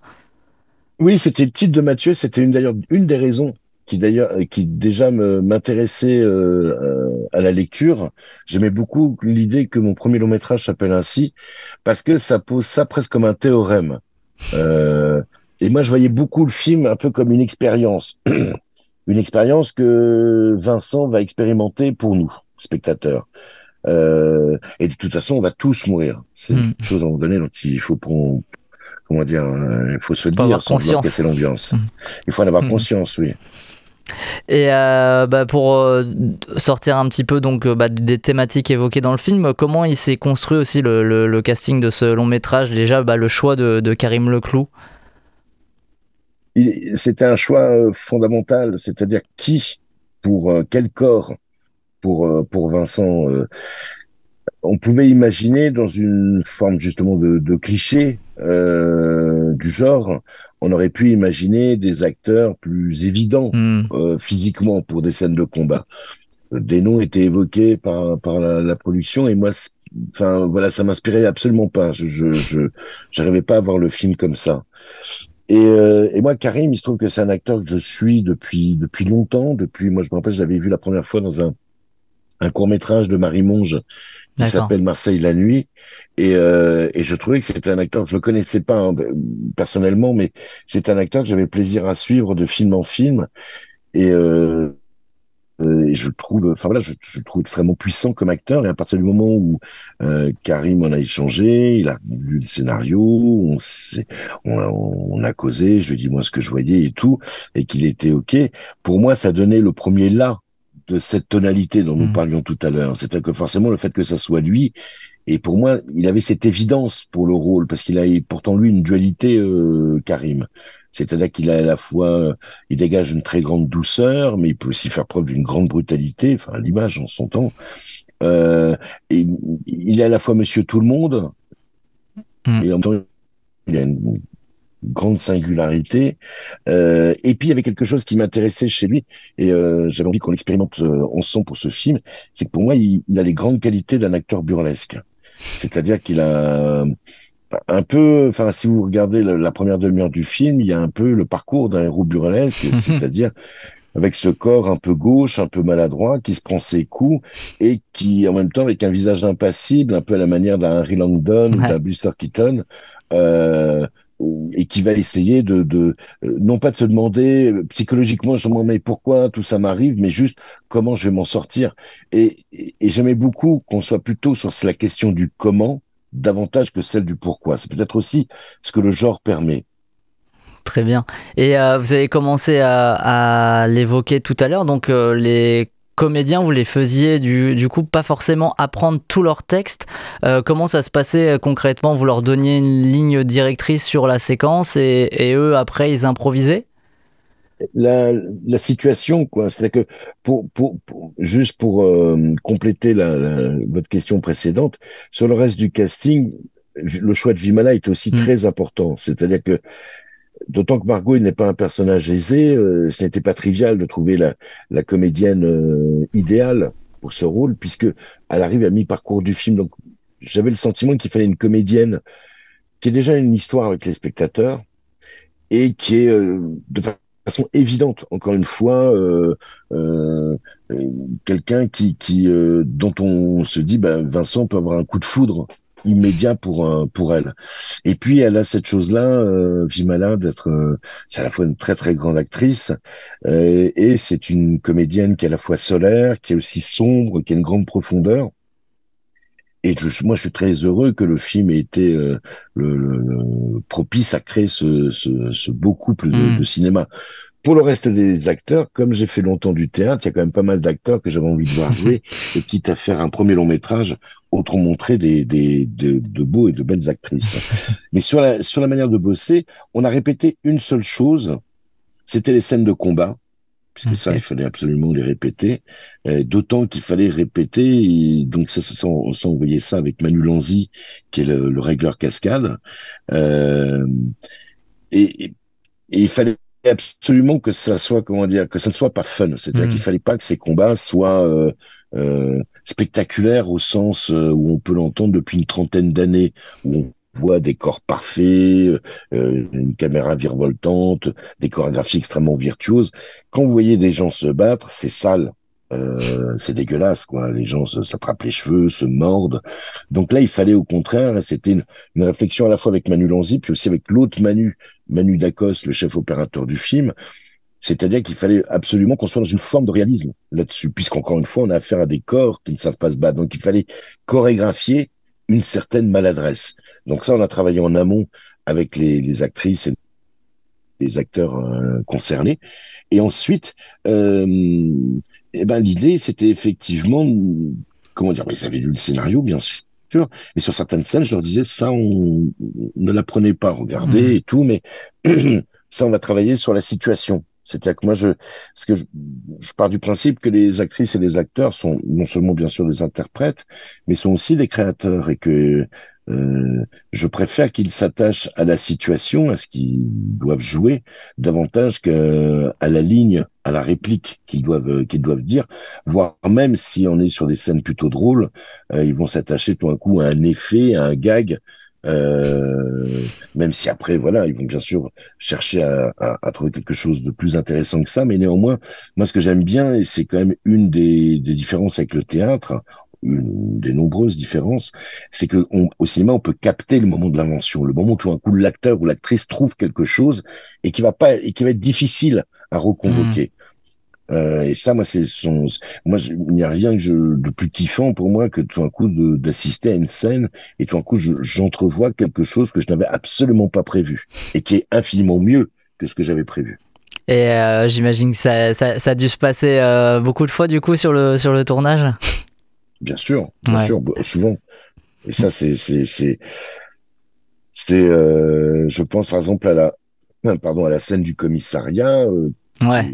Oui, c'était le titre de Mathieu. C'était une d'ailleurs une des raisons qui d'ailleurs euh, qui déjà m'intéressait euh, à la lecture. J'aimais beaucoup l'idée que mon premier long métrage s'appelle ainsi parce que ça pose ça presque comme un théorème. Et moi, je voyais beaucoup le film un peu comme une expérience, une expérience que Vincent va expérimenter pour nous, spectateurs. Euh, et de toute façon, on va tous mourir. C'est une chose à un moment donné dont il faut prendre, comment dire, euh, il faut se Faut dire avoir sans conscience. casser l'ambiance. Mm. Il faut en avoir Mm. conscience, oui. Et euh, bah, pour euh, sortir un petit peu donc bah, des thématiques évoquées dans le film, comment il s'est construit aussi le, le- le casting de ce long métrage? Déjà, bah, le choix de, de Karim Leclou. C'était un choix euh, fondamental, c'est-à-dire qui, pour euh, quel corps, pour, euh, pour Vincent. on pouvait imaginer dans une forme justement de, de cliché euh, du genre, on aurait pu imaginer des acteurs plus évidents euh, physiquement pour des scènes de combat. Des noms étaient évoqués par, par la, la production et moi, enfin voilà, ça m'inspirait absolument pas. Je, je, je, j'arrivais pas à voir le film comme ça. Et, euh, et moi, Karim, il se trouve que c'est un acteur que je suis depuis depuis longtemps. Depuis, moi, je me rappelle, je l'avais vu la première fois dans un un court métrage de Marie Monge qui s'appelle Marseille la nuit. Et, euh, et je trouvais que c'était un acteur, je le connaissais pas hein, personnellement, mais c'est un acteur que j'avais plaisir à suivre de film en film. Et, euh, et je le trouve, enfin voilà, je, je trouve extrêmement puissant comme acteur. Et à partir du moment où euh, Karim en a échangé, il a lu le scénario, on, on, a, on a causé, je lui ai dit moi ce que je voyais et tout, et qu'il était ok. Pour moi, ça donnait le premier là de cette tonalité dont nous parlions tout à l'heure. C'est-à-dire que forcément le fait que ça soit lui, et pour moi, il avait cette évidence pour le rôle, parce qu'il a pourtant lui une dualité, euh, Karim. C'est-à-dire qu'il a à la fois, il dégage une très grande douceur, mais il peut aussi faire preuve d'une grande brutalité, enfin l'image en son temps. Euh, et il est à la fois Monsieur Tout le Monde, et en même temps, il a une grande singularité. Euh, et puis il y avait quelque chose qui m'intéressait chez lui, et euh, j'avais envie qu'on l'expérimente euh, ensemble pour ce film, c'est que pour moi, il, il a les grandes qualités d'un acteur burlesque. C'est-à-dire qu'il a un peu, enfin, si vous regardez la, la première demi-heure du film, il y a un peu le parcours d'un héros burlesque, c'est-à-dire avec ce corps un peu gauche, un peu maladroit, qui se prend ses coups et qui, en même temps, avec un visage impassible, un peu à la manière d'un Harry Langdon ou d'un Buster Keaton, euh, et qui va essayer de, de euh, non pas de se demander euh, psychologiquement, je mais pourquoi tout ça m'arrive, mais juste comment je vais m'en sortir. Et, et, j'aimais beaucoup qu'on soit plutôt sur la question du comment davantage que celle du pourquoi. C'est peut-être aussi ce que le genre permet. Très bien. Et euh, vous avez commencé à, à l'évoquer tout à l'heure, donc les comédiens, vous les faisiez du, du coup pas forcément apprendre tout leur texte. Euh, comment ça se passait euh, concrètement? Vous leur donniez une ligne directrice sur la séquence et, et eux après ils improvisaient? La, la situation, quoi. C'est-à-dire que pour, pour, pour- juste pour euh, compléter la, la- votre question précédente, sur le reste du casting, le choix de Vimala est aussi très important. C'est-à-dire que d'autant que Margot n'est pas un personnage aisé, euh, ce n'était pas trivial de trouver la, comédienne euh, idéale pour ce rôle, puisque elle arrive à mi-parcours du film. Donc j'avais le sentiment qu'il fallait une comédienne qui ait déjà une histoire avec les spectateurs et qui est euh, de façon évidente, encore une fois, quelqu'un qui, dont on se dit, ben, Vincent peut avoir un coup de foudre immédiat pour euh, pour elle. Et puis elle a cette chose-là, euh, Vimala, d'être, euh, c'est à la fois une très très grande actrice euh, et c'est une comédienne qui est à la fois solaire, qui est aussi sombre, qui a une grande profondeur. Et je- moi, je suis très heureux que le film ait été euh, le, le- le- propice à créer ce, ce, ce beau couple de, Mm. de cinéma. Pour le reste des acteurs, comme j'ai fait longtemps du théâtre, il y a quand même pas mal d'acteurs que j'avais envie de voir jouer, et quitte à faire un premier long métrage, autrement montrer des, des, de, de beaux et de belles actrices. Mais sur la, sur la manière de bosser, on a répété une seule chose, c'était les scènes de combat, puisque ça, il fallait absolument les répéter. Euh, D'autant qu'il fallait répéter, et donc ça, ça, ça, on, ça, on voyait ça avec Manu Lanzi, qui est le, le régleur cascade. Euh, et, et, et il fallait absolument que ça soit comment dire que ça ne soit pas fun. C'est-à-dire Mm. qu'il fallait pas que ces combats soient euh, euh, spectaculaires au sens euh, où on peut l'entendre depuis une trentaine d'années où on voit des corps parfaits euh, une caméra virevoltante des chorégraphies extrêmement virtuoses. Quand vous voyez des gens se battre c'est sale euh, c'est dégueulasse quoi les gens s'attrapent les cheveux se mordent donc là il fallait au contraire c'était une, une réflexion à la fois avec Manu Lanzi puis aussi avec l'autre Manu Manu Dacos, le chef opérateur du film, c'est-à-dire qu'il fallait absolument qu'on soit dans une forme de réalisme là-dessus, puisqu'encore une fois, on a affaire à des corps qui ne savent pas se battre. Donc il fallait chorégraphier une certaine maladresse. Donc ça, on a travaillé en amont avec les, les actrices et les acteurs euh, concernés. Et ensuite, euh, eh ben, l'idée, c'était effectivement, comment dire, ils avaient lu le scénario, bien sûr. Mais sur certaines scènes, je leur disais, ça, on, on ne la prenez pas, regardez Mhm. et tout, mais ça, on va travailler sur la situation. C'est-à-dire que moi, je, parce que je, je pars du principe que les actrices et les acteurs sont non seulement bien sûr des interprètes, mais sont aussi des créateurs et que euh, je préfère qu'ils s'attachent à la situation, à ce qu'ils doivent jouer, davantage qu'à la ligne, à la réplique qu'ils doivent qu'ils doivent dire, voire même si on est sur des scènes plutôt drôles, euh, ils vont s'attacher tout d'un coup à un effet, à un gag, euh, même si après voilà, ils vont bien sûr chercher à, à, à trouver quelque chose de plus intéressant que ça, mais néanmoins, moi ce que j'aime bien et c'est quand même une des, des différences avec le théâtre, une des nombreuses différences, c'est que on, au cinéma, on peut capter le moment de l'invention, le moment où tout d'un coup l'acteur ou l'actrice trouve quelque chose et qui va pas et qui va être difficile à reconvoquer. Euh, et ça, moi, c'est son. Moi, je- il n'y a rien que je, de plus kiffant pour moi que tout d'un coup de- d'assister à une scène et tout d'un coup je- j'entrevois quelque chose que je n'avais absolument pas prévu et qui est infiniment mieux que ce que j'avais prévu. Et euh, j'imagine que ça, ça, ça a dû se passer euh, beaucoup de fois du coup sur le, sur le tournage? Bien sûr, bien Ouais. sûr, b- souvent. Et ça, c'est, c'est, c'est, c'est, euh, je pense par exemple à la, pardon, à la scène du commissariat euh, Ouais.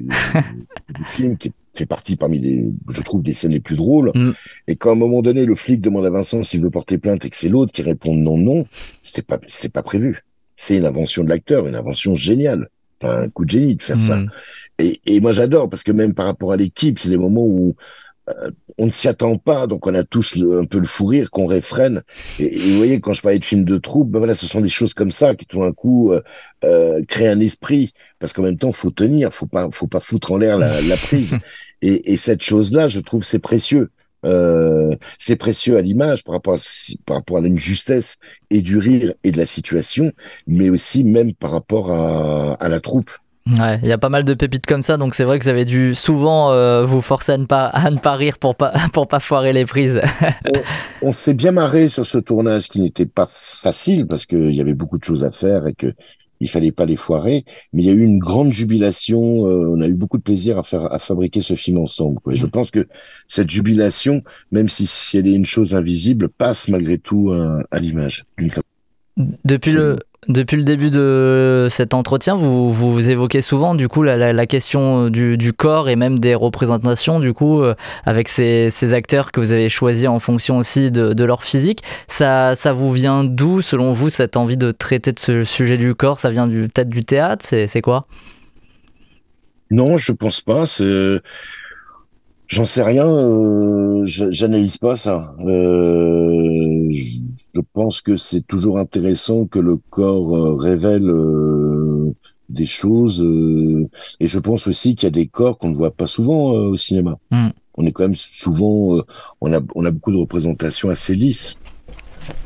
du film qui fait partie parmi les, je trouve, des scènes les plus drôles. Mm. Et quand à un moment donné, le flic demande à Vincent s'il veut porter plainte et que c'est l'autre qui répond non, non, c'était pas, c'était pas prévu. C'est une invention de l'acteur, une invention géniale. Enfin, un coup de génie de faire ça. Mm. Et, et moi, j'adore parce que même par rapport à l'équipe, c'est des moments où euh, on ne s'y attend pas, donc on a tous le- un peu le fou rire qu'on réfrène. Et, et vous voyez, quand je parlais de films de troupe, ben voilà, ce sont des choses comme ça qui tout d'un coup euh, euh, créent un esprit, parce qu'en même temps, faut tenir, faut pas, faut pas foutre en l'air la, la prise. Et, et cette chose-là, je trouve, c'est précieux. Euh, c'est précieux à l'image par rapport à, par rapport à une justesse et du rire et de la situation, mais aussi même par rapport à, à la troupe. Ouais, il y a pas mal de pépites comme ça, donc c'est vrai que vous avez dû souvent euh, vous forcer à ne pas, à ne pas rire pour pas, pour pas foirer les prises. on s'est bien marré sur ce tournage qui n'était pas facile parce qu'il y avait beaucoup de choses à faire et que il fallait pas les foirer, mais il y a eu une grande jubilation. euh, on a eu beaucoup de plaisir à faire à fabriquer ce film ensemble. quoi. Et je pense que cette jubilation, même si, si elle est une chose invisible, passe malgré tout à, à l'image. Depuis le, depuis le début de cet entretien, vous, vous évoquez souvent du coup la, question du, du corps et même des représentations du coup euh, avec ces, acteurs que vous avez choisis en fonction aussi de, leur physique. Ça, ça vous vient d'où selon vous cette envie de traiter de ce sujet du corps? Ça vient peut-être du théâtre? C'est quoi? Non, je pense pas. J'en sais rien, euh, j'analyse pas ça. Euh, je pense que c'est toujours intéressant que le corps euh, révèle euh, des choses, euh, et je pense aussi qu'il y a des corps qu'on ne voit pas souvent au cinéma. Mm. On est quand même souvent, on a, on a beaucoup de représentations assez lisses.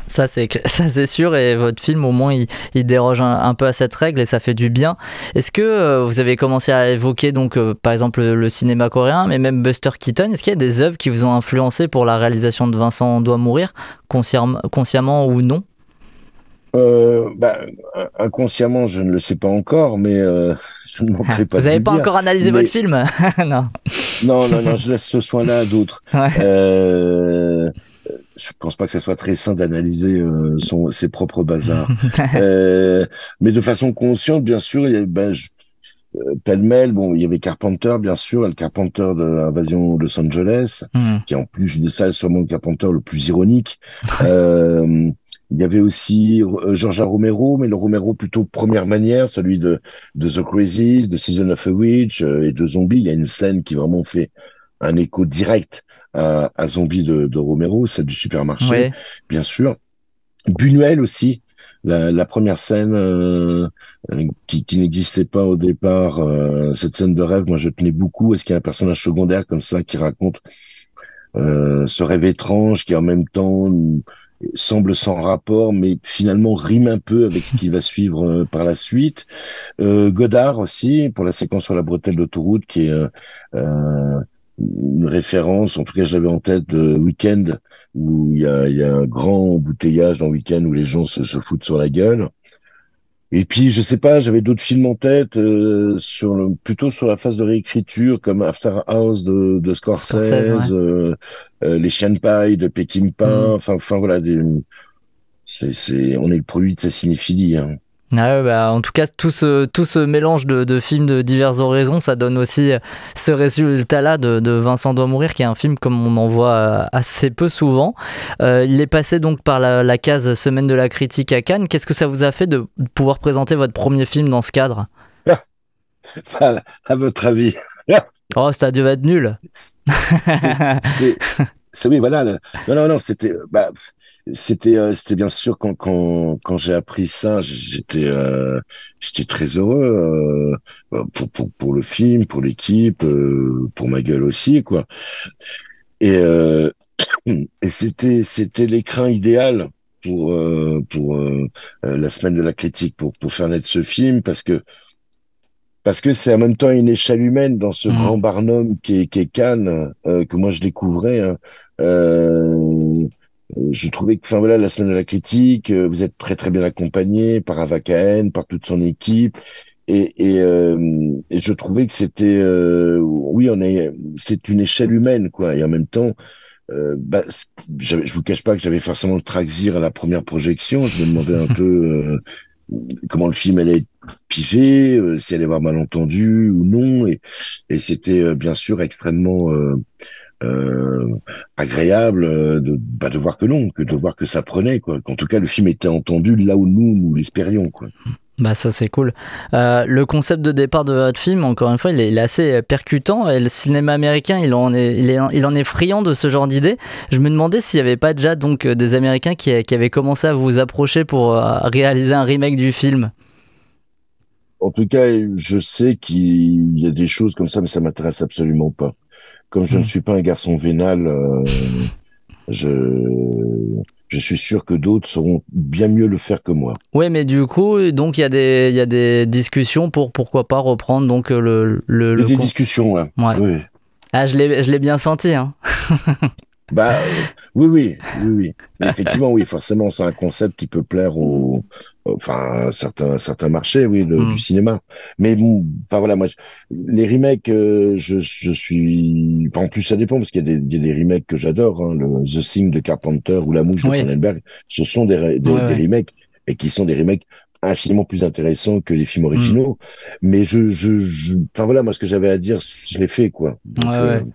Ça c'est cl- ça c'est sûr et votre film au moins il, il déroge un, un peu à cette règle et ça fait du bien. Est-ce que euh, vous avez commencé à évoquer donc euh, par exemple le, le cinéma coréen mais même Buster Keaton Est-ce qu'il y a des œuvres qui vous ont influencé pour la réalisation de Vincent doit mourir consciemment, consciemment ou non? Euh, bah, inconsciemment, je ne le sais pas encore, mais euh, je ne manquerai pas Vous n'avez pas dire. encore analysé Mais- votre film? Non. Non, non, non, je laisse ce soin-là à d'autres. Euh, je pense pas que ce soit très sain d'analyser euh, son, ses propres bazars. Euh, mais de façon consciente, bien sûr, il y a, ben, je- euh, pêle-mêle, bon, il y avait Carpenter, bien sûr, le Carpenter de l'invasion de Los Angeles, Mhm. qui en plus de ça est sûrement le Carpenter le plus ironique. Euh, il y avait aussi Georgia Romero, mais le Romero plutôt première manière, celui de, de The Crazies, de Season of a Witch et de Zombie. Il y a une scène qui vraiment fait un écho direct à, à Zombie de, de Romero, celle du supermarché, Ouais. bien sûr. Buñuel aussi, la, la première scène euh, euh, qui, qui n'existait pas au départ, euh, cette scène de rêve, moi je tenais beaucoup. Est-ce qu'il y a un personnage secondaire comme ça qui raconte euh, ce rêve étrange qui en même temps semble sans rapport, mais finalement rime un peu avec ce qui va suivre par la suite? Godard aussi pour la séquence sur la bretelle d'autoroute qui est une référence, en tout cas je l'avais en tête de Weekend où il y a, y a un grand embouteillage dans Weekend où les gens se, se foutent sur la gueule. Et puis, je sais pas, j'avais d'autres films en tête, euh, sur le, plutôt sur la phase de réécriture, comme After House de, de Scorsese, Scorsese, ouais. euh, euh, Les Chiens de paille de Peckinpah, Mm. enfin, voilà, des, c'est, on est le produit de sa cinéphilie. Hein. Ah bah, en tout cas, tout ce, tout ce mélange de, de films de diverses horizons, ça donne aussi euh, ce résultat-là de, de Vincent doit mourir, qui est un film comme on en voit euh, assez peu souvent. Euh, il est passé donc par la, la case Semaine de la critique à Cannes. Qu'est-ce que ça vous a fait de pouvoir présenter votre premier film dans ce cadre? À, à votre avis Oh, ça a dû être nul. C'est- c'est oui, voilà. le- Non, non, non, c'était, bah, c'était, euh, c'était bien sûr quand quand quand j'ai appris ça, j'étais, euh, j'étais très heureux euh, pour pour pour le film, pour l'équipe, euh, pour ma gueule aussi, quoi. Et euh, et c'était c'était l'écran idéal pour euh, pour euh, euh, la semaine de la critique pour pour faire naître ce film parce que parce que c'est en même temps une échelle humaine dans ce Mhm. grand Barnum qui est, qui est Cannes, euh, que moi je découvrais. hein. Euh, je trouvais que, enfin voilà, la semaine de la critique, euh, vous êtes très très bien accompagné par Ava Cahen, par toute son équipe, et, et, euh, et je trouvais que c'était, euh, oui, on est, c'est une échelle humaine, quoi, et en même temps. Euh, bah, je vous cache pas que j'avais forcément le traxir à la première projection. Je me demandais un peu euh, comment le film allait être pigé, euh, si allait avoir malentendu ou non. Et, et c'était euh, bien sûr extrêmement euh, agréable euh, de, bah, de voir que non, que de voir que ça prenait, quoi. Qu'en tout cas, le film était entendu là où nous, nous l'espérions, quoi. Bah ça c'est cool. Euh, le concept de départ de votre film, encore une fois, il est, il est assez percutant. Et le cinéma américain, il en est, il est, il en est friand de ce genre d'idées. Je me demandais s'il n'y avait pas déjà donc des Américains qui, qui avaient commencé à vous approcher pour réaliser un remake du film. En tout cas, je sais qu'il y a des choses comme ça, mais ça m'intéresse absolument pas. Comme je ne suis pas un garçon vénal, euh, je, je suis sûr que d'autres sauront bien mieux le faire que moi. Oui, mais du coup, donc il y a des, y a des discussions pour pourquoi pas reprendre donc euh, le, le, des con- discussions, hein. Ouais. Oui. Ah, je l'ai, je l'ai bien senti. Hein. Bah euh, oui, oui, oui, oui. Mais effectivement, oui, forcément, c'est un concept qui peut plaire au, enfin, certains, certains marchés, oui, le- Mm. du cinéma. Mais bon, enfin voilà, moi, je- les remakes, euh, je, je suis, enfin, en plus, ça dépend parce qu'il y a des, il y a des remakes que j'adore, hein, le The Thing de Carpenter ou La Mouche de Oui. Cronenberg. Ce sont des, des, Ouais, des ouais. remakes et qui sont des remakes infiniment plus intéressants que les films originaux. Mais je, je, je, enfin voilà, moi, ce que j'avais à dire, je l'ai fait, quoi. Donc, Ouais, euh, ouais.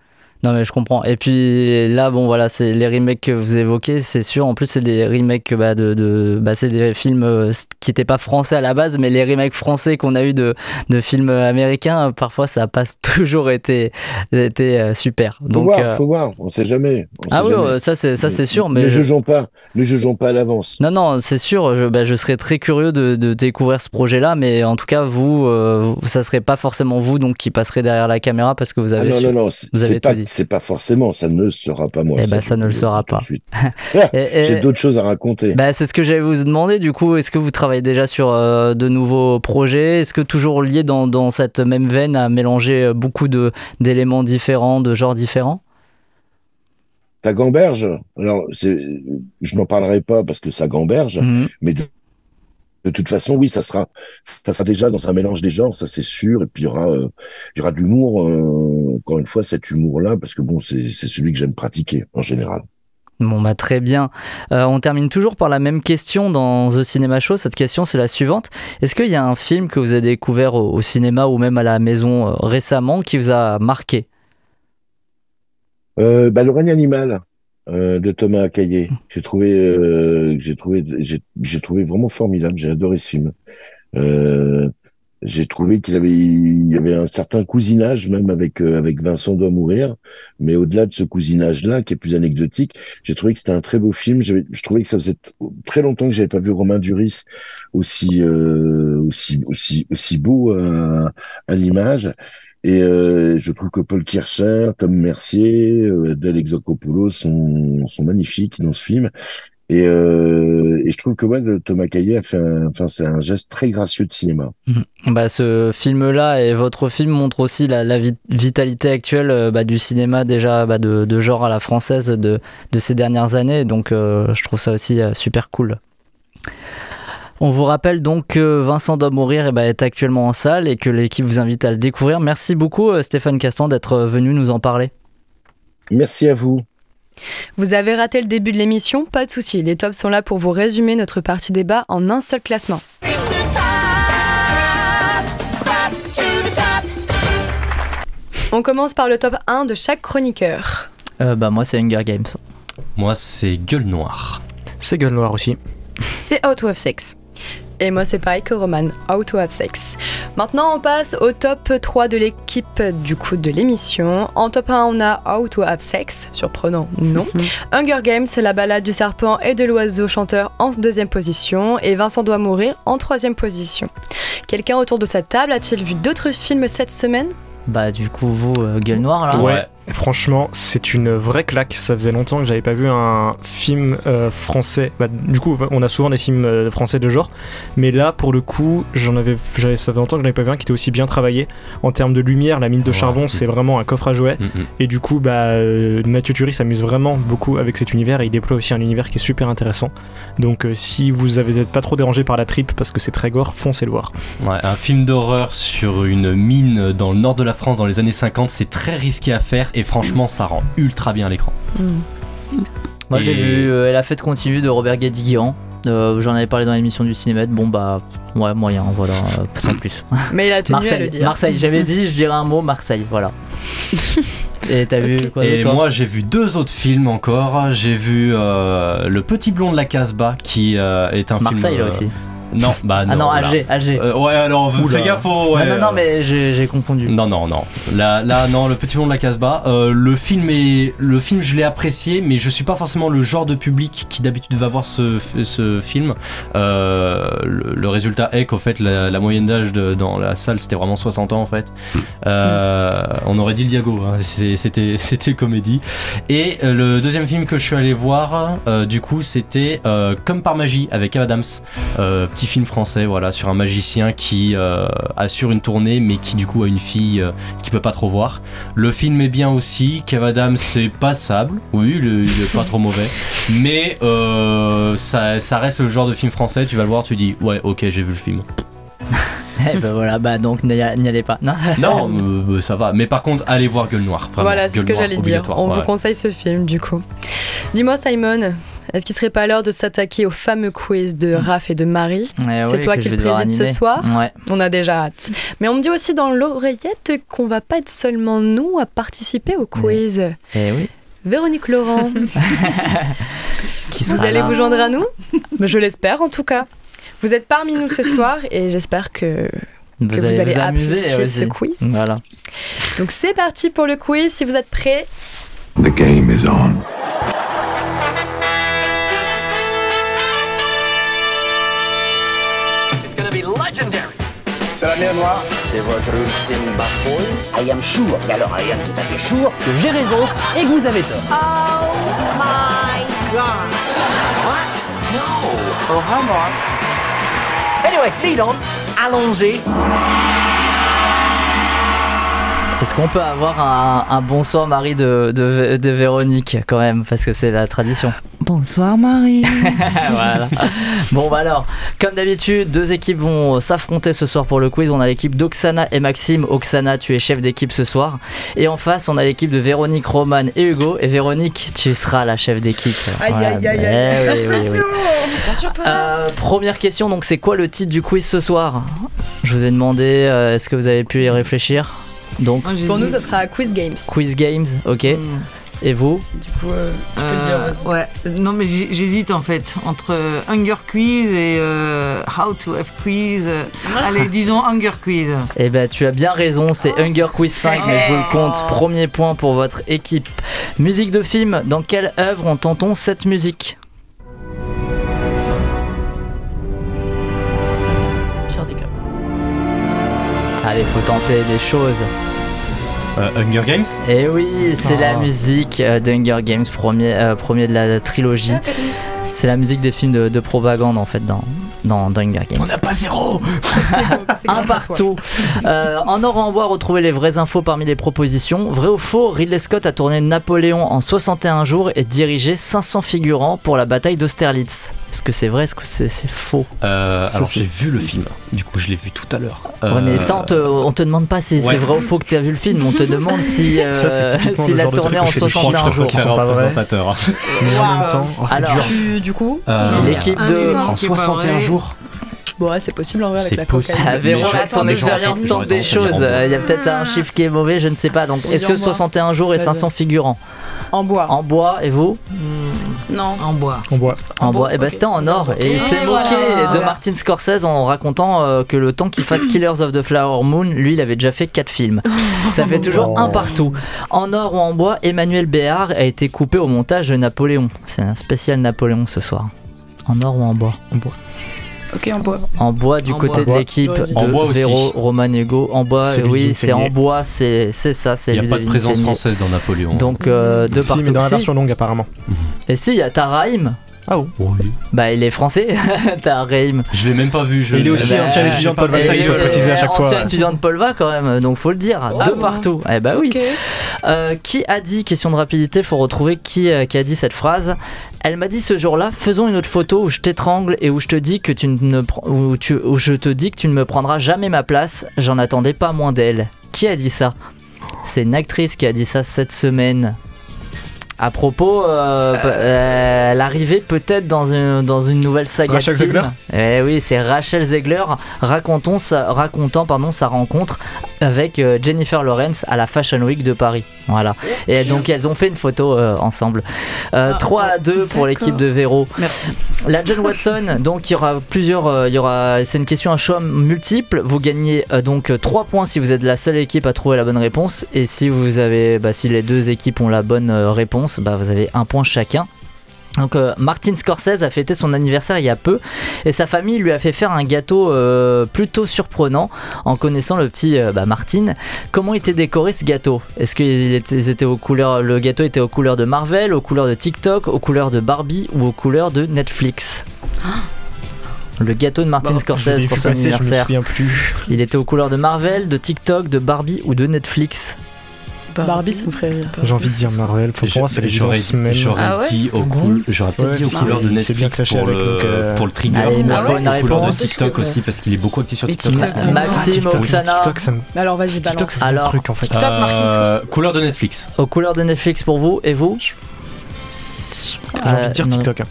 Non mais je comprends. Et puis là, bon voilà, c'est les remakes que vous évoquez, c'est sûr. En plus, c'est des remakes bah, de, de bah, c'est des films euh, qui n'étaient pas français à la base, mais les remakes français qu'on a eu de, de films américains, parfois ça n'a pas toujours été, été euh, super. Faut voir, euh, faut voir, on sait jamais. on ah sait oui, jamais. ça c'est ça c'est sûr, Ne mais je- jugeons pas, ne jugeons pas à l'avance. non non, c'est sûr. Je, bah, je serais très curieux de, de découvrir ce projet-là, mais en tout cas vous, euh, ça serait pas forcément vous donc qui passerez derrière la caméra parce que vous Ah avez non, su- non, non, c'est vous avez pas, tout dit. C'est pas forcément, ça ne sera pas moi. Eh ben, ça ne le sera pas. et- J'ai d'autres choses à raconter. Bah, c'est ce que j'allais vous demander du coup. Est-ce que vous travaillez déjà sur euh, de nouveaux projets? Est-ce que toujours lié dans, dans cette même veine à mélanger euh, beaucoup de, d'éléments différents, de genres différents? Ça gamberge. Alors, je n'en parlerai pas parce que ça gamberge, Mhm. mais de, de toute façon, oui, ça sera, ça sera déjà dans un mélange des genres, ça c'est sûr. Et puis il y aura, euh, il y aura de l'humour. euh, encore une fois, cet humour-là, parce que bon, c'est, celui que j'aime pratiquer en général. Bon, bah très bien. Euh, on termine toujours par la même question dans The Cinema Show. Cette question, c'est la suivante. Est-ce qu'il y a un film que vous avez découvert au, au cinéma ou même à la maison récemment qui vous a marqué? Bah, le règne animal. Euh, de Thomas Akaye. J'ai trouvé, euh, j'ai trouvé, j'ai trouvé vraiment formidable. J'ai adoré ce film. Euh, j'ai trouvé qu'il avait, il y avait un certain cousinage même avec euh, avec Vincent doit mourir, mais au-delà de ce cousinage-là, qui est plus anecdotique, j'ai trouvé que c'était un très beau film. J'avais- Je trouvais que ça faisait très longtemps que j'avais pas vu Romain Duris aussi euh, aussi aussi aussi beau à, à l'image. Et euh, je trouve que Paul Kircher, Tom Mercier, euh, Del Exarchopoulos sont, sont magnifiques dans ce film. Et, euh, et je trouve que ouais, Thomas Caillet a fait un, enfin, c'est un geste très gracieux de cinéma. Bah, ce film-là et votre film montrent aussi la, la vi- vitalité actuelle euh, bah, du cinéma déjà bah, de, de genre à la française de, de ces dernières années. Donc euh, je trouve ça aussi euh, super cool. On vous rappelle donc que Vincent doit mourir ben, est actuellement en salle et que l'équipe vous invite à le découvrir. Merci beaucoup euh, Stéphane Castan d'être euh, venu nous en parler. Merci à vous. Vous avez raté le début de l'émission, pas de souci. Les tops sont là pour vous résumer notre partie débat en un seul classement. On commence par le top 1 de chaque chroniqueur. Euh, bah, moi c'est Hunger Games. Moi, c'est Gueule Noire. C'est Gueule Noire aussi. C'est Out of Sex. Et moi, c'est pareil que Roman, Out of Sex. Maintenant, on passe au top 3 de l'équipe du coup de l'émission. En top 1, on a Out of Sex, surprenant, non. Hunger Games, la balade du serpent et de l'oiseau chanteur en deuxième position. Et Vincent doit mourir en troisième position. Quelqu'un autour de cette table a-t-il vu d'autres films cette semaine? Bah du coup vous euh, Gueule Noire là. Ouais. Franchement, c'est une vraie claque. Ça faisait longtemps que j'avais pas vu un film euh, français. Bah, du coup, on a souvent des films euh, français de genre, mais là, pour le coup, j'en avais, ça fait longtemps que je n'avais pas vu un qui était aussi bien travaillé en termes de lumière. La mine de charbon, c'est vraiment un coffre à jouets. Et du coup, bah, euh, Mathieu Turi s'amuse vraiment beaucoup avec cet univers et il déploie aussi un univers qui est super intéressant. Donc, si vous avez pas trop dérangé par la tripe parce que c'est très gore, foncez le voir. Ouais, un film d'horreur sur une mine dans le nord de la France dans les années 50, c'est très risqué à faire et franchement, ça rend ultra bien à l'écran. Moi j'ai vu euh, La fête continue de Robert Guédiguian. Euh, J'en avais parlé dans l'émission du cinéma. Bon bah ouais moyen voilà euh, sans plus. Mais il a tenu à Marseille, le dire. Marseille, j'avais dit je dirais un mot Marseille voilà. Et t'as vu quoi Et moi j'ai vu deux autres films encore. J'ai vu euh, Le Petit Blond de la Casbah qui euh, est un Marseille, film. là aussi. Non, bah non. Ah non, là. Alger, Alger. Euh, ouais, alors Oula. fais gaffe au- ouais, non, non, non, euh, mais j'ai j'ai confondu. Non, non, non. Là, là, non, le petit blond de la Casbah. Euh, le film est, le film, je l'ai apprécié, mais je suis pas forcément le genre de public qui d'habitude va voir ce, ce film. Euh, le, le résultat est qu'au fait, la, la moyenne d'âge dans la salle, c'était vraiment 60 ans en fait. Euh, on aurait dit le Diago. hein. C'était, c'était comédie. Et le deuxième film que je suis allé voir, euh, du coup, c'était euh, Comme par magie avec Ava Adams, Euh, petit film français, voilà, sur un magicien qui euh, assure une tournée, mais qui du coup a une fille euh, qui peut pas trop voir. Le film est bien aussi. Kev Adams c'est passable, oui, il est, il est pas trop mauvais, mais euh, ça, ça reste le genre de film français. Tu vas le voir, tu dis ouais, ok, j'ai vu le film. Eh ben voilà, bah donc n'y allez pas. Non, Non, euh, ça va. Mais par contre, allez voir Gueule Noire. vraiment. voilà, c'est ce que j'allais dire. On ouais. vous conseille ce film du coup. Dis-moi Simon, est-ce qu'il serait pas l'heure de s'attaquer au fameux quiz de Raph et de Marie? Eh C'est oui, toi qui le préside ce soir Ouais. On a déjà hâte. Mais on me dit aussi dans l'oreillette qu'on va pas être seulement nous à participer au quiz. Eh oui. Véronique Laurent, Qui vous allez là vous joindre à nous? Je l'espère en tout cas. Vous êtes parmi nous ce soir et j'espère que, Vous que vous allez allez vous amuser apprécier aussi. ce quiz. Voilà. Donc c'est parti pour le quiz. Si vous êtes prêts, The game is on. Legendary. C'est la mer noire. C'est votre ultime bafouille. I am sure, et alors I am tout à fait sure que j'ai raison et que vous avez tort. Oh my god. What? No. Oh, come on. Anyway, lead on. Allons-y. Est-ce qu'on peut avoir un, un bonsoir Marie de, de, de Véronique quand même parce que c'est la tradition? Bonsoir Marie. voilà. Bon bah alors, comme d'habitude, deux équipes vont s'affronter ce soir pour le quiz. On a l'équipe d'Oksana et Maxime. Oksana, tu es chef d'équipe ce soir. Et en face, on a l'équipe de Véronique, Roman et Hugo. Et Véronique, tu seras la chef d'équipe. Aïe, Voilà. aïe, aïe, Eh aïe. oui, oui, oui. Euh, première question, donc c'est quoi le titre du quiz ce soir? Je vous ai demandé, euh, est-ce que vous avez pu y réfléchir? Donc, pour nous, ça sera Quiz Games. Quiz Games, ok. Et vous Du coup, euh, tu peux le Euh, dire. vas-y. ouais, non mais j'hésite en fait entre euh, Hunger Quiz et euh, How to Have Quiz. Euh, Allez, disons Hunger Quiz. Eh ben, tu as bien raison, c'est Hunger Quiz 5, mais je vous le compte. Premier point pour votre équipe. Musique de film, dans quelle œuvre entend-on cette musique? Allez, faut tenter des choses. Euh, Hunger Games Et oui, c'est la Ah. musique euh, de Hunger Games, premier, euh, premier de la trilogie. C'est la musique des films de, de propagande en fait dans, dans, dans Hunger Games. On n'a pas zéro Un partout. Euh, en or en bois, retrouvez les vraies infos parmi les propositions. Vrai ou faux, Ridley Scott a tourné Napoléon en 61 jours et dirigé 500 figurants pour la bataille d'Austerlitz. Est-ce que c'est vrai Est-ce que c'est c'est faux? Euh, alors c'est- j'ai vu le film, du coup je l'ai vu tout à l'heure. Ouais, mais Euh, ça, on te, on te demande pas si ouais. c'est vrai ou faux que tu as vu le film. On te demande si euh, c'est s'il le a tourné en où c'est des 61 chiffres jours. sont pas. Représentateur. Mais en même temps, oh, c'est Alors, du coup l'équipe de. c'est En qui est pas 61 vrai. Jours Bon, ouais, c'est possible en vrai avec C'est la possible. cocaïne. Ah, Véro, des choses. en bois. Il y a peut-être un chiffre qui est mauvais, je ne sais pas. Donc, On est-ce que en bois. 61 jours et Vas-y. 500 figurants En bois. En bois, et vous Non. En bois. On boit. En bois, et bah c'était en or. Et il s'est Et moqué voilà. de Martin Scorsese en racontant euh, que le temps qu'il fasse Killers of the Flower Moon, lui, il avait déjà fait 4 films. Ça fait toujours Oh. un partout. En or ou en bois, Emmanuel Béard a été coupé au montage de Napoléon. C'est un spécial Napoléon ce soir. En or ou en bois? On boit. Ok, en bois. En bois du En côté bois. de l'équipe de En bois aussi. Véro, Roman Hugo. En bois, C'est oui, c'est en bois, c'est c'est ça, c'est Il n'y a pas de présence française dans Napoléon. Donc euh, de Si, partout. mais dans la Si. version longue, apparemment. Et si, il y a Taraim. Ah oh. Oui. Bah, il est français, Taraim. Je l'ai même pas vu. Je Il est aussi Bah, ancien étudiant de Valle, ça, il faut le est- préciser à chaque fois. Ancien étudiant de Paul Va quand même, donc faut le dire. de bon partout. Eh bah oui. Euh, qui a dit, question de rapidité, faut retrouver qui, euh, qui a dit cette phrase. Elle m'a dit ce jour-là, faisons une autre photo où je t'étrangle et où je te dis que tu ne où, tu, où je te dis que tu ne me prendras jamais ma place. J'en attendais pas moins d'elle. Qui a dit ça? C'est une actrice qui a dit ça cette semaine. À propos, euh, p- euh, l'arrivée peut-être dans une, dans une nouvelle saga. Rachel de film. Zegler Eh oui, c'est Rachel Zegler racontons sa, racontant pardon, sa rencontre avec euh, Jennifer Lawrence à la Fashion Week de Paris. Voilà. Et donc elles ont fait une photo euh, ensemble. Euh, 3 à 2 pour l'équipe de Véro. Merci. La John Watson, donc il y aura plusieurs, euh, il y aura, c'est une question à choix multiple. Vous gagnez euh, donc 3 points si vous êtes la seule équipe à trouver la bonne réponse, et si vous avez, bah, si les deux équipes ont la bonne euh, bah, vous avez un point chacun. Donc euh, Martin Scorsese a fêté son anniversaire il y a peu et sa famille lui a fait faire un gâteau euh, plutôt surprenant en connaissant le petit euh, bah, Martin. Comment était décoré ce gâteau? Est-ce étaient aux couleurs, le gâteau était aux couleurs de Marvel, aux couleurs de TikTok, aux couleurs de Barbie ou aux couleurs de Netflix? Le gâteau de Martin Je Scorsese pour son passer, je me anniversaire. plus. Il était aux couleurs de Marvel, de TikTok, de Barbie ou de Netflix? Barbie, ça me ferait rire. J'ai envie de dire Marvel. Faut- Pour moi, c'est gens même. j'aurais Ah ouais dit au cool, j'aurais peut-être Ouais, dit aux parce couleurs de qu'il s'est bien Netflix pour avec, le, donc, euh, pour le trigger. Allez, Ah une aux couleurs de. TikTok aussi parce qu'il est beaucoup actif sur TikTok. Ma- Maxime, TikTok, Oksana. TikTok, ça me- Alors vas-y, TikTok, balance. c'est un Alors, truc en fait. Euh, couleur de Netflix. Aux couleurs de Netflix pour vous et vous J'ai envie de dire Euh. TikTok.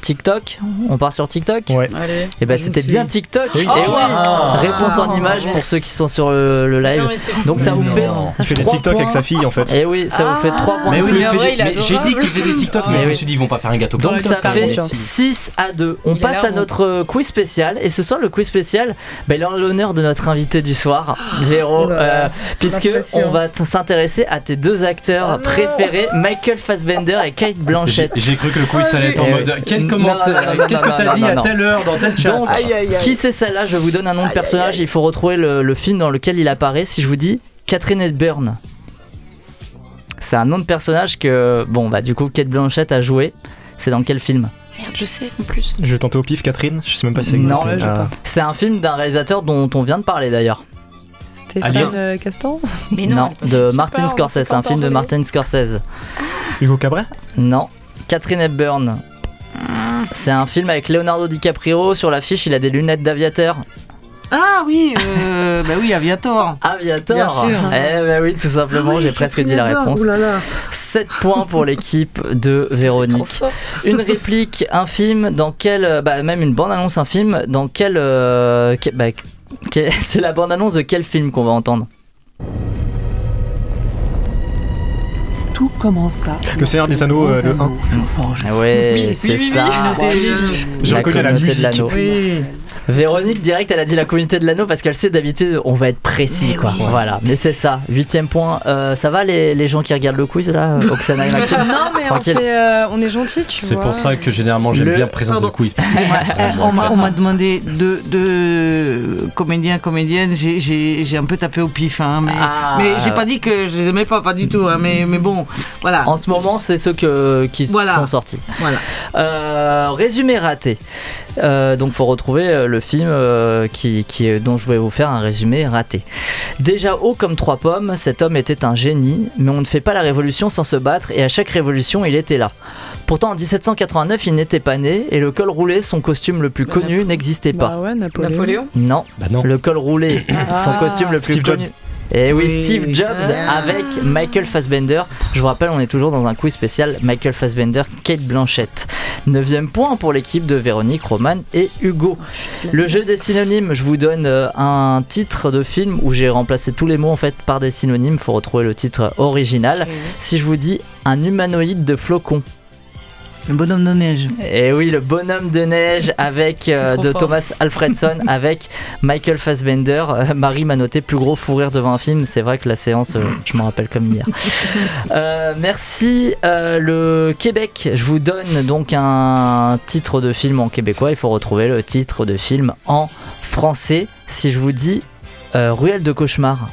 TikTok On part sur TikTok Ouais. Allez. Et bah Je c'était bien TikTok. Oui. Et Oh, oui. wow. Réponse en Oh, image pour ceux qui sont sur le, le live. Non, Donc ça Mais vous fait non. Il fait des TikTok avec sa fille en fait. Et oui, ça vous fait 3 points Mais oui, j'ai- dit qu'ils faisaient des TikTok, mais Ah je me suis dit ils vont pas faire un gâteau. Donc ça fait confiance. 6 à 2. On Il passe à notre euh, quiz spécial. Et ce soir, le quiz spécial, bah, il est en l'honneur de notre invité du soir, Véro. Oh là là, euh, puisque on va s'intéresser à tes deux acteurs préférés, Michael Fassbender et Kate Blanchett. j'ai cru que le quiz allait être en Eh mode oui. quel Non, commentaire non, non, Qu'est-ce que t'as dit non, à telle heure dans tel chat Donc, qui c'est celle-là Je vous donne un nom de personnage. Il faut retrouver le, le film dans lequel il apparaît. Si je vous dis Catherine Hepburn, c'est un nom de personnage que, bon, bah, du coup, Kate Blanchett a joué. C'est dans quel film? Merde, je sais en plus. Je vais tenter au pif, Catherine. Je sais même pas si ça Non, existe. ouais, Ah. pas. C'est un film d'un réalisateur dont on vient de parler d'ailleurs. Stéphane euh, Castan Mais Non, de Martin pas, Scorsese. un film de. Martin Scorsese. Hugo Cabret? Non. Catherine Hepburn. C'est un film avec Leonardo DiCaprio. Sur l'affiche, il a des lunettes d'aviateur. Ah oui, euh, bah oui, Aviator. Aviator Bien sûr. Eh ben oui, tout simplement, j'ai presque dit la réponse. 7 points pour l'équipe de Véronique. Une réplique, un film, dans quel. Bah, même une bande-annonce, un film, dans quel. euh, bah, c'est la bande-annonce de quel film qu'on va entendre? Tout Comment ça Le Seigneur des Anneaux, euh, le 1. Ah Ouais, Oui, c'est oui, ça. oui, Je La reconnais la communauté de musique. l'anneau. Véronique, direct, elle a dit la communauté de l'anneau parce qu'elle sait d'habitude, on va être précis, quoi. Voilà, mais c'est ça. Huitième point. Euh, ça va les, les gens qui regardent le quiz là, Oksana et Maxime Non, mais on, Tranquille. fait, euh, on est gentil, tu C'est vois. pour ça que généralement j'aime Le- bien présenter le quiz. Euh, on m'a on m'a demandé deux de comédiens, comédiennes. J'ai- J'ai j'ai un peu tapé au pif, hein, mais, Ah. mais j'ai pas dit que je les aimais pas, pas du tout. hein, mais, mais bon, voilà. En ce moment, c'est ceux que, qui Voilà. sont sortis. Voilà. Euh, résumé raté. Euh, donc, faut retrouver euh, le film euh, qui, qui, dont je vais vous faire un résumé raté. Déjà haut comme trois pommes, cet homme était un génie, mais on ne fait pas la révolution sans se battre, et à chaque révolution, il était là. Pourtant, en 1789, il n'était pas né, et le col roulé, son costume le plus connu, n'existait pas. Bah ouais, Napoléon. Napoléon? Non. non. Le col roulé, son Ah. costume le plus Steve connu. Jobs. Et oui, Oui. Steve Jobs Ah. avec Michael Fassbender. Je vous rappelle, on est toujours dans un quiz spécial Michael Fassbender, Kate Blanchett. Neuvième point pour l'équipe de Véronique, Roman et Hugo. Le jeu des synonymes, je vous donne euh, un titre de film où j'ai remplacé tous les mots en fait par des synonymes. Faut retrouver le titre original. Si je vous dis un humanoïde de flocon. Le bonhomme de neige. Et oui, le bonhomme de neige avec euh, de fort. Thomas Alfredson avec Michael Fassbender. Euh, Marie m'a noté plus gros fou rire devant un film. C'est vrai que la séance, euh, je m'en rappelle comme hier. Euh, merci. Euh, le Québec, je vous donne donc un titre de film en québécois. Il faut retrouver le titre de film en français. Si je vous dis euh, Ruelle de cauchemar.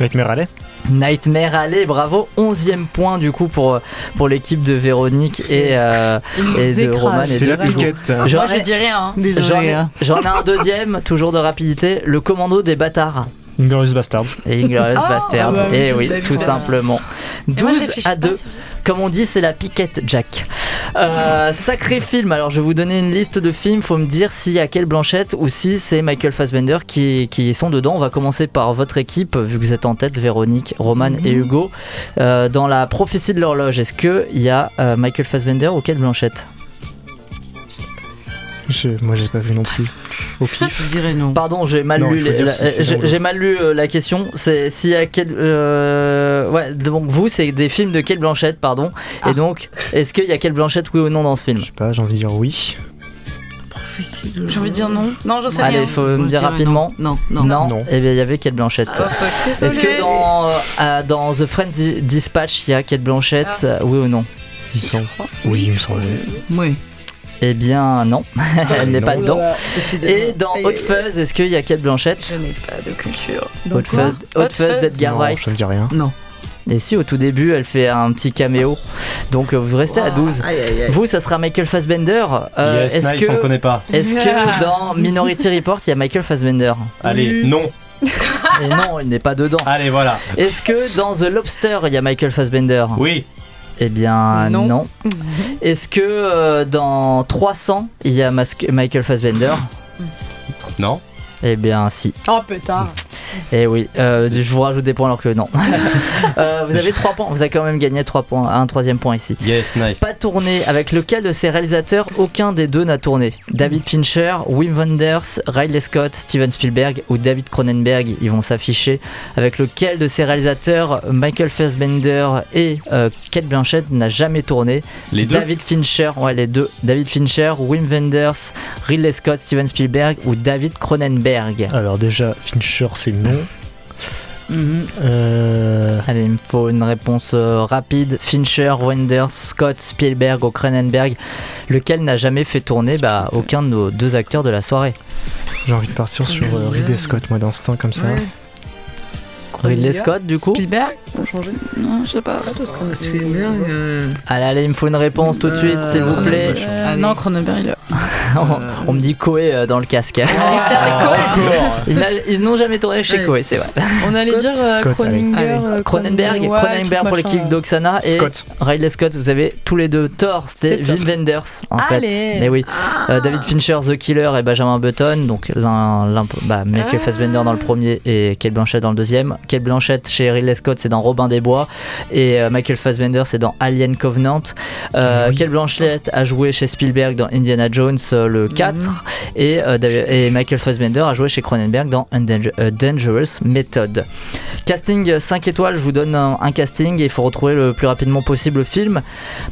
Nightmare Alley Nightmare Alley, bravo, 11e point du coup pour, pour l'équipe de Véronique et, euh, et de. Roman et C'est de la piquette. Moi je rien. hein. J'en Désolé. ai, hein. j'en ai un deuxième, toujours de rapidité, le commando des bâtards. Inglorious Bastards. Et Inglorious Oh, Bastards. ah bah oui, et oui, tout simplement. Et moi, je 12 réfléchis à pas, 2. ça veut Comme on dit, c'est la piquette Jack. Euh, sacré film. Alors, je vais vous donner une liste de films. Faut me dire s'il y a quelle Blanchette ou si c'est Michael Fassbender qui, qui sont dedans. On va commencer par votre équipe, vu que vous êtes en tête, Véronique, Roman et Hugo. Euh, dans la prophétie de l'horloge, est-ce qu'il y a euh, Michael Fassbender ou quelle Blanchette? Je- moi, j'ai pas vu non plus. Au pif. Je dirais non. Pardon, j'ai mal Non, lu. la- si j'ai mal lu euh, la question. C'est s'il y a quel, euh, ouais, donc vous, c'est des films de quelle Blanchette, pardon. Ah. Et donc, est-ce qu'il y a quelle Blanchette, oui ou non, dans ce film? Je sais pas, j'ai envie de dire oui. J'ai envie de dire non. Non, j'en sais Allez, rien. il faut me dire rapidement. Non, non, Non, non. Non. Eh bien, il y avait Kate Blanchett. Oh, fuck, Est-ce que dans, euh, dans The Friends Di- Dispatch, il y a Kate Blanchett, Ah. oui ou non? Il me semble. Oui, il me semble. Oui. Eh bien, non, elle n'est pas dedans. Et dans Hot Fuzz, est-ce qu'il y a Kate Blanchett Je n'ai pas de culture. Hot Fuzz, Hot Fuzz d'Edgar Wright. ça me dit rien. Non. Et si au tout début elle fait un petit caméo, donc euh, vous restez à 12. Aïe, aïe, aïe. Vous, ça sera Michael Fassbender. Euh, yes, est-ce nice, on le que, connaît pas. est-ce que dans Minority Report il y a Michael Fassbender Allez, non. Et non, il n'est pas dedans. Allez, voilà. Est-ce que dans The Lobster il y a Michael Fassbender? Oui. Eh bien non. Non. Est-ce que euh, dans 300 il y a Mas- Michael Fassbender? Non. Eh bien si. Oh putain. Eh oui, euh, je vous rajoute des points alors que non. Euh, vous avez 3 points, vous avez quand même gagné 3 points, un troisième point ici. Yes, nice. Pas tourné. Avec lequel de ces réalisateurs aucun des deux n'a tourné? David Fincher, Wim Wenders, Ridley Scott, Steven Spielberg ou David Cronenberg? Ils vont s'afficher. Avec lequel de ces réalisateurs Michael Fassbender et euh, Kate Blanchett n'a jamais tourné? Les deux? David Fincher, ouais les deux. David Fincher, Wim Wenders, Ridley Scott, Steven Spielberg ou David Cronenberg? Alors, déjà, Fincher, c'est non. Euh, Allez, il me faut une réponse euh, rapide. Fincher, Wenders, Scott, Spielberg ou Cronenberg. Lequel n'a jamais fait tourner bah, aucun de nos deux acteurs de la soirée? J'ai envie de partir sur euh, Ridley Scott, moi, d'instinct, comme ça. Ouais. Ridley Scott, du coup Spielberg On changer Non, je sais pas. Spielberg, euh, Allez, allez, il me faut une réponse tout de suite, s'il vous plaît. Euh, non, Cronenberg, il a. on, on me dit Koé euh, dans le casque. ils n'a- ils n'ont jamais tourné chez. Koé, c'est vrai. On allait dire euh, euh, Cronenberg, Cronenberg tout pour l'équipe euh. d'Oksana et Scott. Riley Scott, vous avez tous les deux tort, c'était C'est Wim Wenders en fait. Mais oui, Euh, David Fincher, The Killer et Benjamin Button, donc l'un, l'un- bah, Michael Ah. Fassbender dans le premier et Kate Blanchett dans le deuxième. Kate Blanchett chez Ridley Scott, c'est dans Robin des Bois et euh, Michael Fassbender, c'est dans Alien Covenant. Euh, Oui. Kate Blanchett a joué chez Spielberg dans Indiana Jones, euh, le 4 et, euh, et Michael Fassbender a joué chez Cronenberg dans A Dangerous Method. Casting 5 étoiles, je vous donne un, un casting et il faut retrouver le plus rapidement possible le film.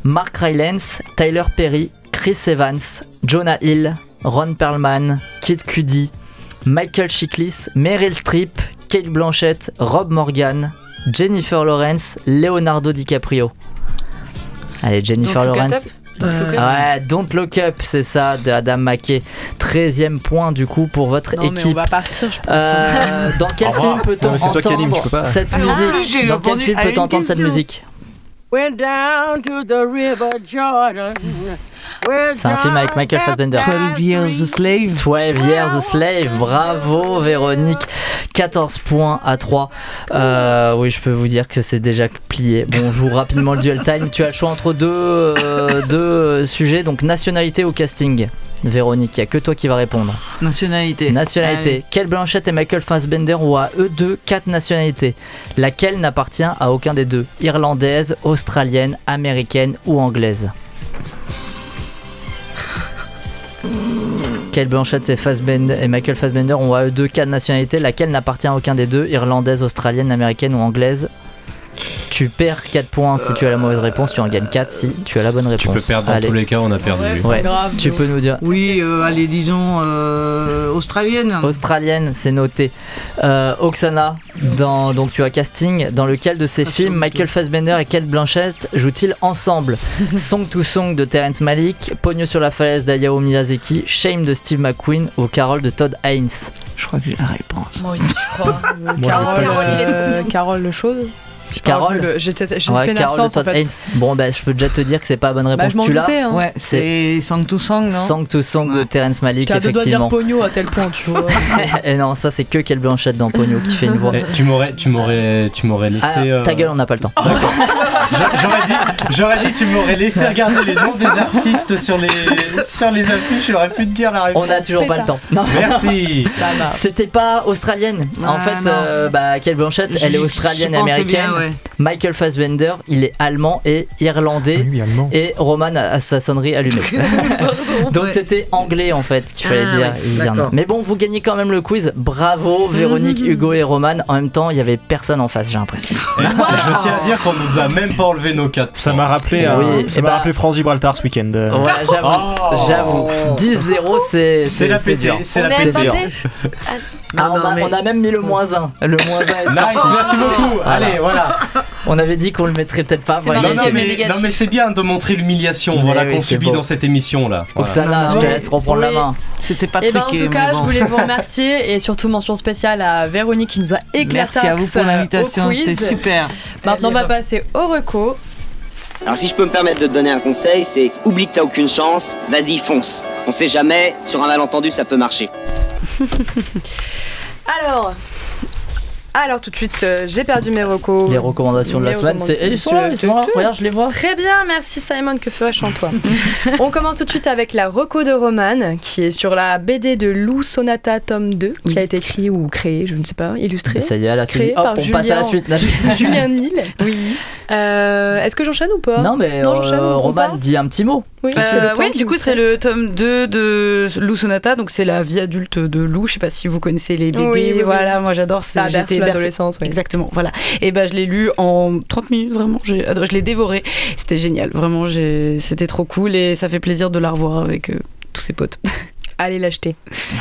Mark Rylance, Tyler Perry, Chris Evans, Jonah Hill, Ron Perlman, Kid Cudi, Michael Chiklis, Meryl Streep, Kate Blanchett, Rob Morgan, Jennifer Lawrence, Leonardo DiCaprio. Allez, Jennifer Don't Lawrence. Don't Look Up Ouais, Don't Look Up, c'est ça, de Adam McKay. 13e point du coup pour votre Non, mais équipe. on va partir, je pense. Euh, dans quel film peut-on Non, mais c'est toi qui anime, tu peux entendre pas. cette musique j'ai Dans quel répondu film à peut-on une entendre cette question. musique C'est un film avec Michael Fassbender. 12 Years a Slave. 12 Years a Slave, bravo Véronique, 14 points à 3. Euh, oui, je peux vous dire que c'est déjà plié. Bon, on joue rapidement le duel time. Tu as le choix entre deux, euh, deux sujets, donc nationalité ou casting. Véronique, il n'y a que toi qui va répondre. Nationalité. Nationalité. Quelle Blanchette et Michael Fassbender ont à eux deux quatre nationalités? Laquelle n'appartient à aucun des deux? Irlandaise, australienne, américaine ou anglaise? Quelle Blanchette et, Fassbender, et Michael Fassbender ont à eux deux quatre nationalités? Laquelle n'appartient à aucun des deux? Irlandaise, australienne, américaine ou anglaise? Tu perds 4 points si tu as la mauvaise réponse, tu en gagnes 4 si tu as la bonne réponse. Tu peux perdre dans Allez. tous les cas, on a perdu. Ouais, tu peux nous dire. Oui, euh, allez, disons euh, australienne. Australienne, c'est noté. Euh, Oksana, dans, donc tu as casting. Dans lequel de ces films Michael Fassbender et Kate Blanchett jouent-ils ensemble? Song to Song de Terrence Malick, Pogno sur la falaise d'Ayao Miyazaki, Shame de Steve McQueen ou Carole de Todd Haynes? Je crois que j'ai la réponse. Moi aussi, je crois. Carole, vais pas le euh, Carole le chose. Carole le- J'étais j'ai Ouais, fait une Carole de absence en Todd fait. Haynes. Bon, bah, je peux déjà te dire que c'est pas la bonne Bah, réponse. je m'en tu l'as hein. Ouais, c'est Song to Song, non Song to Song de doigts de dire effectivement. pogno à tel point, tu vois. et non, ça c'est que Kate Blanchett dans Pogno qui fait une voix. Eh, tu m'aurais, tu m'aurais, tu m'aurais laissé. Ah, euh, Ta gueule, on n'a pas le temps. j'a- J'aurais dit, j'aurais dit, tu m'aurais laissé regarder les noms des artistes sur les, sur les affiches. J'aurais pu te dire la réponse. On a toujours pas le temps. Non. Merci. C'était pas australienne. en fait, euh, bah, Kate Blanchett, J'y- elle est australienne et américaine. Ouais. Michael Fassbender, il est allemand et irlandais. Et Roman a, a sa sonnerie allumée. Donc c'était anglais en fait qu'il fallait Ah, dire. ouais. Mais bon, vous gagnez quand même le quiz. Bravo Véronique, Hugo et Roman. En même temps, il y avait personne en face, j'ai l'impression. Eh, Je tiens à dire qu'on nous a même pas enlevé nos 4 Ça m'a rappelé, Oui, ça m'a bah- rappelé France Gibraltar ce week-end. Ouais, j'avoue, Oh. j'avoue. 10-0, c'est C'est la pété, dur. c'est la On Ah, on, a, on a même mis le moins 1. Le moins 1 est Nice, merci beaucoup. Voilà. Allez, voilà. On avait dit qu'on le mettrait peut-être pas. Voilà. Non, non, mais non, c'est bien de montrer l'humiliation voilà, oui, qu'on subit beau. dans cette émission là. Voilà. Oksana, je te laisse reprendre la main. C'était pas Et ben en truqué, tout cas, je voulais vous remercier et surtout mention spéciale à Véronique qui nous a éclaté Merci à vous pour l'invitation, c'était super. Maintenant, on va passer au reco. Alors si je peux me permettre de te donner un conseil, c'est oublie que t'as aucune chance, vas-y fonce. On sait jamais, sur un malentendu ça peut marcher. Alors, alors tout de suite, euh, j'ai perdu mes recos. Les recommandations de la semaine, c'est. Ils sont là, ils sont là. Regarde, je les vois. Très bien, merci Simon, que ferais-je en toi? On commence tout de suite avec la reco de Roman, qui est sur la BD de Lou Sonata tome 2, qui a été écrit ou créé, je ne sais pas, illustré. Ça y est, là, tu Créé hop, on passe à la Julien- suite. Là, Julien Nil. Oui. Euh, Est-ce que j'enchaîne ou pas? Non, mais Non, euh, Roman dit un petit mot. Oui, Euh, oui, du coup, c'est le tome 2 de Lou Sonata, donc c'est la vie adulte de Lou. Je sais pas si vous connaissez les BD. Oui, oui, oui. voilà, moi j'adore. Ça c'est- berce j'étais l'adolescence, oui. Exactement, voilà. Et ben je l'ai lu en 30 minutes, vraiment. Je l'ai dévoré. C'était génial, vraiment. j'ai- C'était trop cool et ça fait plaisir de la revoir avec euh, tous ses potes. Allez l'acheter.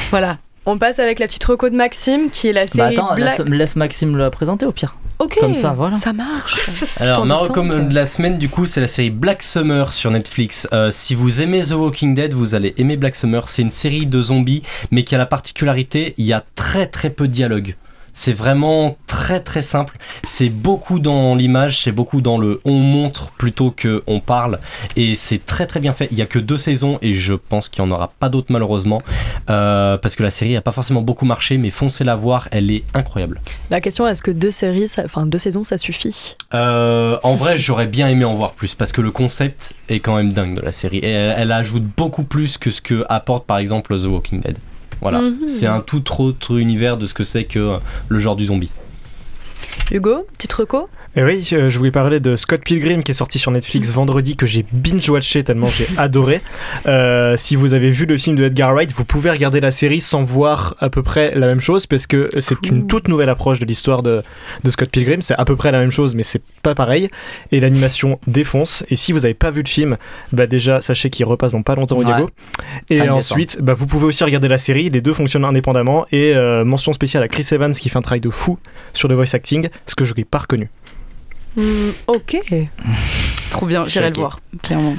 voilà. On passe avec la petite reco de Maxime, qui est la Bah série attends, Black... laisse, laisse Maxime le présenter au pire. Ok, Comme ça, voilà. Ça marche. Alors, ma de recommande de la semaine, du coup, c'est la série Black Summer sur Netflix. Euh, si vous aimez The Walking Dead, vous allez aimer Black Summer. C'est une série de zombies, mais qui a la particularité, il y a très très peu de dialogue. C'est vraiment très très simple. C'est beaucoup dans l'image, c'est beaucoup dans le on montre plutôt que on parle. Et c'est très très bien fait. Il y a que deux saisons et je pense qu'il n'y en aura pas d'autres malheureusement. Euh, parce que la série n'a pas forcément beaucoup marché, mais foncez la voir, elle est incroyable. La question est-ce que deux séries, ça- enfin deux saisons, ça suffit? Euh, en vrai, j'aurais bien aimé en voir plus parce que le concept est quand même dingue de la série. Et elle, elle ajoute beaucoup plus que ce que apporte par exemple The Walking Dead. Voilà, Mhm. c'est un tout autre univers de ce que c'est que le genre du zombie. Hugo, petite reco Et oui, euh, je voulais parler de Scott Pilgrim qui est sorti sur Netflix vendredi que j'ai binge-watché tellement j'ai adoré. Euh, si vous avez vu le film de Edgar Wright, vous pouvez regarder la série sans voir à peu près la même chose parce que c'est une toute nouvelle approche de l'histoire de, de Scott Pilgrim. C'est à peu près la même chose, mais c'est pas pareil. Et l'animation défonce. Et si vous n'avez pas vu le film, bah déjà sachez qu'il repasse dans pas longtemps au Ouais. Diego. Et 5 ensuite, bah, vous pouvez aussi regarder la série. Les deux fonctionnent indépendamment. Et euh, mention spéciale à Chris Evans qui fait un travail de fou sur le voice acting, ce que je n'ai pas reconnu. Hmm, ok. Trop bien, j'irai le voir, clairement.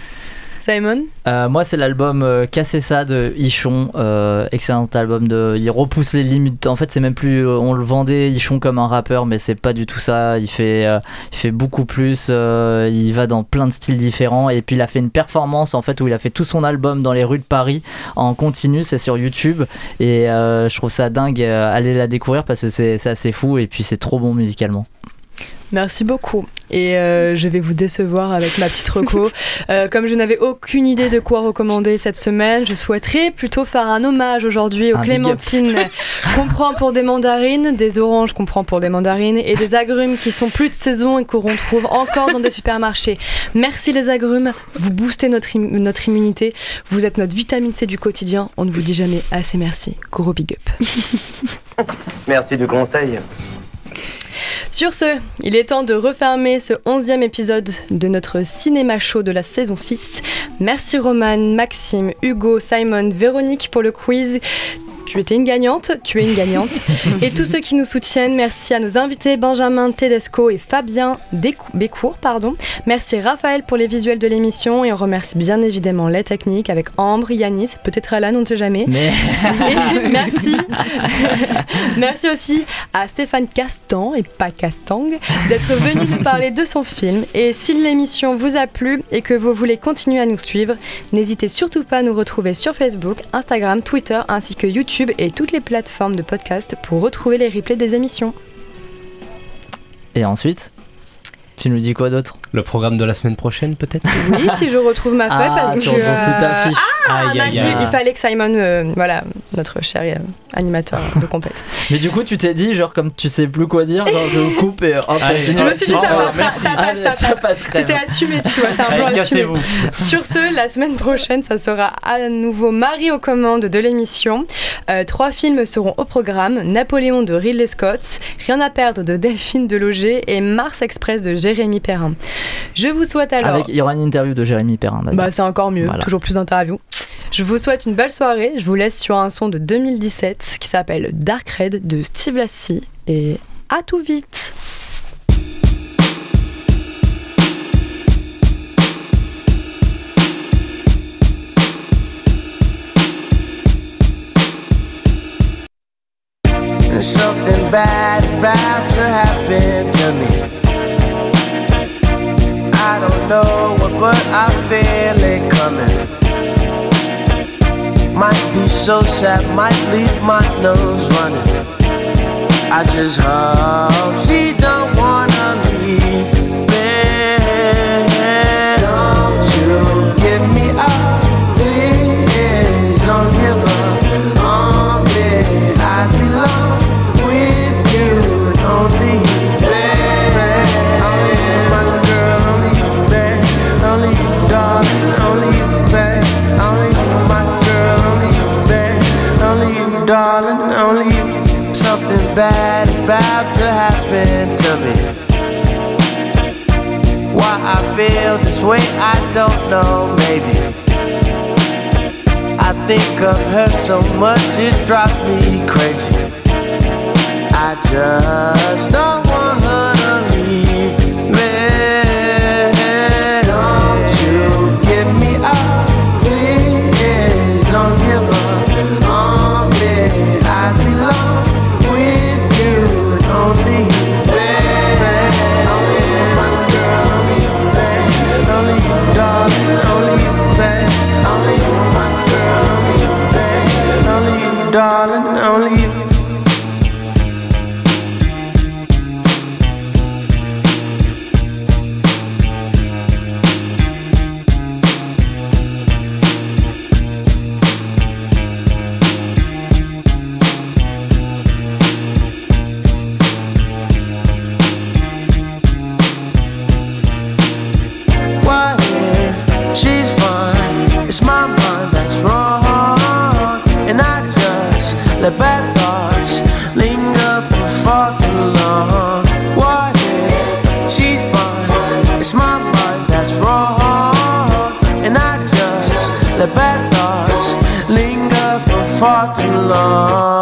Simon Euh, moi, c'est l'album euh, Casser ça de Ichon. euh, excellent album. De... Il repousse les limites. En fait, c'est même plus. euh, on le vendait Ichon comme un rappeur, mais c'est pas du tout ça. Il fait, euh, il fait beaucoup plus. euh, il va dans plein de styles différents. Et puis, il a fait une performance en fait où il a fait tout son album dans les rues de Paris en continu. C'est sur YouTube. Et euh, je trouve ça dingue. euh, allez la découvrir parce que c'est assez fou. Et puis, c'est trop bon musicalement. Merci beaucoup. Et euh, je vais vous décevoir avec ma petite reco. Euh, comme je n'avais aucune idée de quoi recommander cette semaine, je souhaiterais plutôt faire un hommage aujourd'hui aux Un up. clémentines qu'on prend pour des mandarines, des oranges qu'on prend pour des mandarines et des agrumes qui sont plus de saison et qu'on retrouve encore dans des supermarchés. Merci les agrumes, vous boostez notre, im- notre immunité, vous êtes notre vitamine C du quotidien. On ne vous dit jamais assez merci. Gros big up. Merci du conseil. Sur ce, il est temps de refermer ce 11e épisode de notre cinéma show de la saison 6. Merci Roman, Maxime, Hugo, Simon, Véronique pour le quiz. Tu étais une gagnante, tu es une gagnante. et tous ceux qui nous soutiennent, merci à nos invités Benjamin Tedesco et Fabien Bécourt. Pardon. Merci Raphaël pour les visuels de l'émission et on remercie bien évidemment les techniques avec Ambre, Yanis, peut-être Alan, on ne sait jamais. Mais Et merci. merci aussi à Stéphane Castan et pas Castang d'être venu nous parler de son film. Et si l'émission vous a plu et que vous voulez continuer à nous suivre, n'hésitez surtout pas à nous retrouver sur Facebook, Instagram, Twitter ainsi que YouTube et toutes les plateformes de podcast pour retrouver les replays des émissions. Et ensuite, tu nous dis quoi d'autre? Le programme de la semaine prochaine, peut-être? Oui, si je retrouve ma feuille Ah, parce tu que ta euh, fiche. Ah, Aïe, aïe, Maggie, aïe. il fallait que Simon, euh, voilà, notre cher euh, animateur de compète. Mais du coup, tu t'es dit, genre, comme tu sais plus quoi dire, genre, je coupe et hop, on Allez. finit Je me suis dit, ça Oh, ça passe, Allez, ça passe. C'était assumé, tu vois, t'as un Allez, plan assumé. Sur ce, la semaine prochaine, ça sera à nouveau Marie aux commandes de l'émission. Euh, trois films seront au programme Napoléon de Ridley Scott, Rien à perdre de Delphine Deloger et Mars Express de Jérémy Perrin. Je vous souhaite alors. Avec, il y aura une interview de Jérémy Perrin. d'ailleurs. Bah, c'est encore mieux, Voilà. toujours plus d'interviews. Je vous souhaite une belle soirée. Je vous laisse sur un son de 2017 qui s'appelle Dark Red de Steve Lassie. Et à tout vite! Something bad is about to happen to me. Know what, but I feel it coming. Might be so sad, might leave my nose running. I just hope she don't feel this way, I don't know, maybe. I think of her so much, it drives me crazy. I just don't The bad thoughts linger for far too long. What if she's fine? It's my mind that's wrong, and I just let bad thoughts linger for far too long.